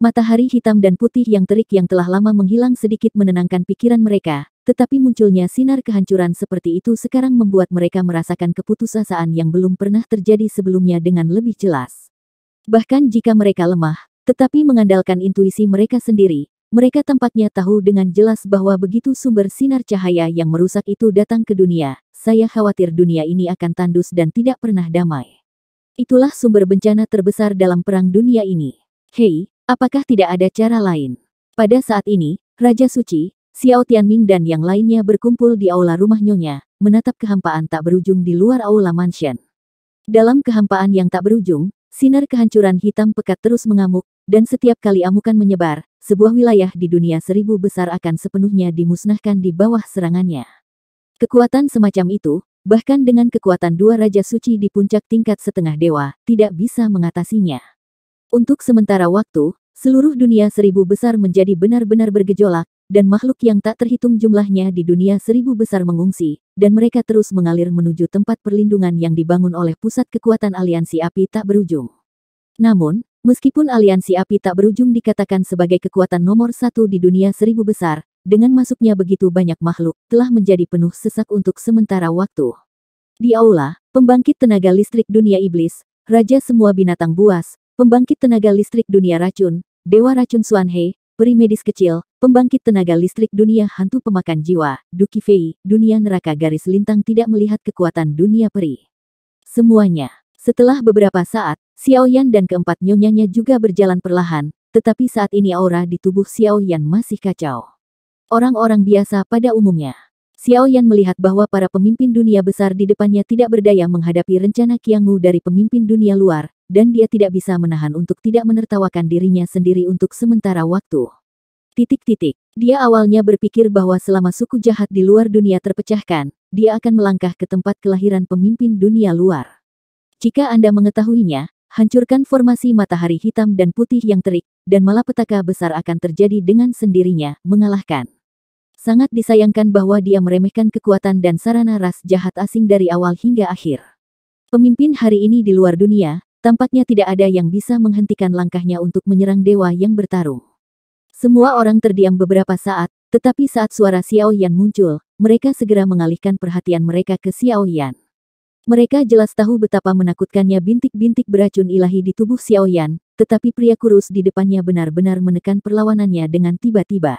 Matahari hitam dan putih yang terik yang telah lama menghilang sedikit menenangkan pikiran mereka, tetapi munculnya sinar kehancuran seperti itu sekarang membuat mereka merasakan keputusasaan yang belum pernah terjadi sebelumnya dengan lebih jelas. Bahkan jika mereka lemah, tetapi mengandalkan intuisi mereka sendiri, mereka tampaknya tahu dengan jelas bahwa begitu sumber sinar cahaya yang merusak itu datang ke dunia, saya khawatir dunia ini akan tandus dan tidak pernah damai. Itulah sumber bencana terbesar dalam perang dunia ini. Hei, apakah tidak ada cara lain? Pada saat ini, Raja Suci, Xiao Tianming dan yang lainnya berkumpul di aula rumah Nyonya, menatap kehampaan tak berujung di luar aula mansion. Dalam kehampaan yang tak berujung, Sinar kehancuran hitam pekat terus mengamuk, dan setiap kali amukan menyebar, sebuah wilayah di dunia seribu besar akan sepenuhnya dimusnahkan di bawah serangannya. Kekuatan semacam itu, bahkan dengan kekuatan dua Raja Suci di puncak tingkat setengah dewa, tidak bisa mengatasinya. Untuk sementara waktu, seluruh dunia seribu besar menjadi benar-benar bergejolak, dan makhluk yang tak terhitung jumlahnya di dunia seribu besar mengungsi, dan mereka terus mengalir menuju tempat perlindungan yang dibangun oleh pusat kekuatan aliansi api tak berujung. Namun, meskipun aliansi api tak berujung dikatakan sebagai kekuatan nomor satu di dunia seribu besar, dengan masuknya begitu banyak makhluk, telah menjadi penuh sesak untuk sementara waktu. Di aula, pembangkit tenaga listrik dunia iblis, raja semua binatang buas, pembangkit tenaga listrik dunia racun, dewa racun Suanhe, peri medis kecil, pembangkit tenaga listrik dunia hantu pemakan jiwa, Duki Fei, dunia neraka garis lintang tidak melihat kekuatan dunia peri. Semuanya. Setelah beberapa saat, Xiao Yan dan keempat nyonyanya juga berjalan perlahan, tetapi saat ini aura di tubuh Xiao Yan masih kacau. Orang-orang biasa pada umumnya. Xiao Yan melihat bahwa para pemimpin dunia besar di depannya tidak berdaya menghadapi rencana Qiangmu dari pemimpin dunia luar, dan dia tidak bisa menahan untuk tidak menertawakan dirinya sendiri untuk sementara waktu. Titik-titik. Dia awalnya berpikir bahwa selama suku jahat di luar dunia terpecahkan, dia akan melangkah ke tempat kelahiran pemimpin dunia luar. Jika Anda mengetahuinya, hancurkan formasi matahari hitam dan putih yang terik, dan malapetaka besar akan terjadi dengan sendirinya, mengalahkan. Sangat disayangkan bahwa dia meremehkan kekuatan dan sarana ras jahat asing dari awal hingga akhir. Pemimpin hari ini di luar dunia, Tampaknya tidak ada yang bisa menghentikan langkahnya untuk menyerang dewa yang bertarung. Semua orang terdiam beberapa saat, tetapi saat suara Xiao Yan muncul, mereka segera mengalihkan perhatian mereka ke Xiao Yan. Mereka jelas tahu betapa menakutkannya bintik-bintik beracun ilahi di tubuh Xiao Yan, tetapi pria kurus di depannya benar-benar menekan perlawanannya dengan tiba-tiba.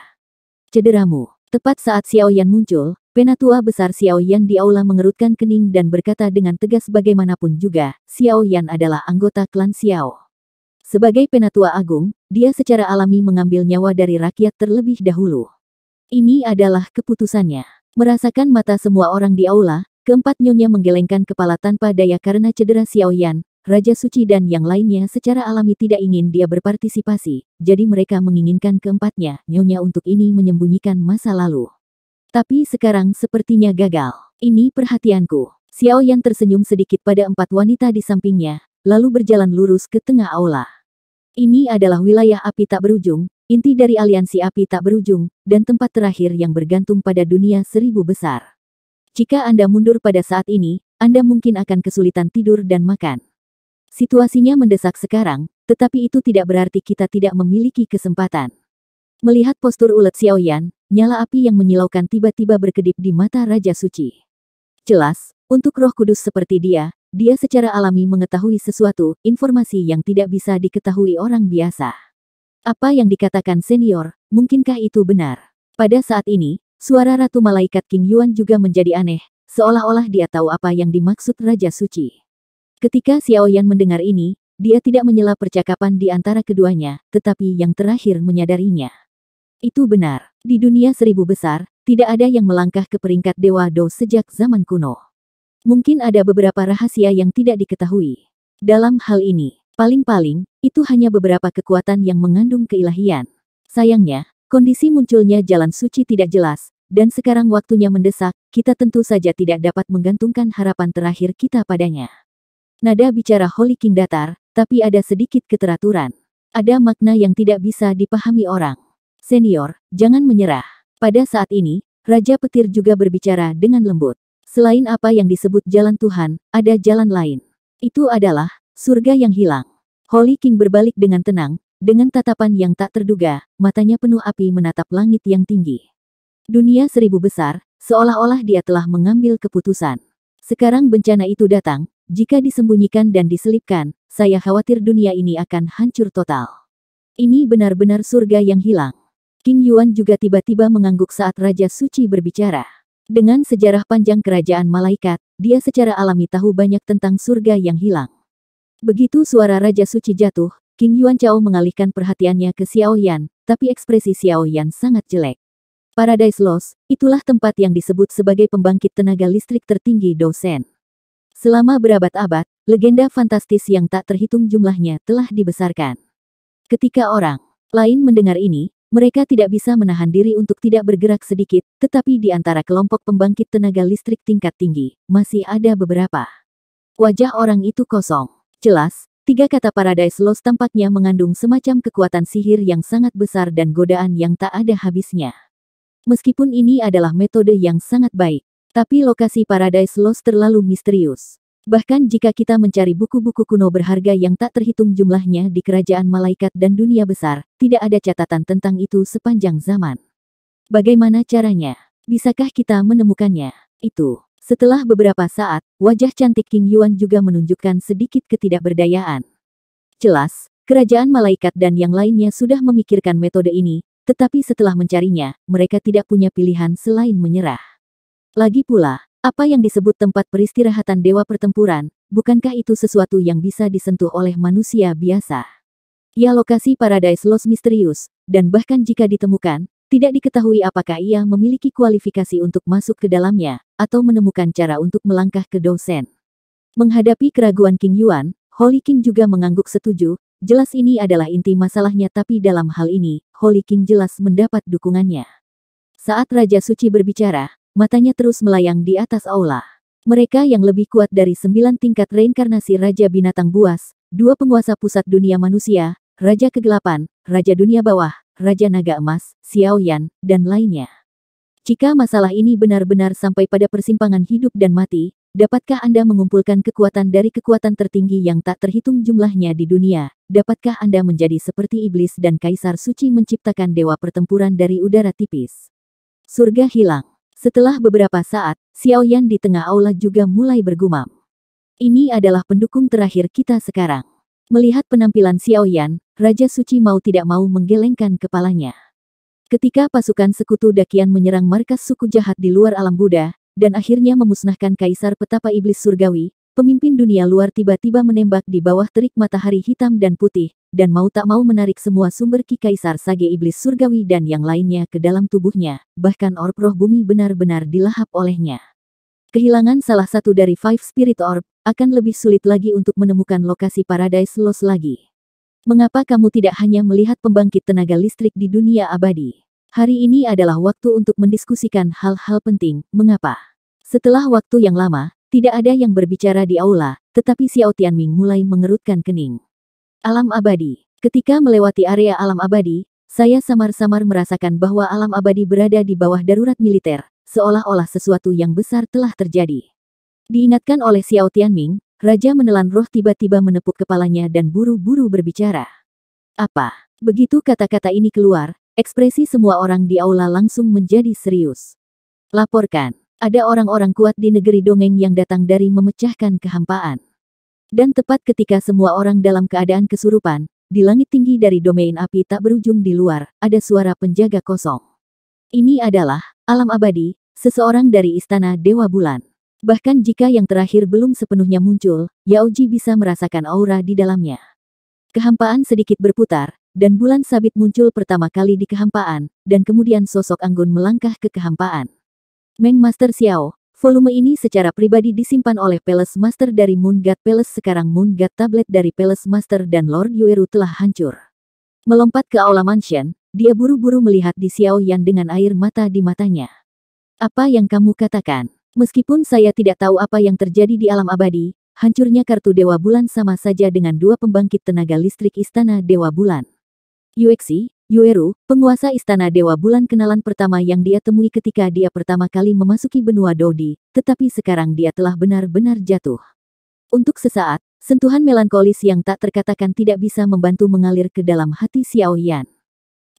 Cederamu. Tepat saat Xiao Yan muncul, Penatua besar Xiao Yan di aula mengerutkan kening dan berkata dengan tegas bagaimanapun juga, Xiao Yan adalah anggota klan Xiao. Sebagai penatua agung, dia secara alami mengambil nyawa dari rakyat terlebih dahulu. Ini adalah keputusannya. Merasakan mata semua orang di aula, keempat nyonya menggelengkan kepala tanpa daya karena cedera Xiao Yan, Raja Suci dan yang lainnya secara alami tidak ingin dia berpartisipasi, jadi mereka menginginkan keempatnya, nyonya untuk ini menyembunyikan masa lalu. Tapi sekarang sepertinya gagal. Ini perhatianku. Xiao Yan tersenyum sedikit pada empat wanita di sampingnya, lalu berjalan lurus ke tengah aula. Ini adalah wilayah api tak berujung, inti dari aliansi api tak berujung, dan tempat terakhir yang bergantung pada dunia seribu besar. Jika Anda mundur pada saat ini, Anda mungkin akan kesulitan tidur dan makan. Situasinya mendesak sekarang, tetapi itu tidak berarti kita tidak memiliki kesempatan. Melihat postur ulet Xiao Yan, Nyala api yang menyilaukan tiba-tiba berkedip di mata Raja Suci. Jelas, untuk roh kudus seperti dia, dia secara alami mengetahui sesuatu, informasi yang tidak bisa diketahui orang biasa. Apa yang dikatakan senior, mungkinkah itu benar? Pada saat ini, suara Ratu Malaikat King Yuan juga menjadi aneh, seolah-olah dia tahu apa yang dimaksud Raja Suci. Ketika Xiao Yan mendengar ini, dia tidak menyela percakapan di antara keduanya, tetapi yang terakhir menyadarinya. Itu benar. Di dunia seribu besar, tidak ada yang melangkah ke peringkat Dewa Do sejak zaman kuno. Mungkin ada beberapa rahasia yang tidak diketahui. Dalam hal ini, paling-paling, itu hanya beberapa kekuatan yang mengandung keilahian. Sayangnya, kondisi munculnya jalan suci tidak jelas, dan sekarang waktunya mendesak, kita tentu saja tidak dapat menggantungkan harapan terakhir kita padanya. Nada bicara Holy King datar, tapi ada sedikit keteraturan. Ada makna yang tidak bisa dipahami orang. Senior, jangan menyerah. Pada saat ini, Raja Petir juga berbicara dengan lembut. Selain apa yang disebut jalan Tuhan, ada jalan lain. Itu adalah surga yang hilang. Holy King berbalik dengan tenang, dengan tatapan yang tak terduga, matanya penuh api menatap langit yang tinggi. Dunia seribu besar, seolah-olah dia telah mengambil keputusan. Sekarang bencana itu datang, jika disembunyikan dan diselipkan, saya khawatir dunia ini akan hancur total. Ini benar-benar surga yang hilang. King Yuan juga tiba-tiba mengangguk saat Raja Suci berbicara. Dengan sejarah panjang kerajaan malaikat, dia secara alami tahu banyak tentang surga yang hilang. Begitu suara Raja Suci jatuh, King Yuan Chao mengalihkan perhatiannya ke Xiao Yan, tapi ekspresi Xiao Yan sangat jelek. Paradise Lost, itulah tempat yang disebut sebagai pembangkit tenaga listrik tertinggi dosen. Selama berabad-abad, legenda fantastis yang tak terhitung jumlahnya telah dibesarkan. Ketika orang lain mendengar ini, mereka tidak bisa menahan diri untuk tidak bergerak sedikit, tetapi di antara kelompok pembangkit tenaga listrik tingkat tinggi, masih ada beberapa. Wajah orang itu kosong. Jelas, Tiga kata Paradise Lost tampaknya mengandung semacam kekuatan sihir yang sangat besar dan godaan yang tak ada habisnya. Meskipun ini adalah metode yang sangat baik, tapi lokasi Paradise Lost terlalu misterius. Bahkan jika kita mencari buku-buku kuno berharga yang tak terhitung jumlahnya di kerajaan malaikat dan dunia besar, tidak ada catatan tentang itu sepanjang zaman. Bagaimana caranya? Bisakah kita menemukannya? Itu. Setelah beberapa saat, wajah cantik King Yuan juga menunjukkan sedikit ketidakberdayaan. Jelas, kerajaan malaikat dan yang lainnya sudah memikirkan metode ini, tetapi setelah mencarinya, mereka tidak punya pilihan selain menyerah. Lagi pula, apa yang disebut tempat peristirahatan dewa pertempuran, bukankah itu sesuatu yang bisa disentuh oleh manusia biasa? Ya lokasi Paradise Lost misterius, dan bahkan jika ditemukan, tidak diketahui apakah ia memiliki kualifikasi untuk masuk ke dalamnya, atau menemukan cara untuk melangkah ke dosen. Menghadapi keraguan King Yuan, Holy King juga mengangguk setuju, jelas ini adalah inti masalahnya tapi dalam hal ini, Holy King jelas mendapat dukungannya. Saat Raja Suci berbicara, matanya terus melayang di atas aula. Mereka yang lebih kuat dari sembilan tingkat reinkarnasi Raja Binatang Buas, dua penguasa pusat dunia manusia, Raja Kegelapan, Raja Dunia Bawah, Raja Naga Emas, Xiao Yan, dan lainnya. Jika masalah ini benar-benar sampai pada persimpangan hidup dan mati, dapatkah Anda mengumpulkan kekuatan dari kekuatan tertinggi yang tak terhitung jumlahnya di dunia? Dapatkah Anda menjadi seperti iblis dan kaisar suci menciptakan dewa pertempuran dari udara tipis? Surga hilang. Setelah beberapa saat, Xiao Yan di tengah aula juga mulai bergumam. Ini adalah pendukung terakhir kita sekarang. Melihat penampilan Xiao Yan, Raja Suci mau tidak mau menggelengkan kepalanya. Ketika pasukan sekutu Dakian menyerang markas suku jahat di luar alam Buddha, dan akhirnya memusnahkan Kaisar Petapa Iblis Surgawi, pemimpin dunia luar tiba-tiba menembak di bawah terik matahari hitam dan putih, dan mau tak mau menarik semua sumber Ki Kaisar Sage Iblis Surgawi dan yang lainnya ke dalam tubuhnya, bahkan orb roh bumi benar-benar dilahap olehnya. Kehilangan salah satu dari Five Spirit Orb, akan lebih sulit lagi untuk menemukan lokasi Paradise Lost lagi. Mengapa kamu tidak hanya melihat pembangkit tenaga listrik di dunia abadi? Hari ini adalah waktu untuk mendiskusikan hal-hal penting, mengapa? Setelah waktu yang lama, tidak ada yang berbicara di aula, tetapi Xiao Tianming mulai mengerutkan kening. Alam abadi. Ketika melewati area alam abadi, saya samar-samar merasakan bahwa alam abadi berada di bawah darurat militer, seolah-olah sesuatu yang besar telah terjadi. Diingatkan oleh Xiao Tianming, Raja menelan roh tiba-tiba menepuk kepalanya dan buru-buru berbicara. Apa? Begitu kata-kata ini keluar, ekspresi semua orang di aula langsung menjadi serius. Laporkan, ada orang-orang kuat di negeri dongeng yang datang dari memecahkan kehampaan. Dan tepat ketika semua orang dalam keadaan kesurupan, di langit tinggi dari domain api tak berujung di luar, ada suara penjaga kosong. Ini adalah alam abadi, seseorang dari istana Dewa Bulan. Bahkan jika yang terakhir belum sepenuhnya muncul, Yaoji bisa merasakan aura di dalamnya. Kehampaan sedikit berputar, dan bulan sabit muncul pertama kali di kehampaan, dan kemudian sosok Anggun melangkah ke kehampaan. Meng Master Xiao, Volume ini secara pribadi disimpan oleh Palace Master dari Moon God Palace sekarang Moon God Tablet dari Palace Master dan Lord Yueru telah hancur. Melompat ke Aula Mansion, dia buru-buru melihat di Xiao Yan dengan air mata di matanya. Apa yang kamu katakan? Meskipun saya tidak tahu apa yang terjadi di alam abadi, hancurnya kartu Dewa Bulan sama saja dengan dua pembangkit tenaga listrik Istana Dewa Bulan. Yuexi, Yueru, penguasa istana Dewa Bulan kenalan pertama yang dia temui ketika dia pertama kali memasuki benua Dodi, tetapi sekarang dia telah benar-benar jatuh. Untuk sesaat, sentuhan melankolis yang tak terkatakan tidak bisa membantu mengalir ke dalam hati Xiao Yan.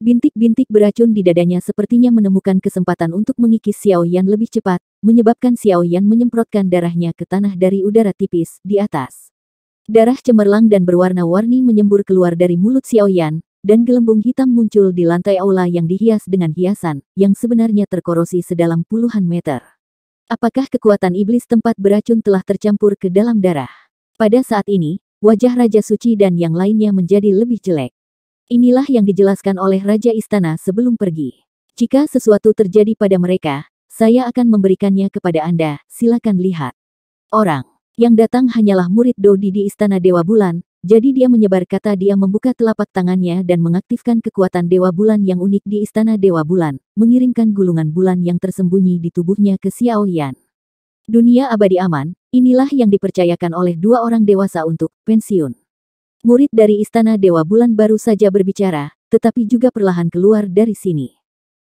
Bintik-bintik beracun di dadanya sepertinya menemukan kesempatan untuk mengikis Xiao Yan lebih cepat, menyebabkan Xiao Yan menyemprotkan darahnya ke tanah dari udara tipis di atas. Darah cemerlang dan berwarna-warni menyembur keluar dari mulut Xiao Yan, dan gelembung hitam muncul di lantai aula yang dihias dengan hiasan, yang sebenarnya terkorosi sedalam puluhan meter. Apakah kekuatan iblis tempat beracun telah tercampur ke dalam darah? Pada saat ini, wajah Raja Suci dan yang lainnya menjadi lebih jelek. Inilah yang dijelaskan oleh Raja Istana sebelum pergi. Jika sesuatu terjadi pada mereka, saya akan memberikannya kepada Anda, silakan lihat. Orang yang datang hanyalah murid Dodi di Istana Dewa Bulan, jadi dia menyebar kata dia membuka telapak tangannya dan mengaktifkan kekuatan Dewa Bulan yang unik di Istana Dewa Bulan, mengirimkan gulungan bulan yang tersembunyi di tubuhnya ke Xiao Yan. Dunia abadi aman, inilah yang dipercayakan oleh dua orang dewasa untuk pensiun. Murid dari Istana Dewa Bulan baru saja berbicara, tetapi juga perlahan keluar dari sini.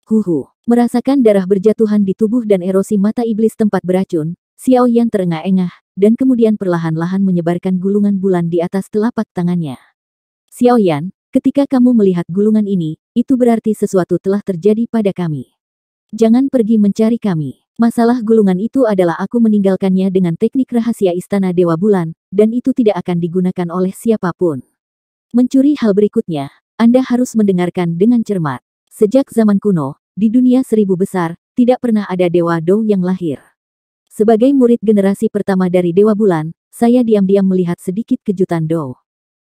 Huhu, merasakan darah berjatuhan di tubuh dan erosi mata iblis tempat beracun, Xiao Yan terengah-engah, dan kemudian perlahan-lahan menyebarkan gulungan bulan di atas telapak tangannya. Xiao Yan, ketika kamu melihat gulungan ini, itu berarti sesuatu telah terjadi pada kami. Jangan pergi mencari kami. Masalah gulungan itu adalah aku meninggalkannya dengan teknik rahasia Istana Dewa Bulan, dan itu tidak akan digunakan oleh siapa pun. Mencuri hal berikutnya, Anda harus mendengarkan dengan cermat. Sejak zaman kuno, di dunia seribu besar, tidak pernah ada Dewa Dou yang lahir. Sebagai murid generasi pertama dari Dewa Bulan, saya diam-diam melihat sedikit kejutan Dou.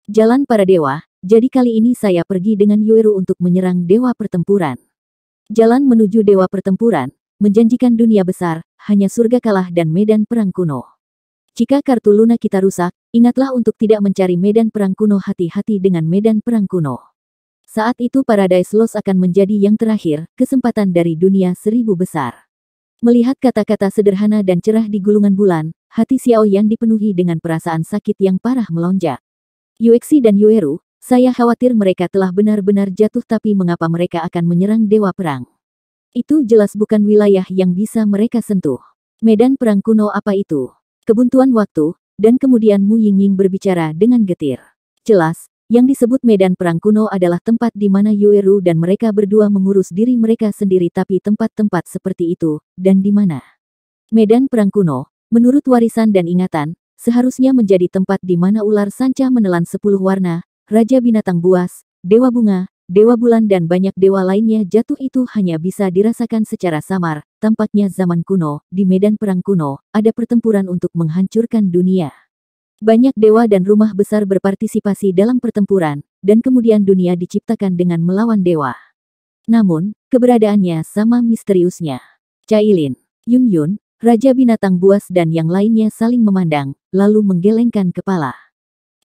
Jalan para dewa, jadi kali ini saya pergi dengan Yueru untuk menyerang Dewa Pertempuran. Jalan menuju Dewa Pertempuran, menjanjikan dunia besar, hanya surga kalah dan medan perang kuno. Jika kartu Luna kita rusak, ingatlah untuk tidak mencari medan perang kuno hati-hati dengan medan perang kuno. Saat itu Paradise Lost akan menjadi yang terakhir, kesempatan dari dunia seribu besar. Melihat kata-kata sederhana dan cerah di gulungan bulan, hati Xiao Yan dipenuhi dengan perasaan sakit yang parah melonjak. Yuexi dan Yueru, saya khawatir mereka telah benar-benar jatuh tapi mengapa mereka akan menyerang Dewa Perang. Itu jelas bukan wilayah yang bisa mereka sentuh. Medan perang kuno apa itu? Kebuntuan waktu, dan kemudian Mu Yingying berbicara dengan getir. Jelas, yang disebut medan perang kuno adalah tempat di mana Yueru dan mereka berdua mengurus diri mereka sendiri tapi tempat-tempat seperti itu, dan di mana? Medan perang kuno, menurut warisan dan ingatan, seharusnya menjadi tempat di mana ular sanca menelan sepuluh warna, Raja Binatang Buas, Dewa Bunga, dewa bulan dan banyak dewa lainnya jatuh itu hanya bisa dirasakan secara samar. Tampaknya zaman kuno, di medan perang kuno, ada pertempuran untuk menghancurkan dunia. Banyak dewa dan rumah besar berpartisipasi dalam pertempuran, dan kemudian dunia diciptakan dengan melawan dewa. Namun, keberadaannya sama misteriusnya. Cailin, Yun Yun, Raja Binatang Buas dan yang lainnya saling memandang, lalu menggelengkan kepala.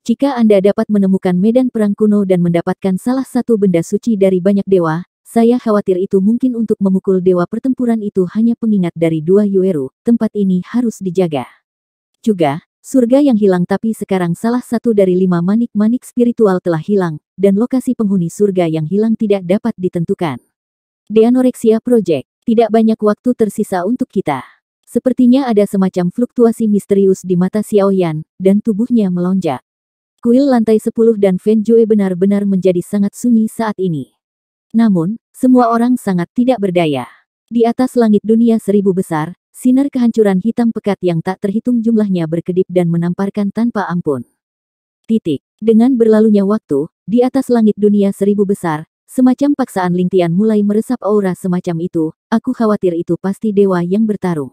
Jika Anda dapat menemukan medan perang kuno dan mendapatkan salah satu benda suci dari banyak dewa, saya khawatir itu mungkin untuk memukul dewa pertempuran itu hanya pengingat dari dua Yueru, tempat ini harus dijaga. Juga, surga yang hilang tapi sekarang salah satu dari lima manik-manik spiritual telah hilang, dan lokasi penghuni surga yang hilang tidak dapat ditentukan. Deanorexia Project, tidak banyak waktu tersisa untuk kita. Sepertinya ada semacam fluktuasi misterius di mata Xiaoyan, dan tubuhnya melonjak. Kuil lantai 10 dan Jue benar-benar menjadi sangat sunyi saat ini. Namun, semua orang sangat tidak berdaya. Di atas langit dunia seribu besar, sinar kehancuran hitam pekat yang tak terhitung jumlahnya berkedip dan menamparkan tanpa ampun. Titik. Dengan berlalunya waktu, di atas langit dunia seribu besar, semacam paksaan Lingtian mulai meresap aura semacam itu, aku khawatir itu pasti dewa yang bertarung.